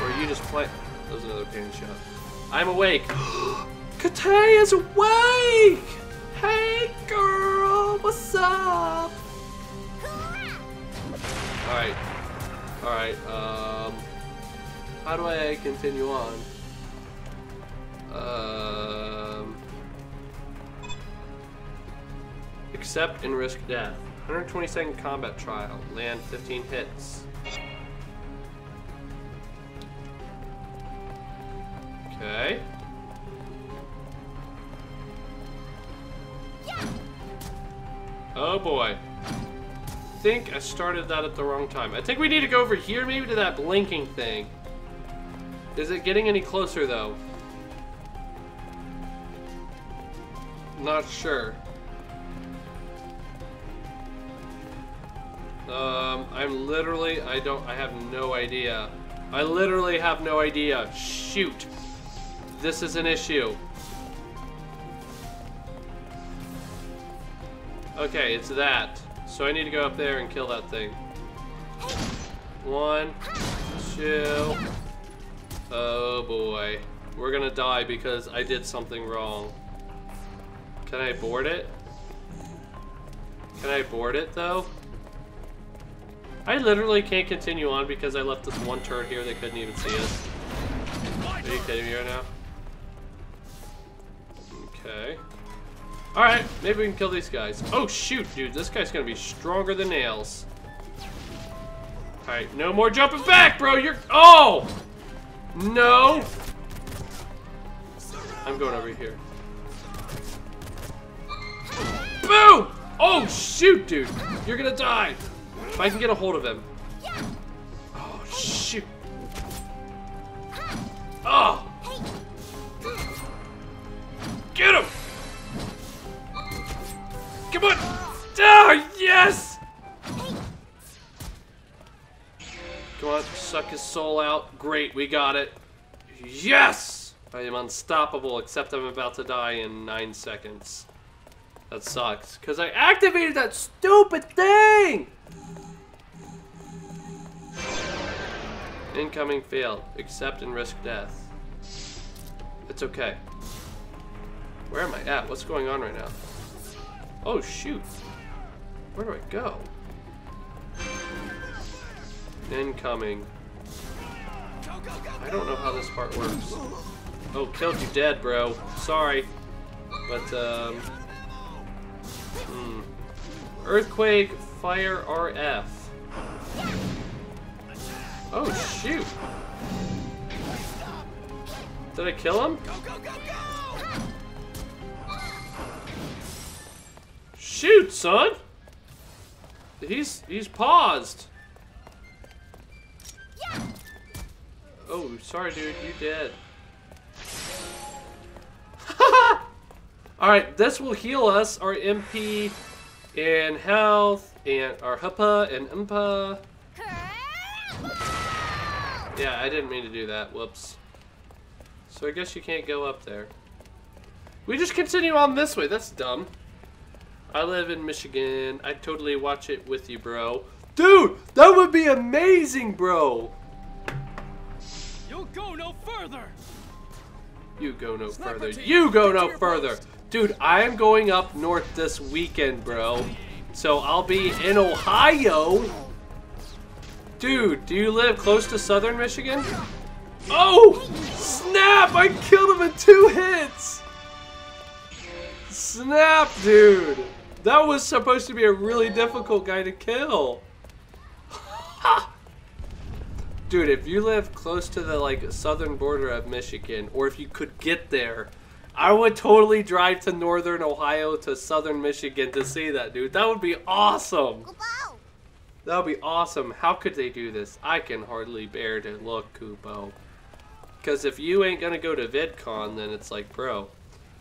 Speaker 1: Or you just play. That was another pain shot. I'm awake. Katay is awake! Hey, girl, what's up? Alright. Alright, um... How do I continue on? Um... Accept and risk death. 120 second combat trial. Land 15 hits. Okay. Oh boy. I think I started that at the wrong time. I think we need to go over here maybe to that blinking thing. Is it getting any closer though? Not sure. Um, I'm literally, I don't, I have no idea. I literally have no idea. Shoot. This is an issue. Okay, it's that. So I need to go up there and kill that thing. One, two. Oh boy. We're gonna die because I did something wrong. Can I board it? Can I board it though? I literally can't continue on because I left this one turret here they couldn't even see us. Are you kidding me right now? Okay. Alright, maybe we can kill these guys. Oh shoot, dude, this guy's gonna be stronger than nails. Alright, no more jumping back, bro! You're- Oh! No! I'm going over here. Boom! Oh shoot, dude! You're gonna die! If I can get a hold of him. Oh, shoot. Oh! Get him! Come on! Oh, yes! Come on, suck his soul out. Great, we got it. Yes! I am unstoppable, except I'm about to die in nine seconds. That sucks, because I activated that stupid thing! Incoming failed. Accept and risk death. It's okay. Where am I at? What's going on right now? Oh, shoot. Where do I go? Incoming. I don't know how this part works. Oh, killed you dead, bro. Sorry. But, um... Hmm. Earthquake, Fire RF. Oh, shoot. Did I kill him? Shoot, son! He's he's paused. Oh, sorry, dude. You dead. Alright, this will heal us, our MP and health, and our HUPA and IMPA. Yeah, I didn't mean to do that. Whoops. So I guess you can't go up there. We just continue on this way. That's dumb. I live in Michigan. I'd totally watch it with you, bro. Dude, that would be amazing, bro.
Speaker 15: You'll go no further.
Speaker 1: You go no further. You go no further. Dude, I'm going up north this weekend, bro. So I'll be in Ohio. Dude, do you live close to southern Michigan? Oh! Snap! I killed him in two hits! Snap, dude! That was supposed to be a really difficult guy to kill. dude, if you live close to the like southern border of Michigan, or if you could get there, I would totally drive to northern Ohio to southern Michigan to see that, dude. That would be awesome. That would be awesome. How could they do this? I can hardly bear to look, Kupo. Because if you ain't gonna go to VidCon, then it's like, bro.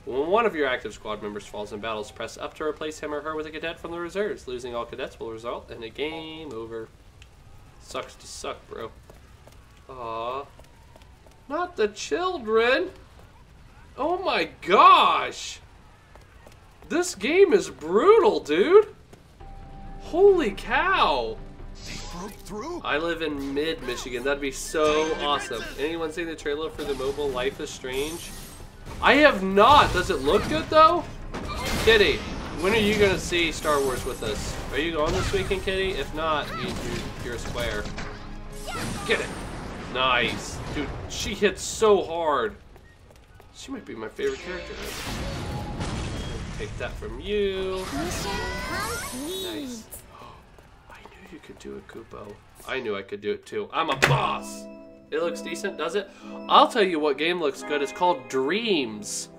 Speaker 1: When one of your active squad members falls in battles, press up to replace him or her with a cadet from the reserves. Losing all cadets will result in a game over. Sucks to suck, bro. Aw. Not the children! Oh my gosh! This game is brutal, dude! Holy cow! I live in mid-Michigan. That'd be so awesome. Anyone seen the trailer for the mobile Life is Strange? I have not. Does it look good, though? Kitty, when are you going to see Star Wars with us? Are you going this weekend, Kitty? If not, you, you're a square. Get it. Nice. Dude, she hits so hard. She might be my favorite character. Take that from you. Nice. I knew you could do it, Kupo. I knew I could do it too. I'm a boss. It looks decent, does it? I'll tell you what game looks good. It's called Dreams.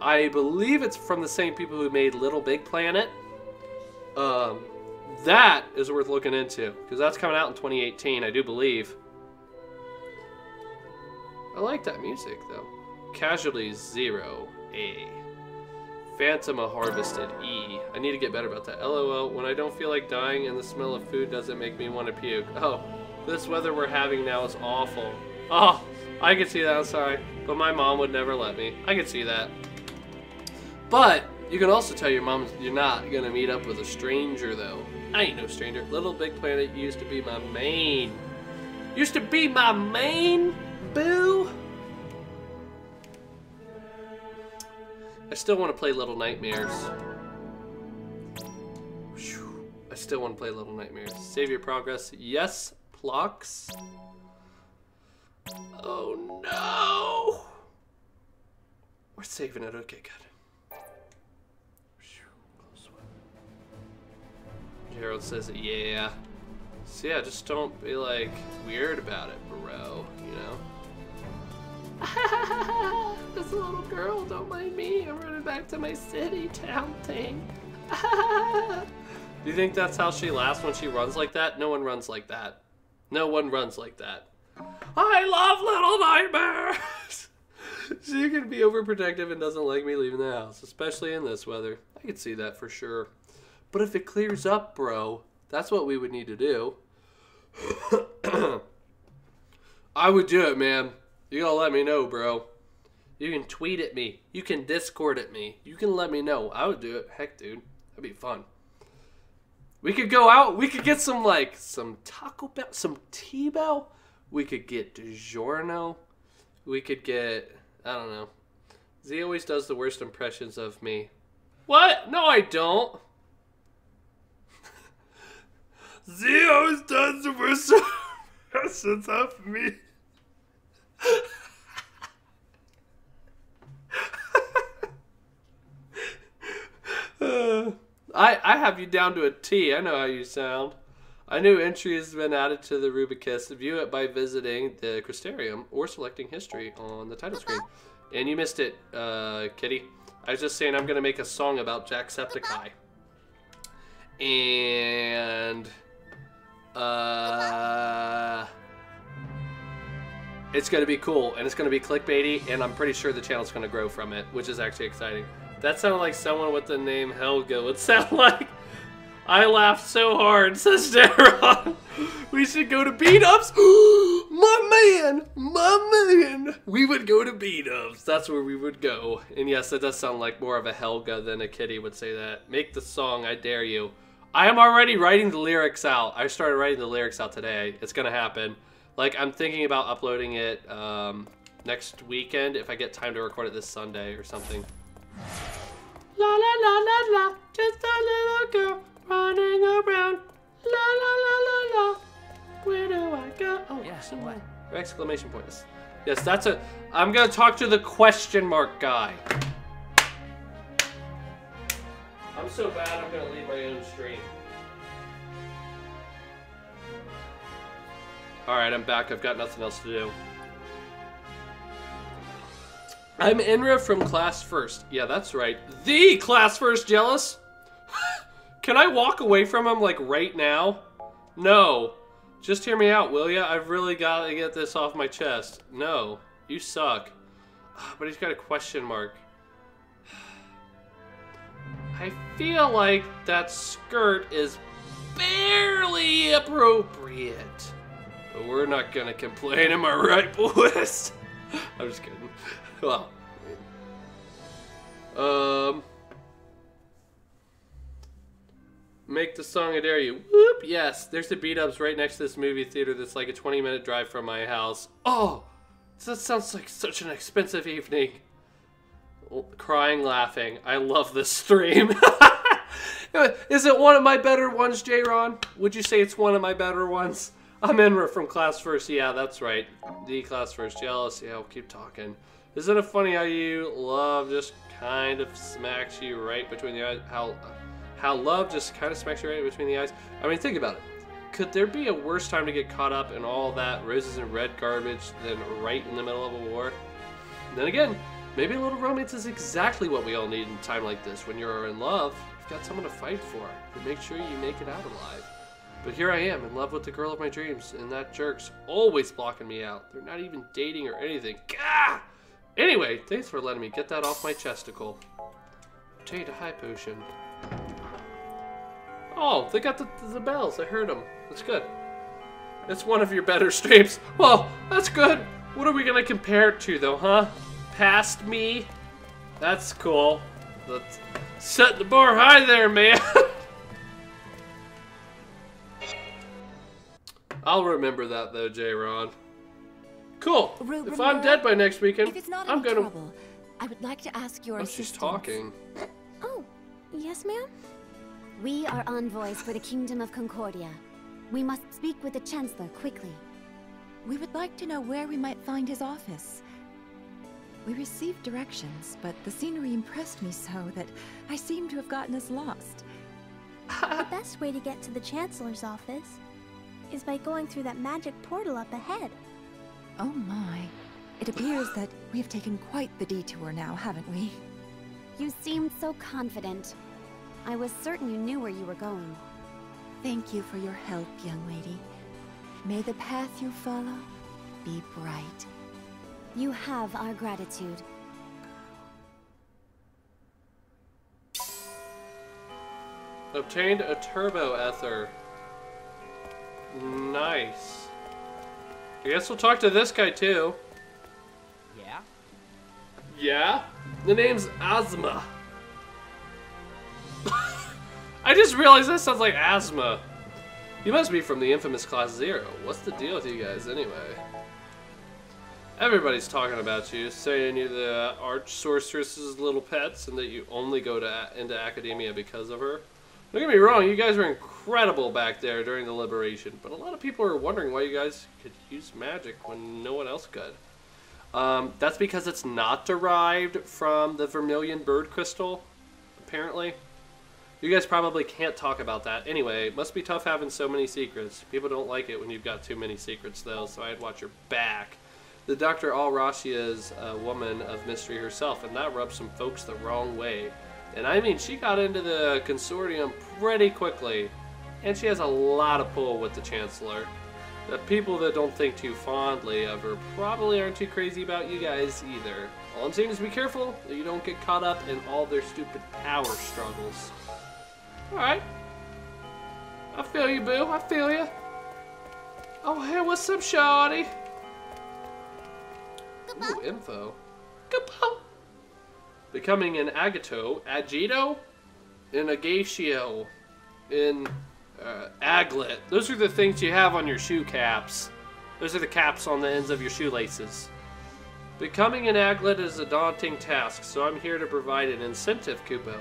Speaker 1: I believe it's from the same people who made Little Big Planet. Um, that is worth looking into because that's coming out in 2018, I do believe. I like that music though. Casualties zero A. Phantoma harvested E. I need to get better about that. LOL. When I don't feel like dying and the smell of food doesn't make me want to puke. Oh, this weather we're having now is awful. Oh, I can see that. I'm sorry, but my mom would never let me. I can see that. But you can also tell your mom you're not gonna meet up with a stranger though. I ain't no stranger. Little Big Planet used to be my main. Used to be my main, boo. I still want to play Little Nightmares. I still want to play Little Nightmares. Save your progress. Yes, Plux. Oh no! We're saving it. Okay, good. Gerald says, yeah. So yeah, just don't be like weird about it, bro. You know? this little girl, don't mind me. I'm running back to my city town thing. Do you think that's how she laughs when she runs like that? No one runs like that. No one runs like that. I love Little Nightmares! she can be overprotective and doesn't like me leaving the house, especially in this weather. I could see that for sure. But if it clears up, bro, that's what we would need to do. I would do it, man. You gotta let me know, bro. You can tweet at me. You can Discord at me. You can let me know. I would do it. Heck, dude. That'd be fun. We could go out. We could get some, like, some Taco Bell, some T-Bell. We could get DiGiorno. We could get, I don't know. Z always does the worst impressions of me. What? No, I don't. Z always does the worst impressions of me. I, I have you down to a T. I know how you sound. A new entry has been added to the Rubicus. View it by visiting the Crystarium or selecting history on the title screen. And you missed it, uh, Kitty. I was just saying I'm going to make a song about Jacksepticeye. And... Uh... It's going to be cool, and it's going to be clickbaity, and I'm pretty sure the channel's going to grow from it, which is actually exciting. That sounded like someone with the name Helga would sound like. I laughed so hard, says Daron. We should go to beat ups. my man, my man. We would go to beat ups. That's where we would go. And yes, it does sound like more of a Helga than a kitty would say that. Make the song, I dare you. I am already writing the lyrics out. I started writing the lyrics out today. It's gonna happen. Like I'm thinking about uploading it um, next weekend if I get time to record it this Sunday or something. La la la la la, just a little girl running around. La la la la la, where do I go? Oh, yes, what? Exclamation points. Yes, that's a. I'm gonna talk to the question mark guy. I'm so bad. I'm gonna leave my own stream. All right, I'm back. I've got nothing else to do. I'm Enra from Class First. Yeah, that's right. The Class First Jealous? Can I walk away from him, like, right now? No. Just hear me out, will ya? I've really got to get this off my chest. No. You suck. Ah, but he's got a question mark. I feel like that skirt is barely appropriate. But we're not gonna complain, am I right, boys? I'm just kidding. Well, um, make the song I dare you. Whoop! Yes, there's the beat ups right next to this movie theater. That's like a 20 minute drive from my house. Oh, that sounds like such an expensive evening. Crying, laughing. I love this stream. Is it one of my better ones, J. Ron? Would you say it's one of my better ones? I'm in from class first. Yeah, that's right. The class first. Jealous. Yeah, we'll keep talking. Isn't it funny how you love just kind of smacks you right between the eyes? How how love just kind of smacks you right between the eyes? I mean, think about it. Could there be a worse time to get caught up in all that roses and red garbage than right in the middle of a war? Then again, maybe a little romance is exactly what we all need in a time like this. When you're in love, you've got someone to fight for. But make sure you make it out alive. But here I am, in love with the girl of my dreams, and that jerk's always blocking me out. They're not even dating or anything. Gah! Anyway, thanks for letting me get that off my chesticle. Obtained a high potion. Oh, they got the, the bells. I heard them. That's good. It's one of your better streams. Well, that's good. What are we going to compare it to, though, huh? Past me? That's cool. Let's set the bar high there, man. I'll remember that, though, J-Ron. Cool.
Speaker 9: Ruben,
Speaker 1: if I'm dead by next weekend,
Speaker 9: If it's not
Speaker 1: I'm gonna.
Speaker 9: trouble, I would like to ask your
Speaker 1: Oh, she's talking.
Speaker 30: Oh, yes, ma'am?
Speaker 31: We are envoys for the Kingdom of Concordia. We must speak with the Chancellor quickly.
Speaker 32: We would like to know where we might find his office. We received directions, but the scenery impressed me so that I seem to have gotten us lost.
Speaker 30: the best way to get to the Chancellor's office is by going through that magic portal up ahead.
Speaker 32: Oh my. It appears that we have taken quite the detour now, haven't we?
Speaker 31: You seemed so confident. I was certain you knew where you were going.
Speaker 32: Thank you for your help, young lady. May the path you follow be bright.
Speaker 31: You have our gratitude.
Speaker 1: Obtained a turbo ether. Nice. I guess we'll talk to this guy too.
Speaker 25: Yeah?
Speaker 1: Yeah? The name's Asma. I just realized that sounds like asthma. You must be from the infamous Class Zero. What's the deal with you guys anyway? Everybody's talking about you, saying you're the arch sorceress's little pets and that you only go to into Akademeia because of her. Don't get me wrong, you guys were incredible back there during the liberation, but a lot of people are wondering why you guys could use magic when no one else could. Um, that's because it's not derived from the vermilion bird crystal, apparently. You guys probably can't talk about that. Anyway, must be tough having so many secrets. People don't like it when you've got too many secrets, though, so I'd watch your back. The Dr. Al Rashia is a woman of mystery herself, and that rubs some folks the wrong way. And I mean, she got into the consortium pretty quickly, and she has a lot of pull with the Chancellor. The people that don't think too fondly of her probably aren't too crazy about you guys either. All I'm saying is be careful that you don't get caught up in all their stupid power struggles. Alright. I feel you, boo. I feel you. Oh, hey, what's up, shawty? Ooh, info. Goodbye. Becoming an Agato, Agito, an Agatio, in uh, Aglet. Those are the things you have on your shoe caps. Those are the caps on the ends of your shoelaces. Becoming an Aglet is a daunting task, so I'm here to provide an incentive, Kupo.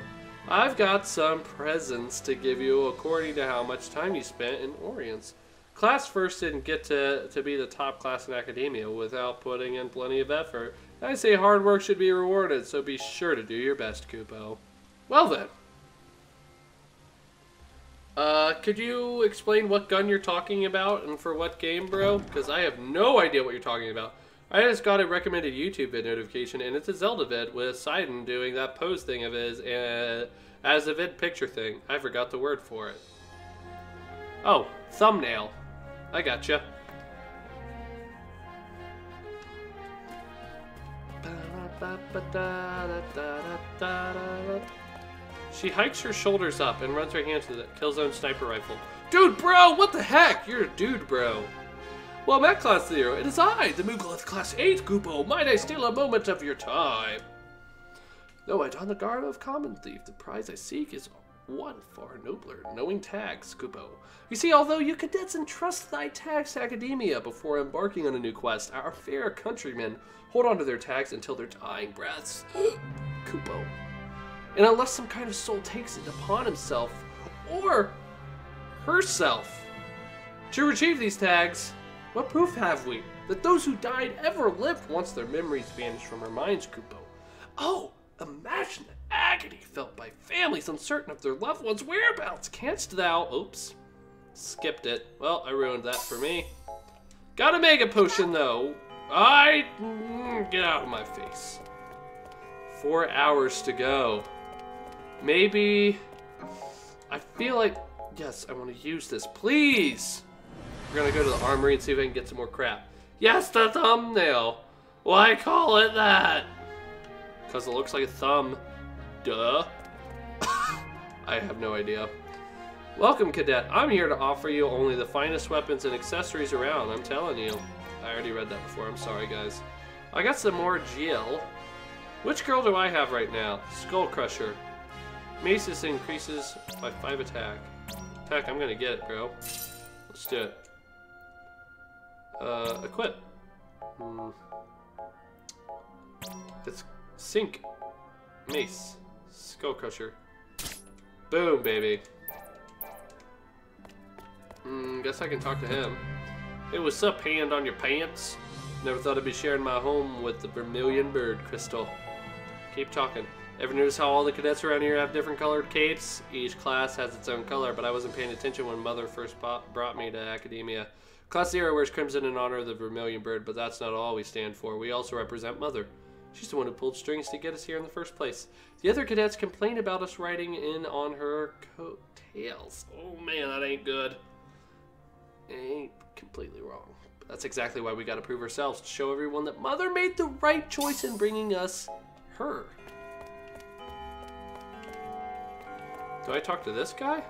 Speaker 1: I've got some presents to give you according to how much time you spent in Orience. Class first didn't get to, to be the top class in Akademeia without putting in plenty of effort. I say hard work should be rewarded, so be sure to do your best, Kupo. Well then. Uh, could you explain what gun you're talking about and for what game, bro? Because I have no idea what you're talking about. I just got a recommended YouTube vid notification, and it's a Zelda vid with Sidon doing that pose thing of his uh, as a vid picture thing. I forgot the word for it. Oh, thumbnail. I gotcha. She hikes her shoulders up and runs her hands to the Killzone sniper rifle. Dude, bro, what the heck? You're a dude, bro. Well, met Class Zero, it is I, the Moogle Class 8 Kupo. Might I steal a moment of your time? Though I don the garb of common thief, the prize I seek is one far nobler, knowing tags, Kupo. You see, although you cadets entrust thy tags to Akademeia before embarking on a new quest, our fair countrymen hold on to their tags until their dying breaths. Kupo. And unless some kind of soul takes it upon himself, or herself, to retrieve these tags, what proof have we that those who died ever lived once their memories vanished from our minds, Kupo? Oh, imagine the agony felt by families uncertain of their loved ones' whereabouts. Canst thou? Oops. Skipped it. Well, I ruined that for me. Got a mega potion, though. I... Mm, get out of my face. Four hours to go. Maybe... I feel like... Yes, I want to use this. Please! We're gonna go to the armory and see if I can get some more crap. Yes, the thumbnail! Why call it that? Because it looks like a thumb. Duh. I have no idea. Welcome, Cadet. I'm here to offer you only the finest weapons and accessories around, I'm telling you. I already read that before, I'm sorry, guys. I got some more Gil. Which girl do I have right now? Skull Crusher. Maces increases by 5 attack. Heck, I'm gonna get it, bro. Let's do it. Uh, equip. Hmm. It's Cinque. Mace. Skull Crusher. Boom, baby. Hmm, guess I can talk to him. Hey, what's up, hand on your pants? Never thought I'd be sharing my home with the Vermilion Bird Crystal. Keep talking. Ever notice how all the cadets around here have different colored capes? Each class has its own color, but I wasn't paying attention when Mother first brought me to Akademeia. Class Zero wears crimson in honor of the Vermilion Bird, but that's not all we stand for. We also represent Mother. She's the one who pulled strings to get us here in the first place. The other cadets complain about us riding in on her coattails. Oh man, that ain't good. Ain't completely wrong. But that's exactly why we gotta prove ourselves to show everyone that Mother made the right choice in bringing us her. Do I talk to this guy?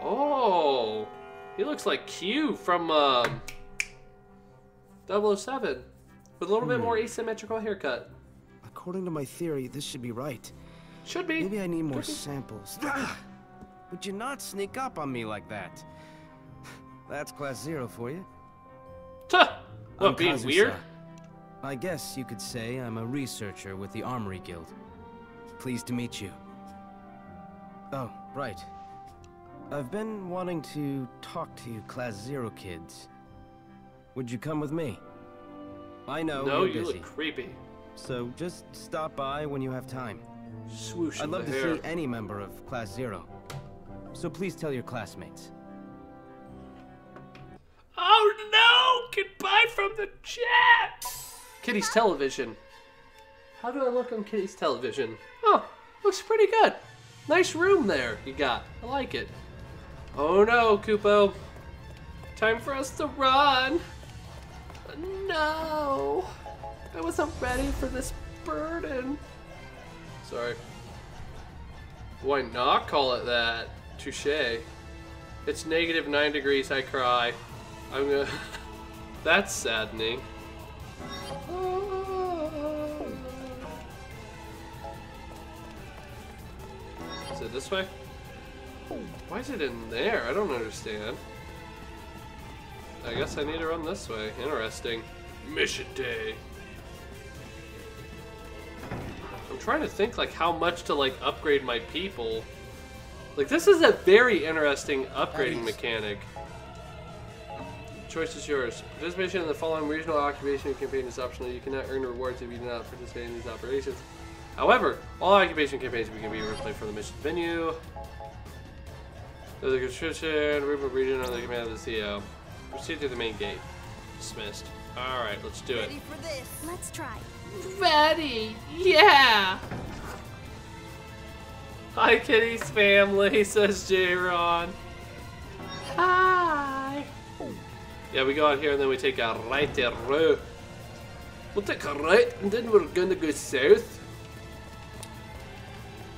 Speaker 1: Oh, he looks like Q from um, 007 with a little bit more asymmetrical haircut.
Speaker 27: According to my theory, this should be right.
Speaker 1: Should be.
Speaker 27: Maybe I need more samples. Would you not sneak up on me like that? That's class zero for you.
Speaker 1: Tuh! What,
Speaker 27: I'm
Speaker 1: being
Speaker 27: Kazusa.
Speaker 1: weird?
Speaker 27: I guess you could say I'm a researcher with the Armory Guild. Pleased to meet you. Oh, right. I've been wanting to talk to you Class Zero kids. Would you come with me? I know
Speaker 1: No, you
Speaker 27: busy.
Speaker 1: look creepy.
Speaker 27: So just stop by when you have time.
Speaker 1: Swoosh
Speaker 33: I'd love to
Speaker 1: hair.
Speaker 33: see any member of Class Zero. So please tell your classmates.
Speaker 1: Oh no! Goodbye from the chat! Kitty's television. How do I look on Kitty's television? Oh, looks pretty good. Nice room there you got. I like it. Oh no, Kupo. Time for us to run. No. I wasn't ready for this burden. Sorry. Why not call it that? Touche. It's negative 9 degrees, I cry. I'm gonna... That's saddening. Is it this way? Why is it in there? I don't understand. I guess I need to run this way. Interesting. Mission day. I'm trying to think like how much to like upgrade my people. Like this is a very interesting upgrading mechanic. Choice is yours. Participation in the following regional occupation campaign is optional. You cannot earn rewards if you do not participate in these operations. However, all occupation campaigns can be replayed from the mission menu. There's a conscription, room of region under the command of the CEO. Proceed to the main gate. Dismissed. Alright, let's do it.
Speaker 26: Ready for this. Let's try.
Speaker 1: Ready! Yeah! Hi, Kitty's family, says J-Ron. Hi! Yeah, we go out here and then we take a right there. We'll take a right and then we're gonna go south.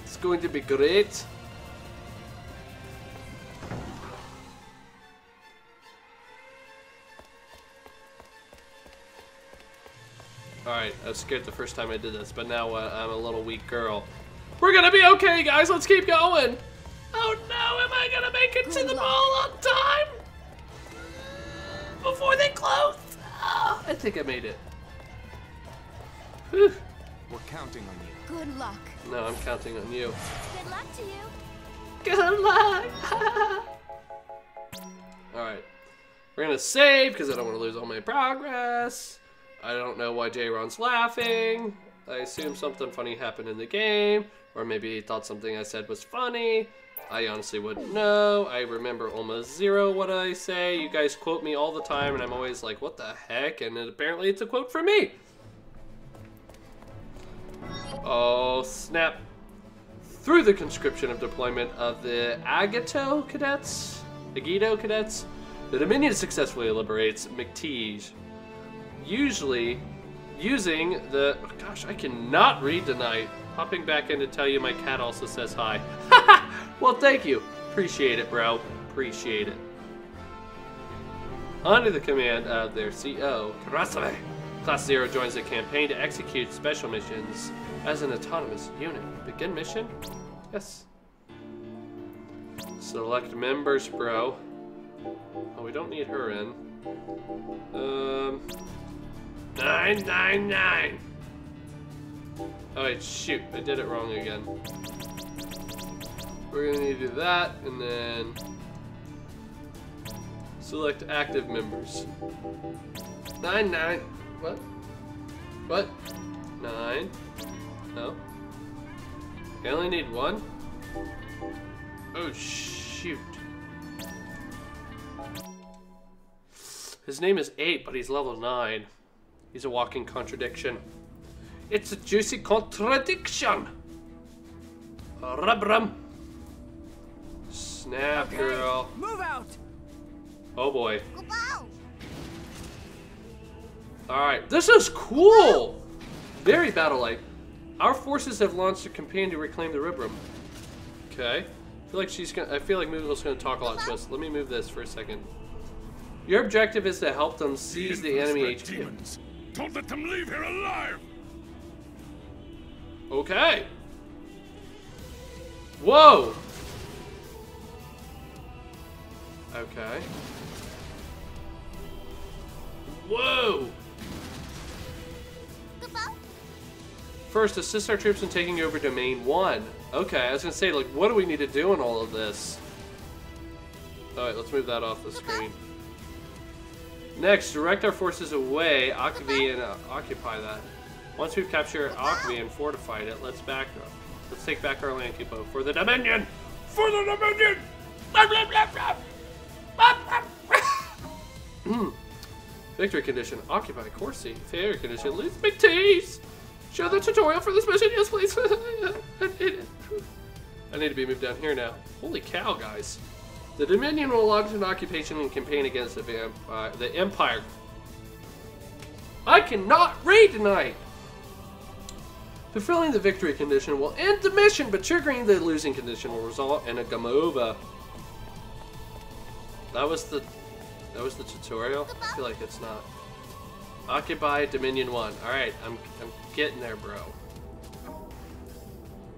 Speaker 1: It's going to be great. Alright, I was scared the first time I did this, but now uh, I'm a little weak girl. We're gonna be okay, guys. Let's keep going. Oh no, am I gonna make it to the mall on time? Before they close? Oh, I think I made it. Whew.
Speaker 15: We're counting on you.
Speaker 9: Good luck.
Speaker 1: No, I'm counting on you.
Speaker 26: Good luck to you.
Speaker 1: Good luck. Alright. We're gonna save because I don't want to lose all my progress. I don't know why J-Ron's laughing. I assume something funny happened in the game. Or maybe he thought something I said was funny. I honestly wouldn't know. I remember almost zero what I say. You guys quote me all the time and I'm always like, what the heck? And it, apparently it's a quote from me. Oh, snap. Through the conscription of deployment of the Agato cadets, Agito cadets, the Dominion successfully liberates McTeague. Usually, using the... oh gosh, I cannot read tonight. Hopping back in to tell you my cat also says hi. well, thank you. Appreciate it, bro. Appreciate it. Under the command of their CO, Kurasame, Class Zero joins the campaign to execute special missions as an autonomous unit. Begin mission? Yes. Select members, bro. Oh, we don't need her in. Um, nine, nine, nine. Oh wait, shoot, I did it wrong again. We're gonna need to do that, and then select active members. Nine, nine, what? What? Nine? No. I only need one? Oh, shoot. His name is 8, but he's level 9. He's a walking contradiction. It's a juicy contradiction! Rubrum! Snap, girl.
Speaker 15: Move out!
Speaker 1: Oh boy. Alright, this is cool! Very battle-like. Our forces have launched a campaign to reclaim the Ribram. Okay. I feel like she's gonna I feel like Moogle's gonna talk a lot to us. Let me move this for a second. Your objective is to help them seize the enemy HQ.
Speaker 22: Demons. Don't let them leave here alive!
Speaker 1: Okay. Whoa! Okay. Whoa! First, assist our troops in taking over Domain 1. Okay, I was gonna say, like, what do we need to do in all of this? Alright, let's move that off the screen. Next, direct our forces away, Akvi, and uh, occupy that. Once we've captured Akvi and fortified it, let's back up. Let's take back our land, Kupo. For the Dominion! For the Dominion! Blah, blah, blah, Hmm. Victory condition. Occupy Corsi. Failure condition. Lose McTighe! Show the tutorial for this mission. Yes, please. I need to be moved down here now. Holy cow, guys. The Dominion will launch an occupation and campaign against the, the Empire. I cannot read tonight! Fulfilling the victory condition will end the mission, but triggering the losing condition will result in a game over. That was the that was the tutorial? I feel like it's not. Occupy Dominion 1. Alright, I'm, I'm getting there, bro.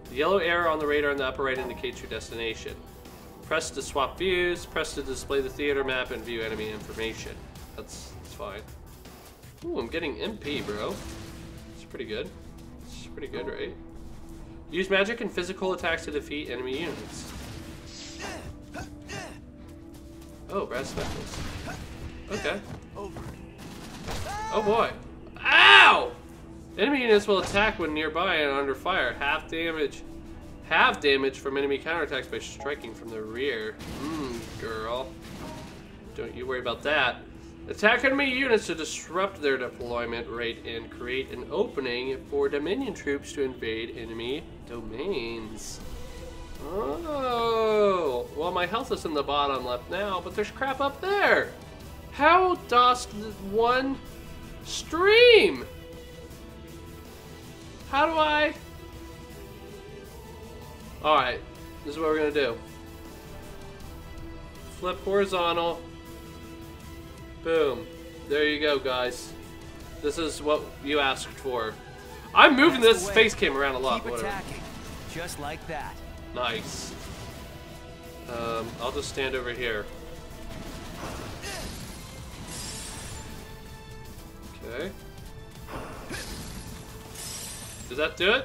Speaker 1: The yellow arrow on the radar in the upper right indicates your destination. Press to swap views, press to display the theater map, and view enemy information. That's, that's fine. Ooh, I'm getting MP, bro. It's pretty good. It's pretty good, right? Use magic and physical attacks to defeat enemy units. Oh, brass knuckles. Okay. Oh boy. Ow! Enemy units will attack when nearby and under fire. Half damage. Half damage from enemy counterattacks by striking from the rear. Mmm, girl. Don't you worry about that. Attack enemy units to disrupt their deployment rate and create an opening for Dominion troops to invade enemy domains. Oh, well my health is in the bottom left now, but there's crap up there. How does one stream? How do I? Alright, this is what we're gonna do. Flip horizontal. Boom. There you go, guys. This is what you asked for. I'm moving this face cam around a lot.
Speaker 15: Keep
Speaker 1: whatever.
Speaker 15: attacking. Just like that.
Speaker 1: Nice. Um, I'll just stand over here. Okay. Does that do it?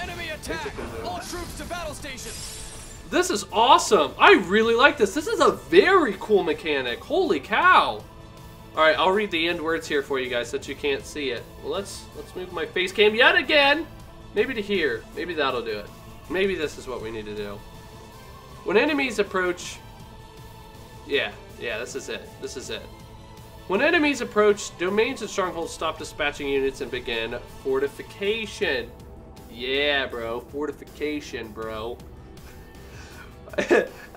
Speaker 15: Enemy attack! All troops to battle stations!
Speaker 1: This is awesome! I really like this. This is a very cool mechanic. Holy cow! Alright, I'll read the end words here for you guys since you can't see it. Well, let's let's move my face cam yet again! Maybe to here. Maybe that'll do it. Maybe this is what we need to do. When enemies approach... Yeah, yeah, this is it. This is it. When enemies approach, domains and strongholds stop dispatching units and begin fortification. Yeah, bro. Fortification, bro.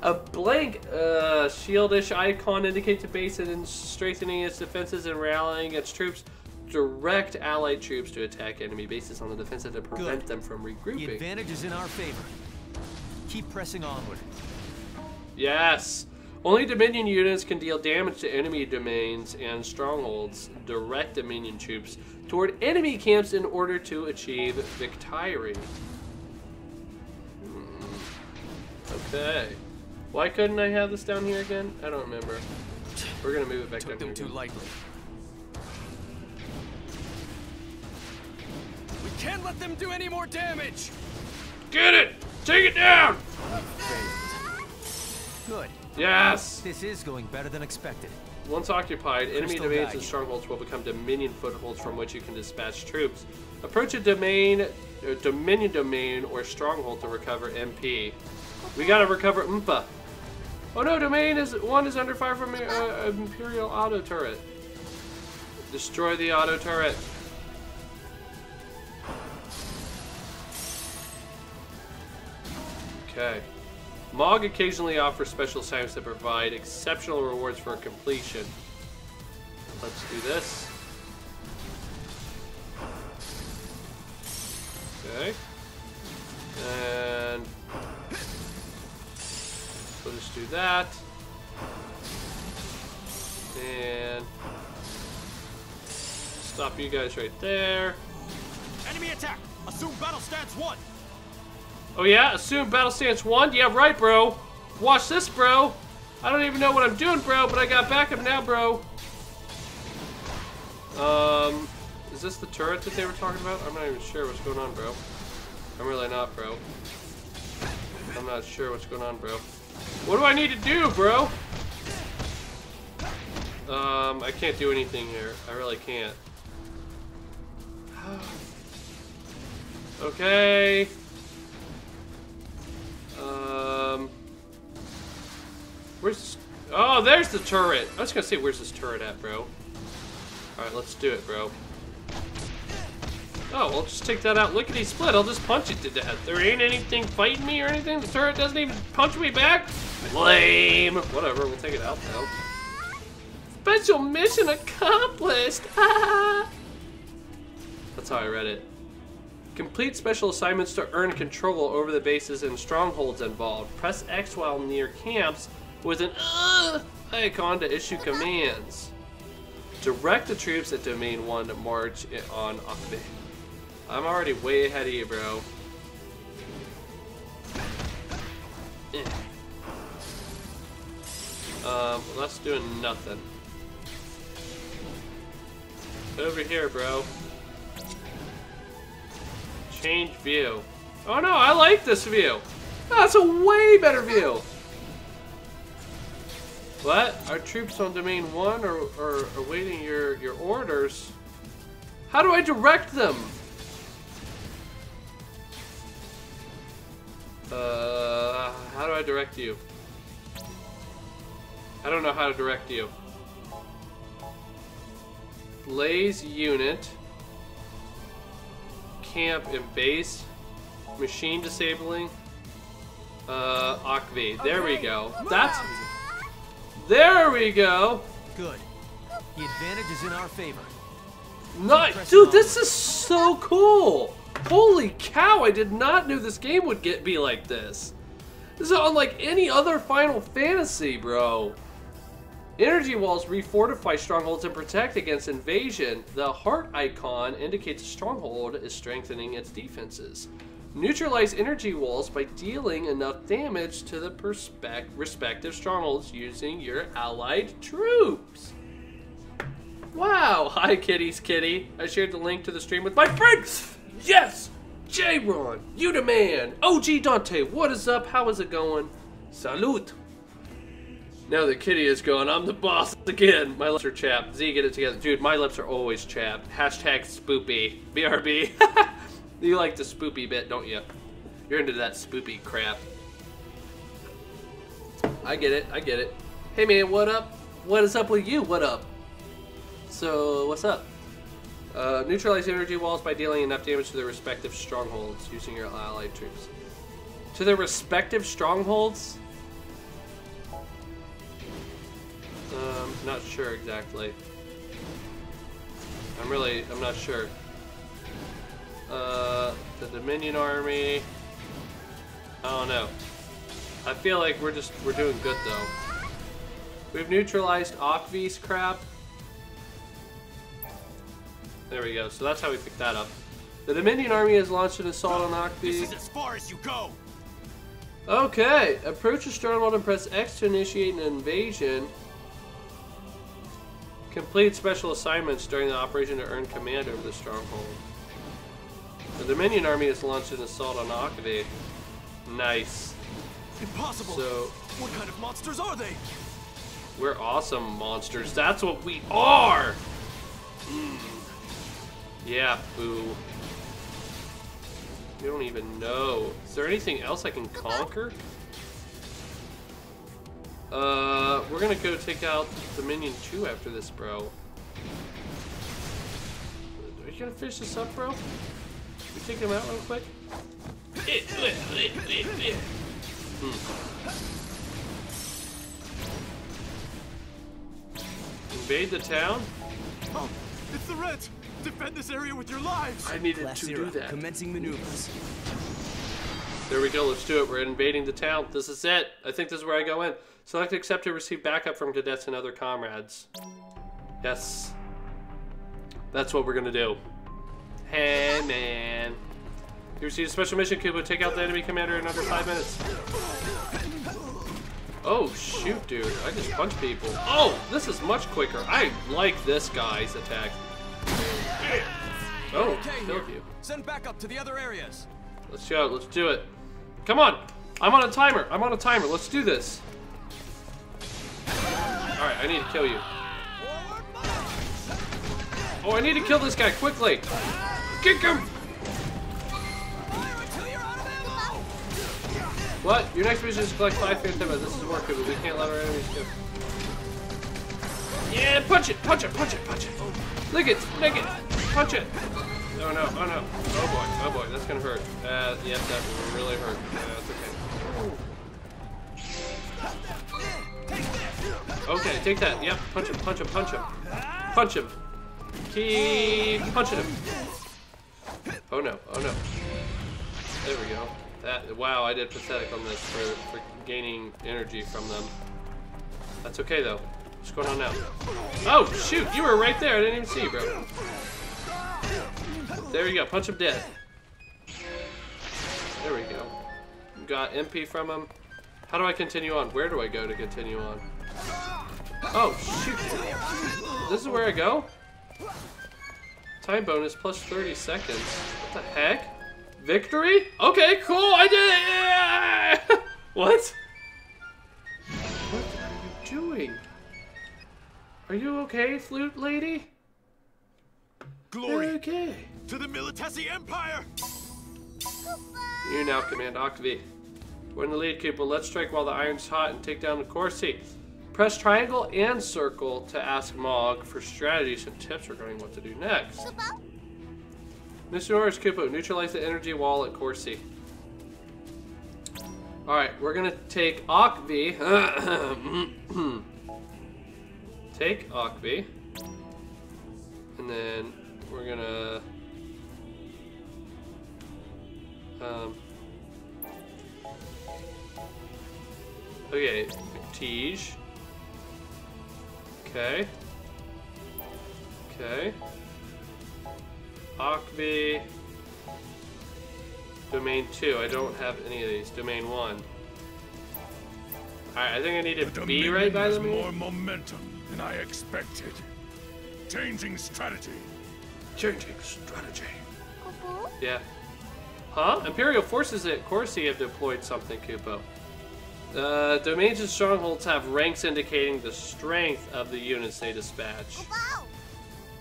Speaker 1: a blank uh, shieldish icon indicates a base in strengthening its defenses and rallying its troops. Direct allied troops to attack enemy bases on the defensive to prevent
Speaker 15: Good.
Speaker 1: them from regrouping.
Speaker 15: The advantage is in our favor. Keep pressing onward.
Speaker 1: Yes. Only Dominion units can deal damage to enemy domains and strongholds. Direct Dominion troops toward enemy camps in order to achieve victory. Hmm. Okay. Why couldn't I have this down here again? I don't remember. We're gonna move it back
Speaker 15: Took
Speaker 1: down
Speaker 15: them
Speaker 1: here.
Speaker 15: too lightly. We can't let them do any more damage!
Speaker 1: Get it! Take it down!
Speaker 15: Good.
Speaker 1: Yes!
Speaker 15: This is going better than expected.
Speaker 1: Once occupied, enemy
Speaker 15: Crystal
Speaker 1: domains and strongholds will become Dominion footholds from which you can dispatch troops. Approach a domain, uh, Dominion domain or stronghold to recover MP. We gotta recover Umpa. Oh no, domain is one is under fire from uh, Imperial auto turret. Destroy the auto turret. Okay. Mog occasionally offers special assignments that provide exceptional rewards for completion. Let's do this. Okay. And we'll just do that. And stop you guys right there.
Speaker 15: Enemy attack! Assume battle stance one!
Speaker 1: Oh yeah, assume battle stance one. Yeah, right, bro. Watch this, bro. I don't even know what I'm doing, bro, but I got backup now, bro. Um, is this the turret that they were talking about? I'm not even sure what's going on, bro. I'm really not, bro. I'm not sure what's going on, bro. What do I need to do, bro? Um, I can't do anything here. I really can't. Okay. Um, where's? Oh, there's the turret. I was gonna say, where's this turret at, bro? All right, let's do it, bro. Oh, I'll just take that out lickety split. I'll just punch it to death. There ain't anything fighting me or anything. The turret doesn't even punch me back. Lame. Whatever. We'll take it out though. Special mission accomplished. That's how I read it. Complete special assignments to earn control over the bases and strongholds involved. Press X while near camps with an uh, icon to issue commands. Direct the troops at Domain 1 to march on Akbe. I'm already way ahead of you, bro. Eh. Um, that's doing nothing. Over here, bro. Change view. Oh no, I like this view. That's a way better view. What? Our troops on Domain 1 are, are awaiting your, your orders. How do I direct them? Uh, how do I direct you? I don't know how to direct you. Blaze unit. Camp and base. Machine disabling. Uh, Akvi. There we go. That's... There we go.
Speaker 15: Good. The advantage is in our favor.
Speaker 1: Nice. Dude, this is so cool. Holy cow, I did not know this game would get be like this. This is unlike any other Final Fantasy, bro. Energy walls refortify strongholds and protect against invasion. The heart icon indicates a stronghold is strengthening its defenses. Neutralize energy walls by dealing enough damage to the respective strongholds using your allied troops. Wow! Hi, kitties, kitty. I shared the link to the stream with my friends. Yes! J-Ron, you the man. OG Dante, what is up? How is it going? Salute. Now the Kitty is gone, I'm the boss again. My lips are chapped. Z, get it together. Dude, my lips are always chapped. Hashtag spoopy. BRB. you like the spoopy bit, don't you? You're into that spoopy crap. I get it. I get it. Hey, man, what up? What is up with you? What up? So, what's up? Uh, neutralize energy walls by dealing enough damage to their respective strongholds using your allied troops. To their respective strongholds? Um, not sure exactly. I'm really, I'm not sure. Uh, the Dominion Army. I don't know. I feel like we're just, we're doing good though. We've neutralized Akvi's crap. There we go. So that's how we picked that up. The Dominion Army has launched an assault on Akvi.
Speaker 15: This is as far as you go.
Speaker 1: Okay. Approach a stronghold and press X to initiate an invasion. Complete special assignments during the operation to earn command over the stronghold. The Dominion Army has launched an assault on Akvi. Nice.
Speaker 15: Impossible.
Speaker 1: So,
Speaker 15: what kind of monsters are they?
Speaker 1: We're awesome monsters. That's what we are. Mm. Yeah, boo. You don't even know. Is there anything else I can conquer? Uh, we're gonna go take out Dominion 2 after this, bro. Are you gonna finish this up, bro? We take him out real quick? Hmm. Invade the town?
Speaker 15: Oh, it's the Reds! Defend this area with your lives!
Speaker 1: I needed Class to
Speaker 15: zero,
Speaker 1: do that.
Speaker 15: Commencing maneuvers.
Speaker 1: There we go, let's do it. We're invading the town. This is it. I think this is where I go in. Select accept to receive backup from cadets and other comrades. Yes. That's what we're gonna do. Hey, man. You receive a special mission, Kupo. Take out the enemy commander in under five minutes. Oh, shoot, dude. I just punch people. Oh, this is much quicker. I like this guy's attack. Oh, killed you.
Speaker 15: Send backup to the other areas.
Speaker 1: Let's go. Let's do it. Come on. I'm on a timer. I'm on a timer. Let's do this. Alright, I need to kill you. Oh, I need to kill this guy quickly. Kick him. What? Your next mission is to collect five phantom. This is work, we can't let our enemies go. Yeah, punch it, punch it, punch it, punch it. Lick it, lick it, punch it. Oh no, oh no. Oh boy, oh boy, that's gonna hurt. Uh, yep, that really hurt. Uh, that's okay. Okay, take that. Yep, punch him, punch him, punch him. Punch him. Keep punching him. Oh no, oh no. There we go. That wow, I did pathetic on this for, for gaining energy from them. That's okay though. What's going on now? Oh shoot, you were right there. I didn't even see you, bro. There you go. Punch him dead. There we go. Got MP from him. How do I continue on? Where do I go to continue on? Oh shoot! This is where I go. Time bonus plus 30 seconds. What the heck? Victory? Okay, cool, I did it! Yeah! what? What are you doing? Are you okay, flute lady?
Speaker 34: Glory
Speaker 1: okay.
Speaker 34: to the Militesi Empire!
Speaker 1: You now command Octavie. We're in the lead, Kupo. Let's strike while the iron's hot and take down the Corsi. Press triangle and circle to ask Mog for strategies and tips regarding what to do next. Mission orders Kupo, neutralize the energy wall at Corsi. Alright, we're gonna take Octavie. take Octavie. And then we're gonna um Okay, Tige. Okay. Okay. Octavie. Domain 2. I don't have any of these. Domain 1. Alright, I think I need to
Speaker 22: The
Speaker 1: be right by
Speaker 22: has
Speaker 1: them.
Speaker 22: more momentum than I expected. Changing strategy.
Speaker 1: Changing strategy. Uh-huh. Yeah. Huh? Imperial forces at Corsi have deployed something, Kupo. Uh, domains and strongholds have ranks indicating the strength of the units they dispatch.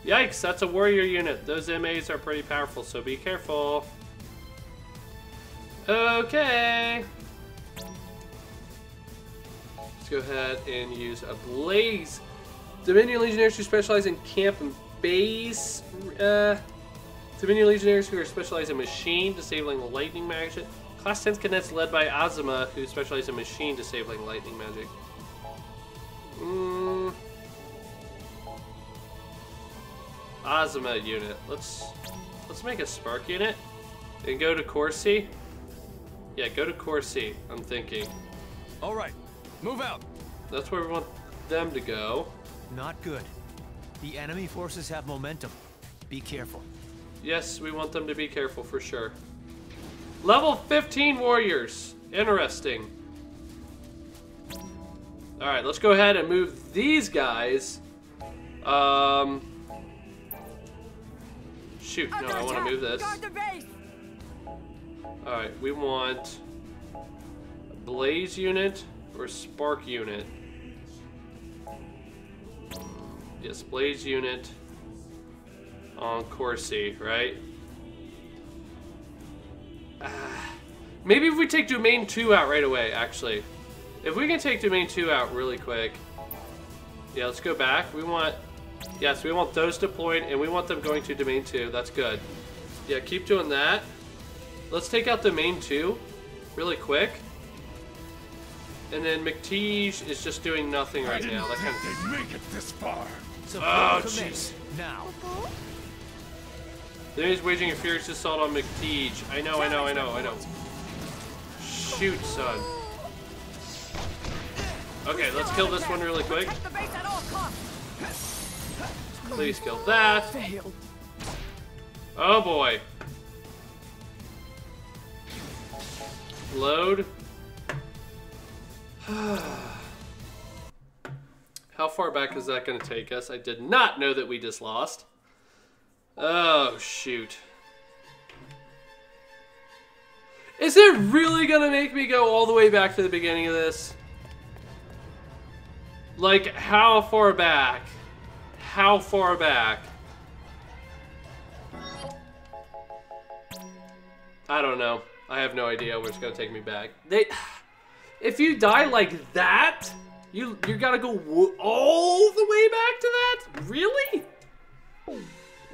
Speaker 1: Yikes, that's a warrior unit. Those MAs are pretty powerful, so be careful. Okay. Let's go ahead and use a blaze. Dominion Legionnaires who specialize in camp and base. Uh, Dominion Legionnaires who are specialized in machine disabling lightning magic. Class 10 cadets led by Azuma who specializes in machine disabling lightning magic. Mm. Azuma unit. Let's let's make a spark unit and go to Corsi. Yeah, go to Corsi. I'm thinking.
Speaker 15: All right, move out.
Speaker 1: That's where we want them to go.
Speaker 27: Not good. The enemy forces have momentum. Be careful.
Speaker 1: Yes, we want them to be careful for sure. Level 15 warriors. Interesting. Alright, let's go ahead and move these guys. Um. Shoot, no, I want to move this. Alright, we want Blaze unit or Spark unit. Yes, Blaze unit on Corsi, right? Ah, maybe if we take Domain 2 out right away, actually. If we can take Domain 2 out really quick. Yeah, let's go back. We want... Yes, we want those deployed, and we want them going to Domain 2. That's good. Yeah, keep doing that. Let's take out Domain 2 really quick. And then McTighe is just doing nothing right now. That kind of...
Speaker 22: They'd make it this far.
Speaker 1: Oh, jeez.
Speaker 27: Now.
Speaker 1: Then he's waging a furious assault on McTighe. I know, I know, I know, I know. Shoot, son. Okay, let's kill this one really quick. Please kill that. Oh boy. Load. How far back is that going to take us? I did not know that we just lost. Oh, shoot. Is it really to make me go all the way back to the beginning of this? Like, how far back? How far back? I don't know. I have no idea where it's gonna take me back. They, if you die like that, you you gotta go all the way back to that. Really?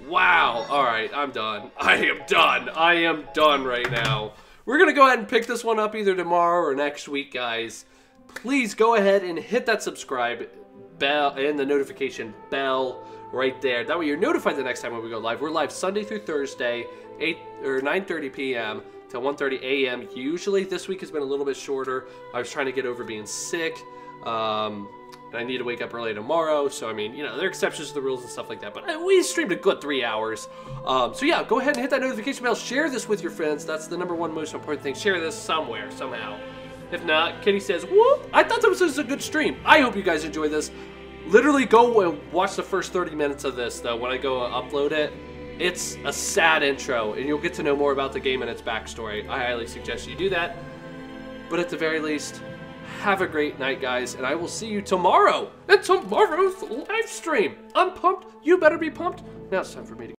Speaker 1: Wow. All right, I'm done. I am done. I am done right now. We're gonna go ahead and pick this one up either tomorrow or next week, guys. Please go ahead and hit that subscribe bell and the notification bell right there. That way you're notified the next time when we go live. We're live Sunday through Thursday, 8 or 9:30 p.m. till 1:30 a.m. Usually this week has been a little bit shorter. I was trying to get over being sick. Um, and I need to wake up early tomorrow. So, I mean, you know, there are exceptions to the rules and stuff like that. But uh, we streamed a good three hours. Um, so, yeah, go ahead and hit that notification bell. Share this with your friends. That's the number one most important thing. Share this somewhere, somehow. If not, Kenny says, whoop. I thought this was a good stream. I hope you guys enjoy this. Literally go and watch the first 30 minutes of this, though, when I go upload it. It's a sad intro, and you'll get to know more about the game and its backstory. I highly suggest you do that. But at the very least, have a great night, guys, and I will see you tomorrow in tomorrow's live stream. I'm pumped. You better be pumped. Now it's time for me to